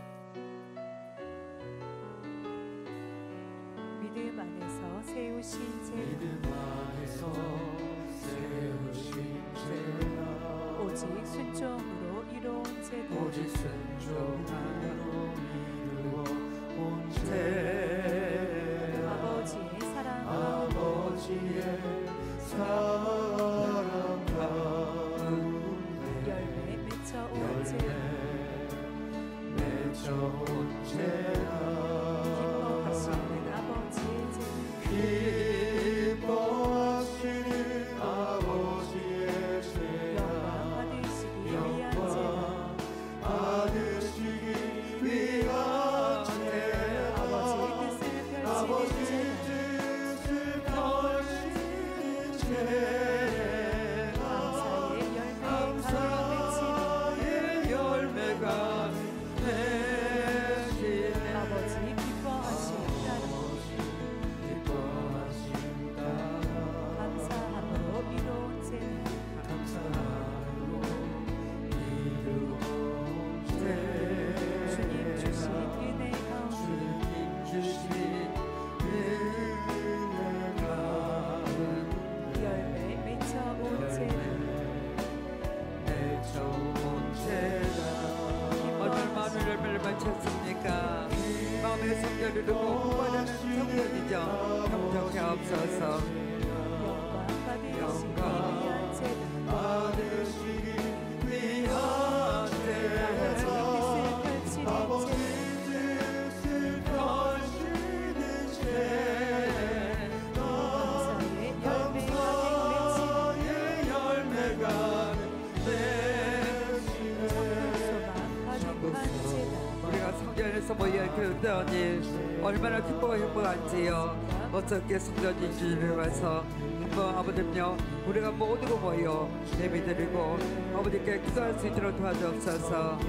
어떻게 성전인 줄을 와서 한번 아버지요 우리가 모두가 모여 예배드리고 아버지께 기도할 수 있도록 도와주옵소서.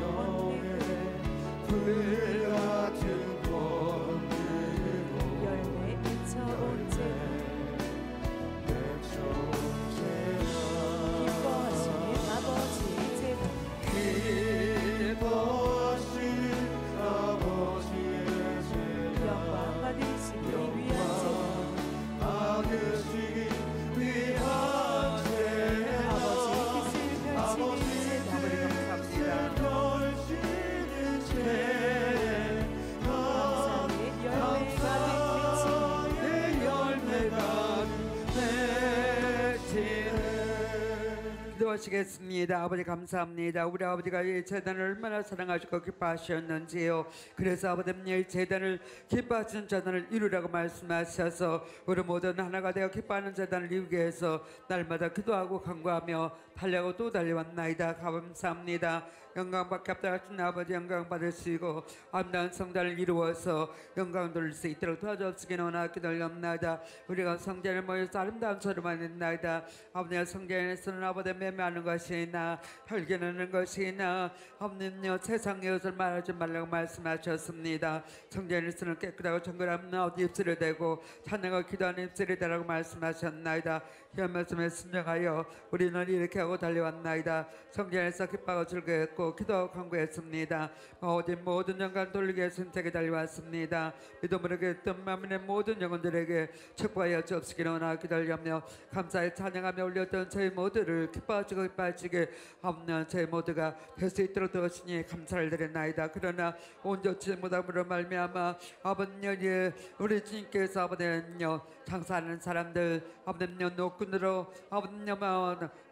맺히 는 기도하시겠습니다. 아버지 감사합니다. 우리 아버지가 이 재단을 얼마나 사랑하시고 기뻐하셨는지요. 그래서 아버지님 이 재단을 기뻐하시는 재단을 이루라고 말씀하셔서 우리 모두는 하나가 되어 기뻐하는 재단을 이루기 위해서 날마다 기도하고 간구하며 달려고 또 달려왔나이다. 감사합니다. 영광 받게 합당하신 아버지 영광 받으시고 아름다운 성단을 이루어서 영광 돌릴 수 있도록 도와주옵시기는 원하기 기도합나이다. 우리가 성전을 모여서 아름다운 소리만 했나이다. 아버지의 성전에서는 아버지 매매하는 것이 나 혈기내는 것이나 아버님요 세상의 것을 말하지 말라고 말씀하셨습니다. 성전에서는 깨끗하고 정결한 나옷 입술을 대고 찬양과 기도하는 입술이 되라고 말씀하셨나이다. 이 말씀에 순종하여 우리는 이렇게 하고 달려왔나이다. 성전에서 기뻐하고 즐거웠고 기도하고 간구했습니다. 모든 모든 영광 위해 선택에 달려왔습니다. 믿음으로 했던 마음의 모든 영혼들에게 축복하여 주옵시기를 원하고 기다리며 감사에 찬양하며 올렸던 저희 모두를 기뻐하시고 기뻐하시게 없는 저희 모두가 될 수 있도록 도우시니 감사를 드렸나이다. 그러나 온전치 못함으로 말미암아 아버님의 우리 주님께서 아버님요 장사하는 사람들 아버님요 노끈으로 아버님요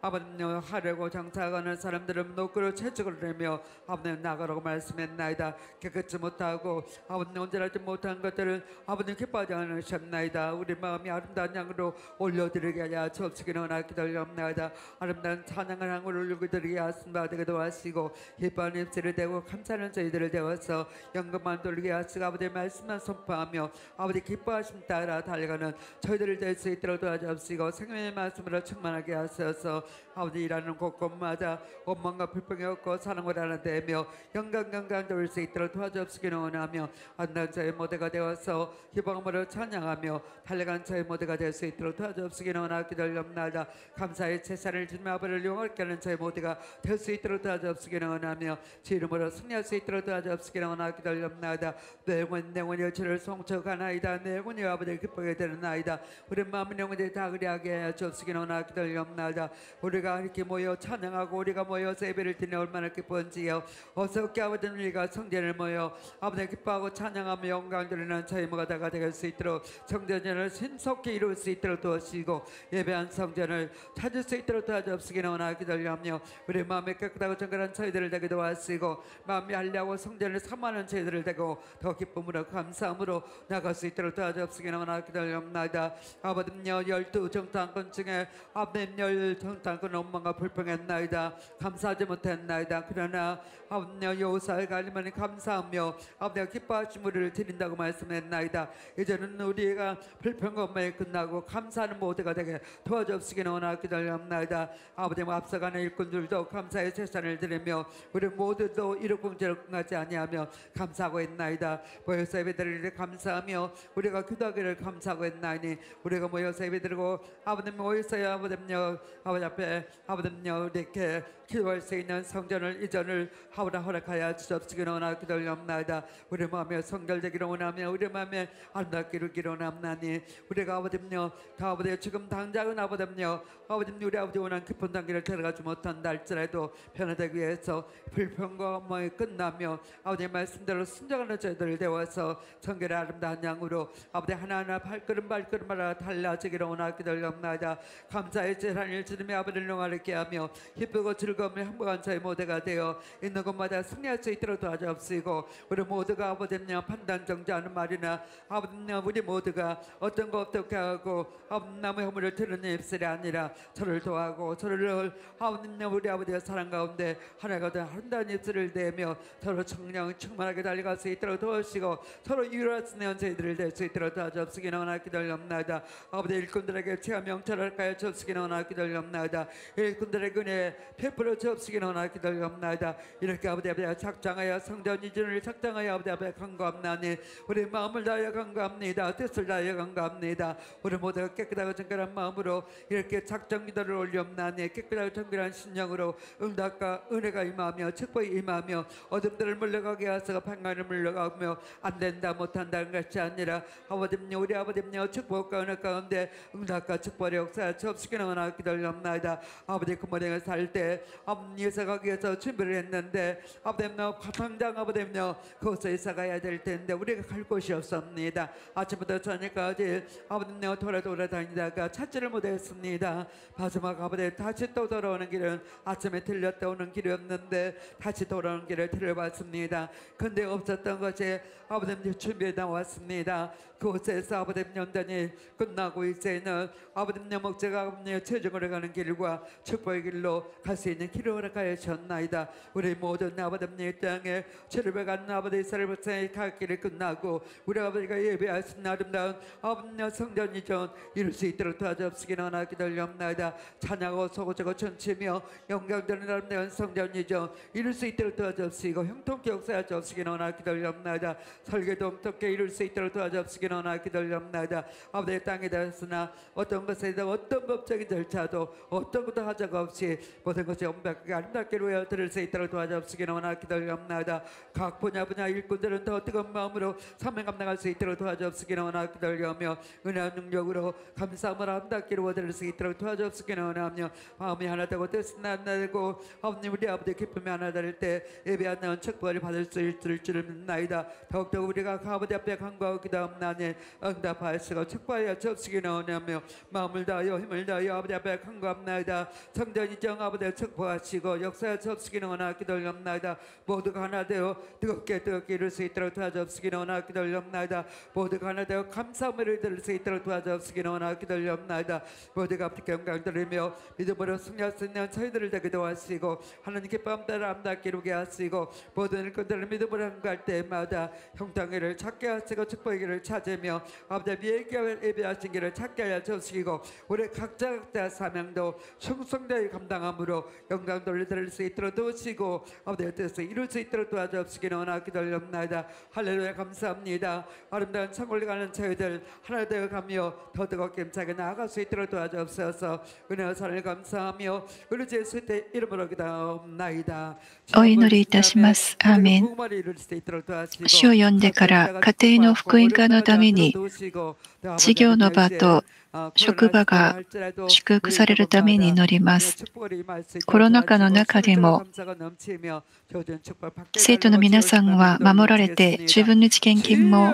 아버님 하려고 장사하는 사람들은 노크로 채찍을 내며 아버님 나가라고 말씀했나이다. 깨끗이 못하고 아버님 온전하지 못한 것들을 아버님 기뻐하지 않으셨나이다. 우리 마음이 아름다운 양으로 올려드리게 하여 주옵시기는 원하기 기도하옵나이다. 아름다운 찬양을 한걸 올려드리게 하심바 되기도 하시고 기뻐하는 입술을 대고 감사하는 저희들을 대어서 영감만 돌리게 하시고 아버지의 말씀만 선포하며 아버지 기뻐하심 따라 달려가는 저희들을 될 수 있도록 도와주옵시고 생명의 말씀으로 충만하게 하셔서 아버지 일하는 곳곳마다 원망과 불평이 없고 사랑을 하나 되며 영광 영광 돌릴 수 있도록 도와주옵시기를 원하며 안난 저의 모두가 되어서 기쁨으로 찬양하며 달려간 저의 모두가 될 수 있도록 도와주옵시기를 원하기 기도합나이다. 감사의 제사를 주님 아버지를 용하게 하는 저의 모두가 될 수 있도록 도와주옵시기를 원하며 주 이름으로 승리할 수 있도록 도와주옵시기를 원하기 기도합나이다. 내 영혼 내 영혼이 주를 송축하나이다. 내 영혼이 아버지를 기쁘게 되는 나이다. 우리 마음은 영혼이 다 그리하게 하여 주옵시기를 원하기 기도합나이다 우리가 이렇게 모여 찬양하고 우리가 모여서 예배를 드리니 얼마나 기쁜지요. 어서께 아버지 우리가 성전을 모여 아버지 기뻐하고 찬양하며 영광 드리는 저희 모가 다가 될 수 있도록 성전을 신속히 이룰 수 있도록 도와주시고 예배한 성전을 찾을 수 있도록 도와주옵시기를 원하기 기도하며 우리 마음에 깨끗하고 정결한 저희들을 되게 도와주시고 마음이 알려고 성전을 삼하는 저희들을 되고 더 기쁨으로 감사함으로 나갈 수 있도록 도와주옵시기를 원하기 기도합니다. 아버지여 열두 정탐권 중에 아버님 열 정탐 권 원망과 불평했나이다. 감사하지 못했나이다. 그러나 아버님 여호사의 갈림하니 감사하며 아버님 우리를 드린다고 말씀했나이다. 이제는 우리가 불평과 원망이 끝나고 감사하는 모두가 되게 도와주옵시기를 원하기 기도합나이다. 아버님 앞서가는 일꾼들도 감사의 제사를 드리며 우리 모두도 이룩공제롭하지 아니하며 감사하고 있나이다. 모여서 예배드리를 감사하며 우리가 기도하기를 감사하고 있나이니 우리가 모여서 예배드리고 아버님 모여서야 아버님여 아버지 앞에 아버님여 이렇게 기도할 수 있는 성전을 이전을 하오라 허락하여 주옵시기를 원하기 기도합나이다. 우리 마음에 성결되기를 원하며 우리 마음에 아름답기를 기원합나니 우리가 아버님여 다 아버지 지금 당장은 아버님여 아버님 우리 아버지 원한 깊은 단계를 들어가지 못한다 할지라도 변화되기 위해서 불평과 원망이 끝나며 아버지 말씀대로 순종하는 저희들을 되어서 정결의 아름다운 양으로 아버지 하나하나 발걸음 발걸음마다 달라지기를 원하기 기도합나이다. 감사의 재산을 주님의 아버지를 영화롭게 하며 기쁘고 즐거움을 행복한 저희 모두가 되어 있는 곳마다 승리할 수 있도록 도와주옵시고 우리 모두가 아버지님 판단 정지하는 말이나 아버지님 우리 모두가 어떤 거 어떻게 하고 아버님 남의 허물을 들은 입술이 아니라 저를 도하고 저를 아버님 우리 아버지의 사랑 가운데 하나가 된 아름다운 입술을 내며 서로 청량 충만하게 달려갈 수 있도록 도와주시고 서로 있는 저희들을 될 수 있도록 도와주옵시기는 원하기 기도합나이다. 아버지 일꾼들에게 체험 명철을 가여 주옵시기는 원하기 기도합나이다 일꾼들에게 은혜 베풀어 주옵시기는 원하기 기도합나이다. 이렇게 아버지 앞에 작정하여 성전 이전을 작정하여 아버지 앞에 간구합나니 우리 마음을 다하여 간구합니다. 뜻을 다하여 간구합니다. 우리 모두가 깨끗하고 정결한 마음으로 이렇게 작정 기도를 올리옵나니 깨끗하고 정결한 신령으로 응답과 은혜가 임하며 축복이 임하며 어둠들을 물러가게 하소서. 평안을 물러가며 안 된다 못한다는 것이 아니라 아버지님 우리 아버지님 축복과 은혜 가운데 응답과 축복의 역사 접시기는 원하기 기도합 나이다. 아버지 그 모델을 살때 아버님 이사 가기 위해서 준비를 했는데 아버지님 당장 아버지님 그곳에 이사 가야 될 텐데 우리가 갈 곳이 없습니다. 아침부터 저녁까지 아버님 돌아 돌아다니다가 찾지를 못했습니다. 마지막 아버지 다시 또 돌아오는 길은 아침에 들렸다 오는 길이었는데 다시 돌아오는 길을 들어봤습니다. 근데 없었던 것이 아버님 준비해 나왔습니다. 그곳에서 아버님 연단이 끝나고 이제는 아버님 목재가 아버님 최종으로 가는 길과 축복의 길로 갈 수 있는 길을 허락하여 주셨나이다. 우리 모든 아버님 이 땅에 가는 아버지 이스라엘 백성의 갈 길이 끝나고 우리 아버지가 있는 아름다운 아버님 성전 이 전 이룰 수 있도록 도와주옵시기는 원하기 기도합나이다. 찬양하고 소고저고 천치며 영광되는 아름다운 성전 이 전 이룰 수 있도록 도와주옵시고 형통케 역사하여 주옵시기는 원하기 기도합나이다. 설계도 엄떻게 이룰 수 있도록 도와주옵시기는 원하기 기도합나이다. 아버지 땅에 대해서나 어떤 것에 대해 어떤 법적인 절차도 어떤 것도 하자가 없이 모든 것이 엄백하게 아름답게 루어 들을 수 있도록 도와주옵시기는 원하기 기도합나이다. 각 분야 분야 일꾼들은 더 뜨거운 마음으로 사명 감당할 수 있도록 도와주옵시기는 원하기 기도하며 은혜와 능력으로 감사함을 아름답게 루어 들을 수 있도록 도와주옵시기는 원하며 마음이 하나 되고 뜻은 하나 되고 아버님 우리 아버지 기쁨이 하나 될 때 예배하는 축복을 받을 수 있을 줄을 믿나이다. 더욱더 우리가 그 아버지 앞에 간구하고 기도합나니 응답하시고 축복하여 주옵시기는 원하며 마음을 다하여 힘을 다하여 아버지 앞에 간구합나이다 기도하옵나이다. 성전 이정 아버지 축복하시고 역사에 접수기는 원하 기도하옵나이다. 모두가 하나 되어 뜨겁게 뜨겁게 이룰 수 있도록 도와주옵시기는 원하 기도하옵나이다. 모두가 하나 되어 감사함을 드릴 수 있도록 도와주옵시기는 원하 기도하옵나이다. 모두가 영광 드리며 믿음으로 승리할 수 있는 저희들을 되게 도와주시고 하나님 기쁨 따라 암답게 이루게 하시고 모든 일꾼들을 믿음으로 행할 때마다 형통의를 찾게 하시고 축복의 길을 찾으며 아버지 미의 교회 예배하신 길을 찾게 하여 주시고 우리 각자 각자 사명도 충성되게 감당함으로 영광 돌려드릴 수 있도록 도우시고 아버지의 뜻을 이룰 수 있도록 도와주시기는 원하 기도하옵나이다 할렐루야 감사합니다 아름다운 창고를 가는 저희들 하나 되어 가며 더 뜨겁게 힘차게 나아갈 수 있도록 도와주옵소서 은혜와 사랑을 감사하며 우리 예수의 이름으로 기도하옵나이다 お祈りいたしますアーメン主を呼んでから家庭の福音化のために 事業の場と職場が祝福されるために祈ります。コロナ禍の中でも生徒の皆さんは守られて十分の知見金も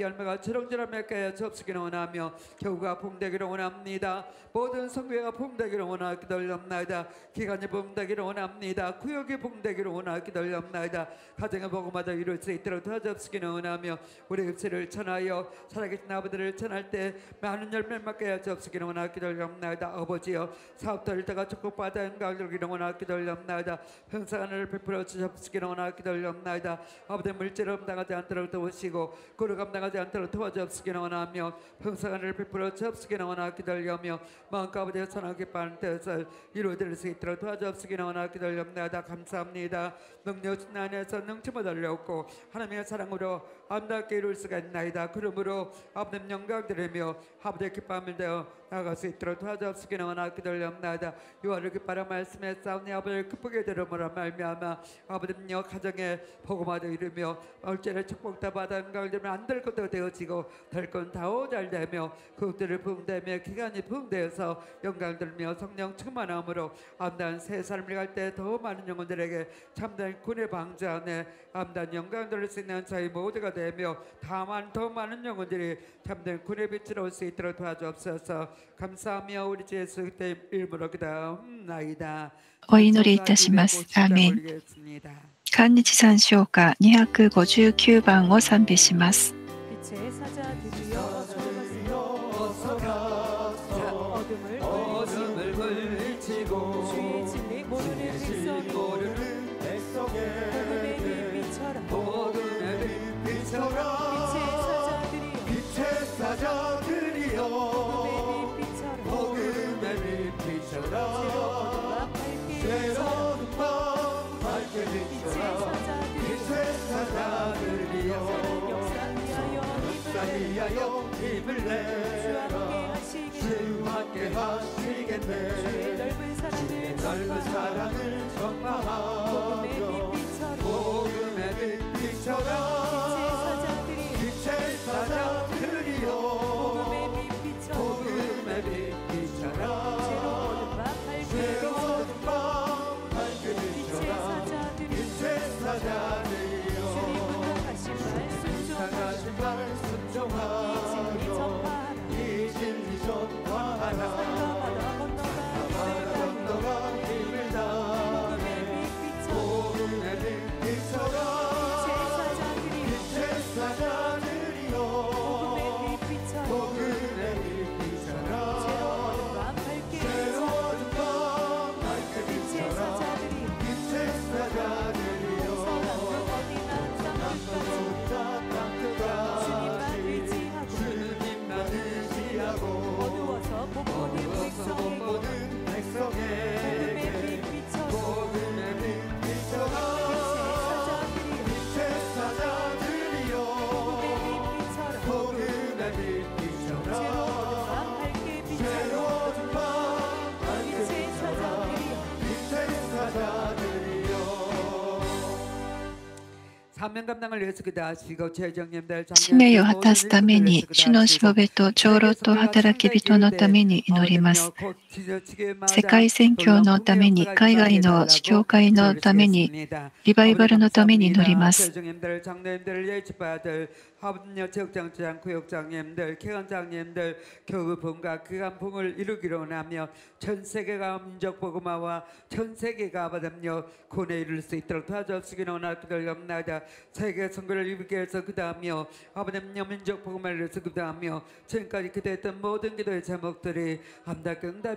열매가 주렁주렁 맺게 주옵시기 원하며 겨우가 붕대기를 원합니다. 모든 성교회가 붕대기를 원하 기도합나이다. 기간이 붕대기를 원합니다. 구역이 붕대기를 원하 기도합나이다. 가정의 복음마다 이룰 수 있도록 도와주옵시기는 원하며 우리 입술을 전하여 살아계신 아버지를 전할 때 많은 열매 맺게 주옵시기는 원하 기도합나이다. 아버지여 사업도 일다가 축복받아 영광을 원하 기도합나이다. 평생하늘을 베풀어 주옵시기는 원하 기도합나이다. 아버지 물질을 감당하지 않도록 도우시고 그를 감당하지 않도록 도와주옵시기는 원하며 평생하늘을 베풀어 주옵시기는 원하 기도하며 마음과 아버지의 선하게 빠른 뜻을 이루어드릴 수 있도록 도와주옵시기는 원하 기도합나이다. 감사합니다. 능력 안에서 능침을 달려왔고 하나님의 사랑으로 아름답게 이룰 수가 있나이다. 그러므로 아버님 영광 드리며 아버지의 기쁨을 되어 나아갈 수 있도록 도와주옵시기는 원하 기도합나이다. 유아를 기뻐라 말씀에 싸우니 아버지를 기쁘게 들음으로 말미암아 아버님여 가정에 복음화도 이루며 얼제를 축복다 받아 영광을 들으면 안될 것도 되어지고 될 건 다오 잘 되며 그것들을 부흥되며 기간이 부흥되어서 영광 들으며 성령 충만함으로 암단 새 삶을 갈 때 더 많은 영혼들에게 참된 군의 방주 안에 암단 영광 들을 수 있는 저희 모두가 되며 다만 더 많은 영혼들이 참된 군의 빛으로 올 수 있도록 도와주옵소서 감사하며 우리 주 예수 그때 이름으로 기도합나이다 お祈りいたします。アーメン。韓日参照歌259番を賛美します。 역사 위하여 힘을 역사 내 위하여 주와 힘을 함께 내 하시겠네. 주 주의 넓은 사랑을 넓은 사랑을 전파하며 복음의 빛처럼 使命を果たすために、主のしもべと長老と働き人のために祈ります。世界宣教のために、海外の司教会のために、リバイバルのために祈ります。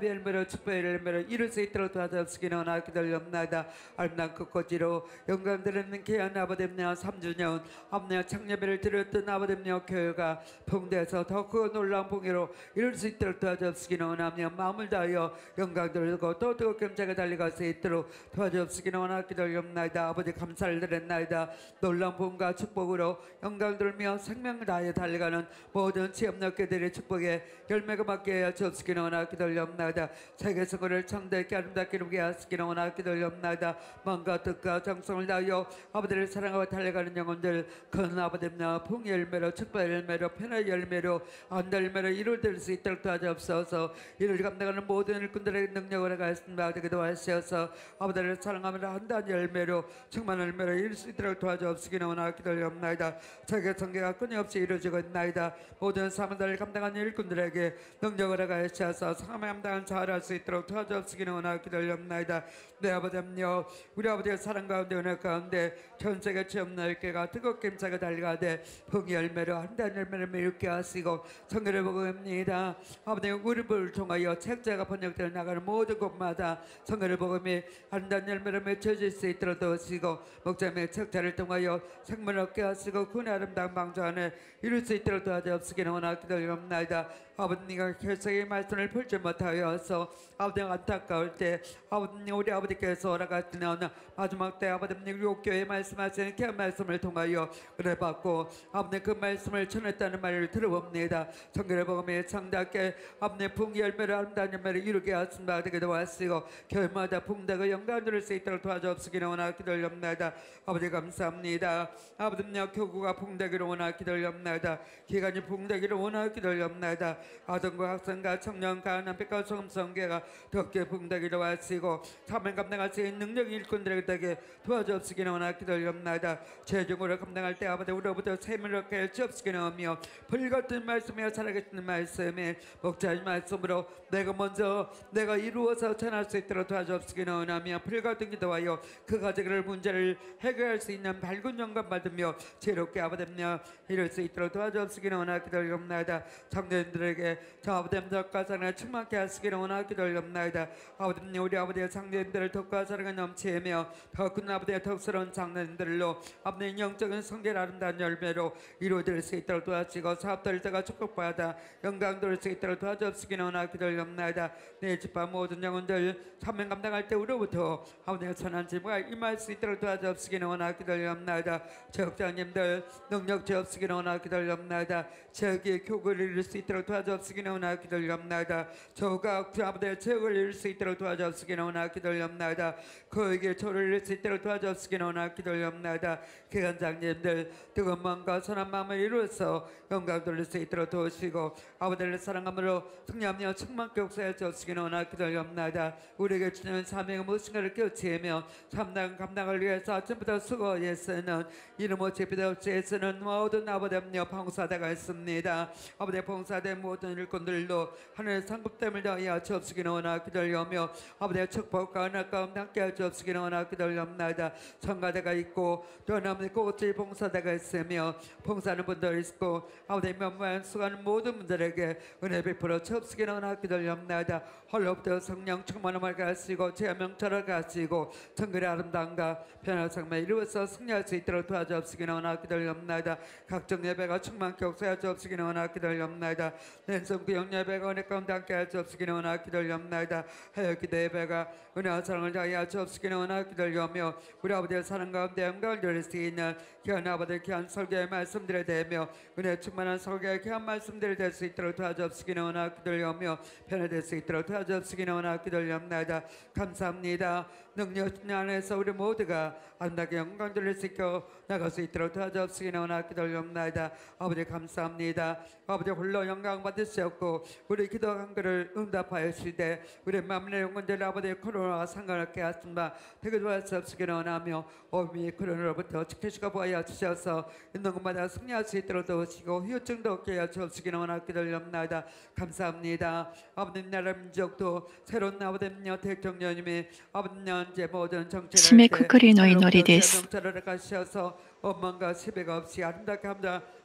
응답의 열매로 축복의 열매로 이룰 수 있도록 도와주시기는 원하기를 염나다. 아름다운 끝까지로 영광 드리는 귀한 아버님여 3주년 아버님여 창녀배를 드렸던 아버님여 교회가 봉대에서 더큰 놀라운 봉회로 이룰 수 있도록 도와주시기는 원하며 마음을 다하여 영광 드리고 또 뜨겁게 감사가 달려갈 수 있도록 도와주시기는 원하기를 염나이다. 아버지 감사를 드렸나이다. 놀라운 봉과 축복으로 영광 들며 생명을 다하여 달려가는 모든 취업력계들의 축복에 열매가 맞게 하여 주시기는 원하기를 염나이다 세계 선거를 창대하게 아름답게 이루게 하시기는 원하기를 염나이다. 마음과 뜻과 정성을 다하여 아버지를 사랑하고 달려가는 영혼들 큰 아버지나 풍의 열매로 축복의 열매로 편의 열매로 안다 열매로 이루어질 수 있도록 도와주옵소서. 이를 감당하는 모든 일꾼들의 능력을 가했습니다 되기도 하시어서 아버지를 사랑하며 한단 열매로 충만한 열매로 이룰 수 있도록 도와주옵시기는 원하기를 염나이다. 세계 성계가 끊임없이 이루어지고 있나이다. 모든 사람들을 감당하는 일꾼들에게 능력을 가하시어서 상함에 감당 한 잘할 수 있도록 도와주옵시기는 원하기를 염나이다. 내 아버지 여 우리 아버지의 사랑 가운데 은혜 가운데 전 세계 체험 넓게가 뜨겁게 힘차게 달려가되 풍의 열매로 한단 열매를 메우게 하시고 성결을 복음입니다. 아버지 우리를 통하여 책자가 번역되어 나가는 모든 곳마다 성결을 복음이 한단 열매로 맺혀질 수 있도록 도우시고 목자의 책자를 통하여 생명을 얻게 하시고 군의 아름다운 방주 안에 이룰 수 있도록 도와주옵시기는 원하기를 염나이다 아버님과 결석의 말씀을 풀지 못하여서 아버지가 안타까울 때 아버님 우리 아버지께서 오라가시는 마지막 때 아버님 욕교에 말씀하시는 그 말씀을 통하여 은혜 받고 아버님 그 말씀을 전했다는 말을 들어봅니다. 성결의 복음에 창답게 아버님 풍기 열매를 아름다운 열매를 이루게 하신다 되기도 하시고 교회마다 풍대가 영광 누릴 수 있도록 도와주옵시기를 원하기를 염나이다. 아버지 감사합니다. 아버님 교구가 풍대기를 원하기를 염나이다. 기간이 풍대기를 원하기를 염나이다 아동과 학생과 청년과 남편과 성성계가 덕게 붕대기를 하시고 사명 감당할 수 있는 능력 일꾼들에게 도와주옵시기는 원하기를 염나이다. 최종으로 감당할 때 아버지 우리로부터 샘을 얻게 할 주옵시기는 하며 불같은 말씀이여 살아계시는 말씀에 목자의 말씀으로 내가 먼저 내가 이루어서 전할 수 있도록 도와주옵시기는 원하며 불같은 기도하여 그 가족을 문제를 해결할 수 있는 밝은 영감 받으며 지혜롭게 아버지며 이룰 수 있도록 도와주옵시기는 원하기를 염나이다. 장년들에게 저 아버지의 덕과 사랑을 충만케 하시기를 원하기를 염나이다. 아버지님 우리 아버지의 장년들을 덕과 사랑을 넘치며 더큰 아버지의 덕스러운 장년들로 아버지의 영적인 성결 아름다운 열매로 이루어질 수 있도록 도와주시고 사업들 때가 축복받아 영광 돌릴 수 있도록 도와주옵시기는 원하기를 염나이다. 내 집안 모든 영혼들 사명 감당할 때 우리부터 아버지의 선한 집과 임할 수 있도록 도와주옵시기는 원하기를 염나이다. 제국장님들 능력 주옵시기는 원하기를 염나이다. 제국의 교구를 이룰 수 있도록 도와주 옵시기는 원하기를 염나이다. 저가 그 아버지의 제국을 이룰 수 있도록 도와주옵시기는 원하기를 염나이다. 그에게 저를 이룰 수 있도록 도와주옵시기는 원하기를 염나이다. 기관장님들 뜨거운 마음과 선한 마음을 이루어서 영광 돌릴 수 있도록 도우시고 아버지를 사랑함으로 승리하며 충만케 역사해 주시기는 원하기를 염나이다. 우리에게 주는 사명의 무엇인가를 깨우치며 감당 감당을 위해서 아침부터 수고에 쓰는 이름 없이 비도 없이 쓰는 모든 아버지여 봉사대가 있습니다. 아버지 봉사대 모든 일꾼들도 하늘의 상급됨을 다하여 주옵시기는 원하기를 여며 아버지의 축복과 은혜 가운데 함께 주옵시기는 원하기를 염나이다. 성가대가 있고 또 남은 꽃이 봉사대가 있으며 봉사하는 분들 있고 아버지 면만 수고하는 모든 분들에게 은혜 베풀어 주옵시기는 원하기를 염나이다. 홀로부터 성령 충만함을 가시고 제명처를 가시고 정글의 아름다움과 변화 상을 이루어서 승리할 수 있도록 도와주옵시기는 원하기를 염나이다. 각종 예배가 충만케 역사해 주옵시기는 원하기를 염나이다 랜선 구역 예배가 은혜 가운데 함께 없으기는 원하 기도하옵나이다. 하여 기도 예배가 은혜와 사랑을 수 없으기는 원하 기도하며 우리 아버지의 사랑 가운데 영광을 드릴 수 있는 귀한 아버지 귀한 설교의 말씀들에 대하며 은혜 충만한 설교의 귀한 말씀들이 될수 있도록 도와주옵시기는 원하 기도하며 변화될 수 있도록 도와주옵시기는 원하 기도하옵나이다. 감사합니다 능력 안에서 우리 모두가 아름답게 영광 돌릴 수 있고 나갈 수 있도록 도와주옵시기는 원하 기도하옵나이다. 아버지 감사합니다. 아버지 홀로 영광 받으시옵고 우리 기도한 것을 응답하였을 때 우리 마음의 영혼들 아버지 코로나와 상관없게 하신바 되게 도와주옵시기는 원하며 어미 코로나로부터 지키시고 보여 주셔서 있는 곳마다 승리할 수 있도록 도우시고 후유증도 없게 하여 주옵시기는 원하 기도하옵나이다. 감사합니다. 아버님 나라 민족도 새로운 아버님 아버님 현재 모든 정치를 締めくくりの祈りです。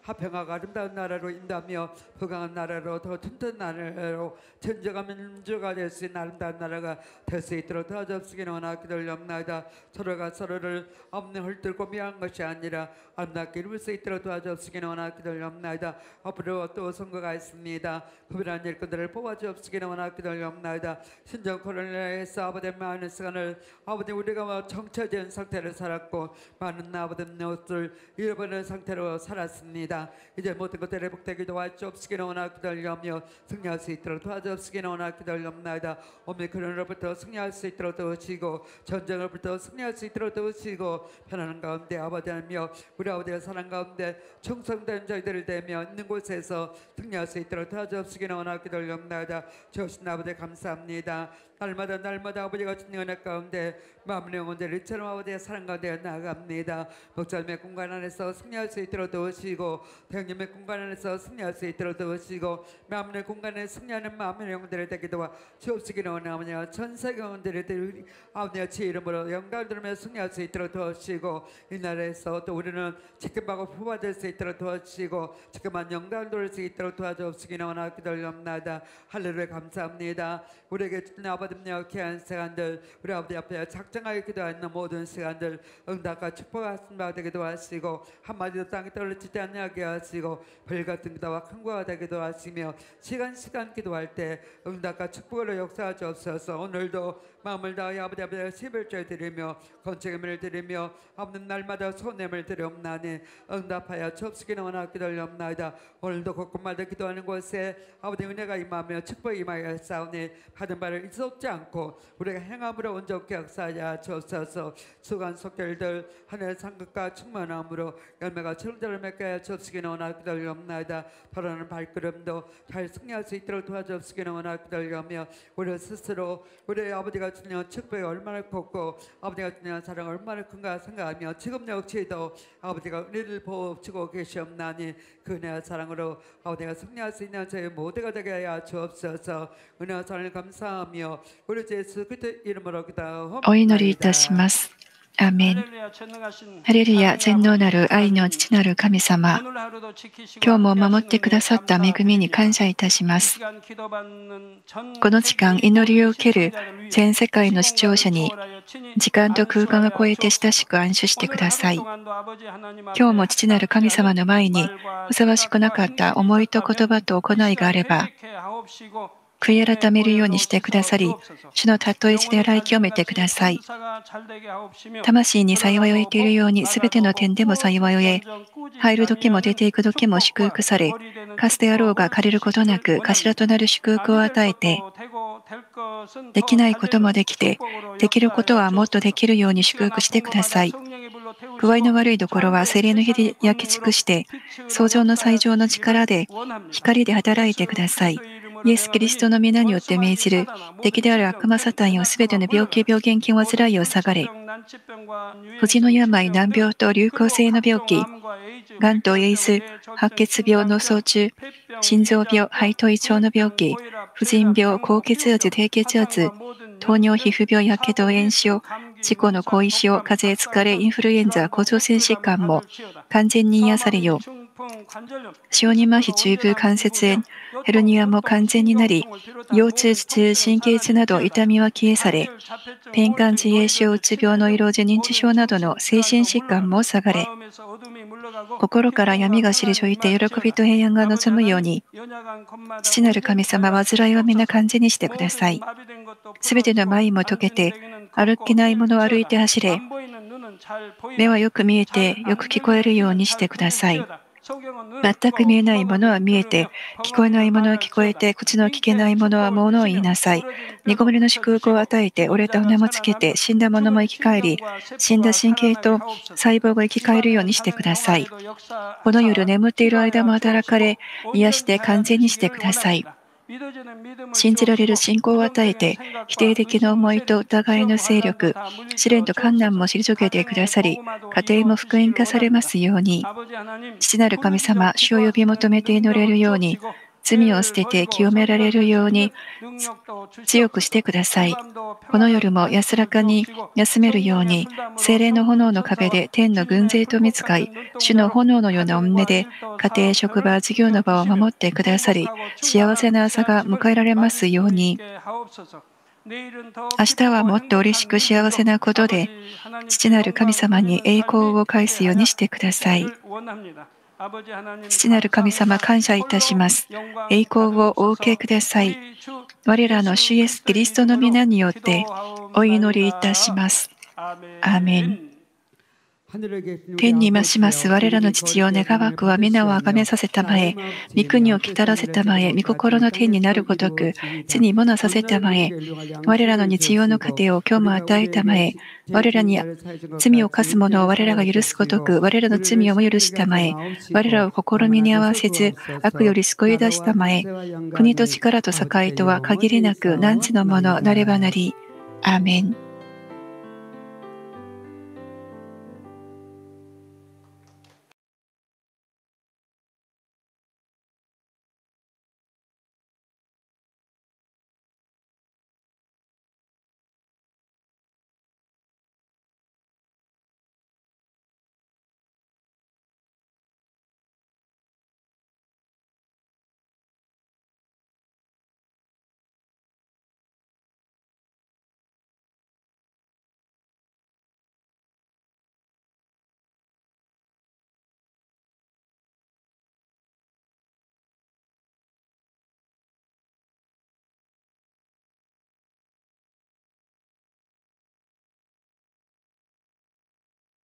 화평하고 아름다운 나라로 인도하며 부강한 나라로 더 튼튼한 나라로 전쟁과 민주가 될 수 있는 아름다운 나라가 될 수 있도록 도와주시기는 원하 기도하옵나이다. 서로가 서로를 없는 헐들고 미워한 것이 아니라 아름답게 이룰 수 있도록 도와주시기는 원하 기도하옵나이다. 앞으로 또 선거가 있습니다. 구별한 일꾼들을 뽑아주옵시기는 원하 기도하옵나이다. 신정 코로나에서 아버지 많은 시간을 아버지 우리가 뭐 정처진 상태를 살았고 많은 아버지 것을 잃어버린 상태로 살았습니다. 이제 모든 것들을 회복되게 도와주옵시기는 원하 기도하며 승리할 수 있도록 도와주옵시기는 원하 기도하옵나이다. 오미크론으로부터 승리할 수 있도록 도우시고 전쟁으로부터 승리할 수 있도록 도우시고 편안한 가운데 아버지 하며 우리 아버지의 사랑 가운데 충성된 저희들을 대며 있는 곳에서 승리할 수 있도록 도와주옵시기는 원하 기도하옵나이다. 주신 아버지 감사합니다. 날마다 날마다 아버지가 주님 은혜 가운데 마음의 영혼들 이처럼 아버지의 사랑 가운데 나아갑니다. 목사님의 공간 안에서 승리할 수 있도록 도우시고 대형님의 공간 안에서 승리할 수 있도록 도우시고 마음의 공간에 승리하는 마음의 영혼들을 되게 도와 주옵시기는 원하오며 천세 영혼들을 아버지의 지 이름으로 영광을 들으며 승리할 수 있도록 도우시고 이 나라에서 또 우리는 지켜받고 품어질 수 있도록 도와주시고 지금만 영광을 돌릴 수 있도록 도와주옵시기는 원하 기도하옵나이다. 할렐루야 감사합니다. 우리에게 주신 아버지며 귀한 시간들 우리 아버지 앞에 작정하게 기도하는 모든 시간들 응답과 축복하신 바 되기도 하시고 한마디도 땅에 떨어지지 않게 하시고 별 같은 기도와 큰 거가 되기도 하시며 시간 시간 기도할 때 응답과 축복으로 역사하 주옵소서. 오늘도 마음을 다하여 아버지 앞에 십일절 드리며 건축임을 드리며 아버지 날마다 손님을 드리옵나니 응답하여 주옵시기는 원하 기도하옵나이다. 오늘도 곳곳마다 기도하는 곳에 아버지 은혜가 임하며 축복이 임하여 싸우니 받은 바를 잊었지 않고 우리가 행함으로 온전케 역사하여 주옵소서. 수간 속결들 하늘 상급과 충만함으로 열매가 청자를 맺게 하여 주옵시기는 원하 기도하옵나이다. 바라는 발걸음도 잘 승리할 수 있도록 도와주옵시기는 원하 기도하며 우리 스스로 우리 아버지가 주는 축복이 얼마나 컸고 아버지가 주는 사랑 얼마나 큰가 생각하며 지금 역시도 아버지가 은혜를 보시고 계시옵나니 그 은혜와 사랑으로 아버지가 승리할 수 있는 저희 모두가 되게 하여 주옵소서 은혜와 사랑을 감사하며 우리 주 예수 그리스도 이름으로 기도하옵나이다. お祈りいたします。 アメン。ハレルヤ、全能なる愛の父なる神様、今日も守ってくださった恵みに感謝いたします。この時間、祈りを受ける全世界の視聴者に、時間と空間を超えて親しく安守してください。今日も父なる神様の前に、ふさわしくなかった思いと言葉と行いがあれば、悔い改めるようにしてくださり、主の例え地で洗い清めてください。魂に幸いを得ているように、すべての点でも幸いを得、入る時も出ていく時も祝福され、かつてあろうが借りることなく、頭となる祝福を与えて、できないこともできて、できることはもっとできるように祝福してください。具合の悪いところは精霊の火で焼き尽くして、創造の最上の力で、光で働いてください。イエス・キリストの皆によって命じる敵である悪魔サタンよすべての病気、病原菌、患いを下がれ。不治の病、難病と流行性の病気、がんとエイズ、白血病、脳卒中、心臓病、肺と胃腸の病気、婦人病、高血圧、低血圧、糖尿、皮膚病、やけど、炎症、事故の後遺症、風邪、疲れ、インフルエンザ、甲状腺疾患も完全に癒されよう。小児麻痺中部関節炎ヘルニアも完全になり腰痛頭痛神経痛など痛みは消え去れ偏感自閉症うつ病の色児認知症などの精神疾患も下がれ心から闇が退いて喜びと平安が望むように父なる神様は煩いは皆完全にしてくださいすべての迷も解けて歩けないものを歩いて走れ目はよく見えてよく聞こえるようにしてください全く見えないものは見えて、聞こえないものは聞こえて、口の聞けないものはものを言いなさい。煮込みりの祝福を与えて、折れた骨もつけて、死んだものも生き返り、死んだ神経と細胞が生き返るようにしてください。この夜眠っている間も働かれ、癒して完全にしてください。信じられる信仰を与えて、否定的な思いと疑いの勢力、試練と観難も退けてくださり、家庭も福音化されますように、父なる神様、主を呼び求めて祈れるように、罪を捨てて清められるように強くしてください。この夜も安らかに休めるように、精霊の炎の壁で天の軍勢と見つかい、主の炎のような恩目で家庭、職場、事業の場を守ってくださり、幸せな朝が迎えられますように。明日はもっと嬉しく幸せなことで、父なる神様に栄光を返すようにしてください。父なる神様、感謝いたします。栄光をお受けください。我らの主イエス・キリストの皆によってお祈りいたします。アーメン。天に増します我らの父を願わくは皆をあがめさせたまえ、御国をきたらせたまえ、御心の天になるごとく、地にもなさせたまえ、我らの日曜の糧を今日も与えたまえ、我らに罪を犯す者を我らが許すごとく、我らの罪をも許したまえ、我らを試みに合わせず、悪より救い出したまえ、国と力と栄とは限りなく何時のものなればなり。アーメン。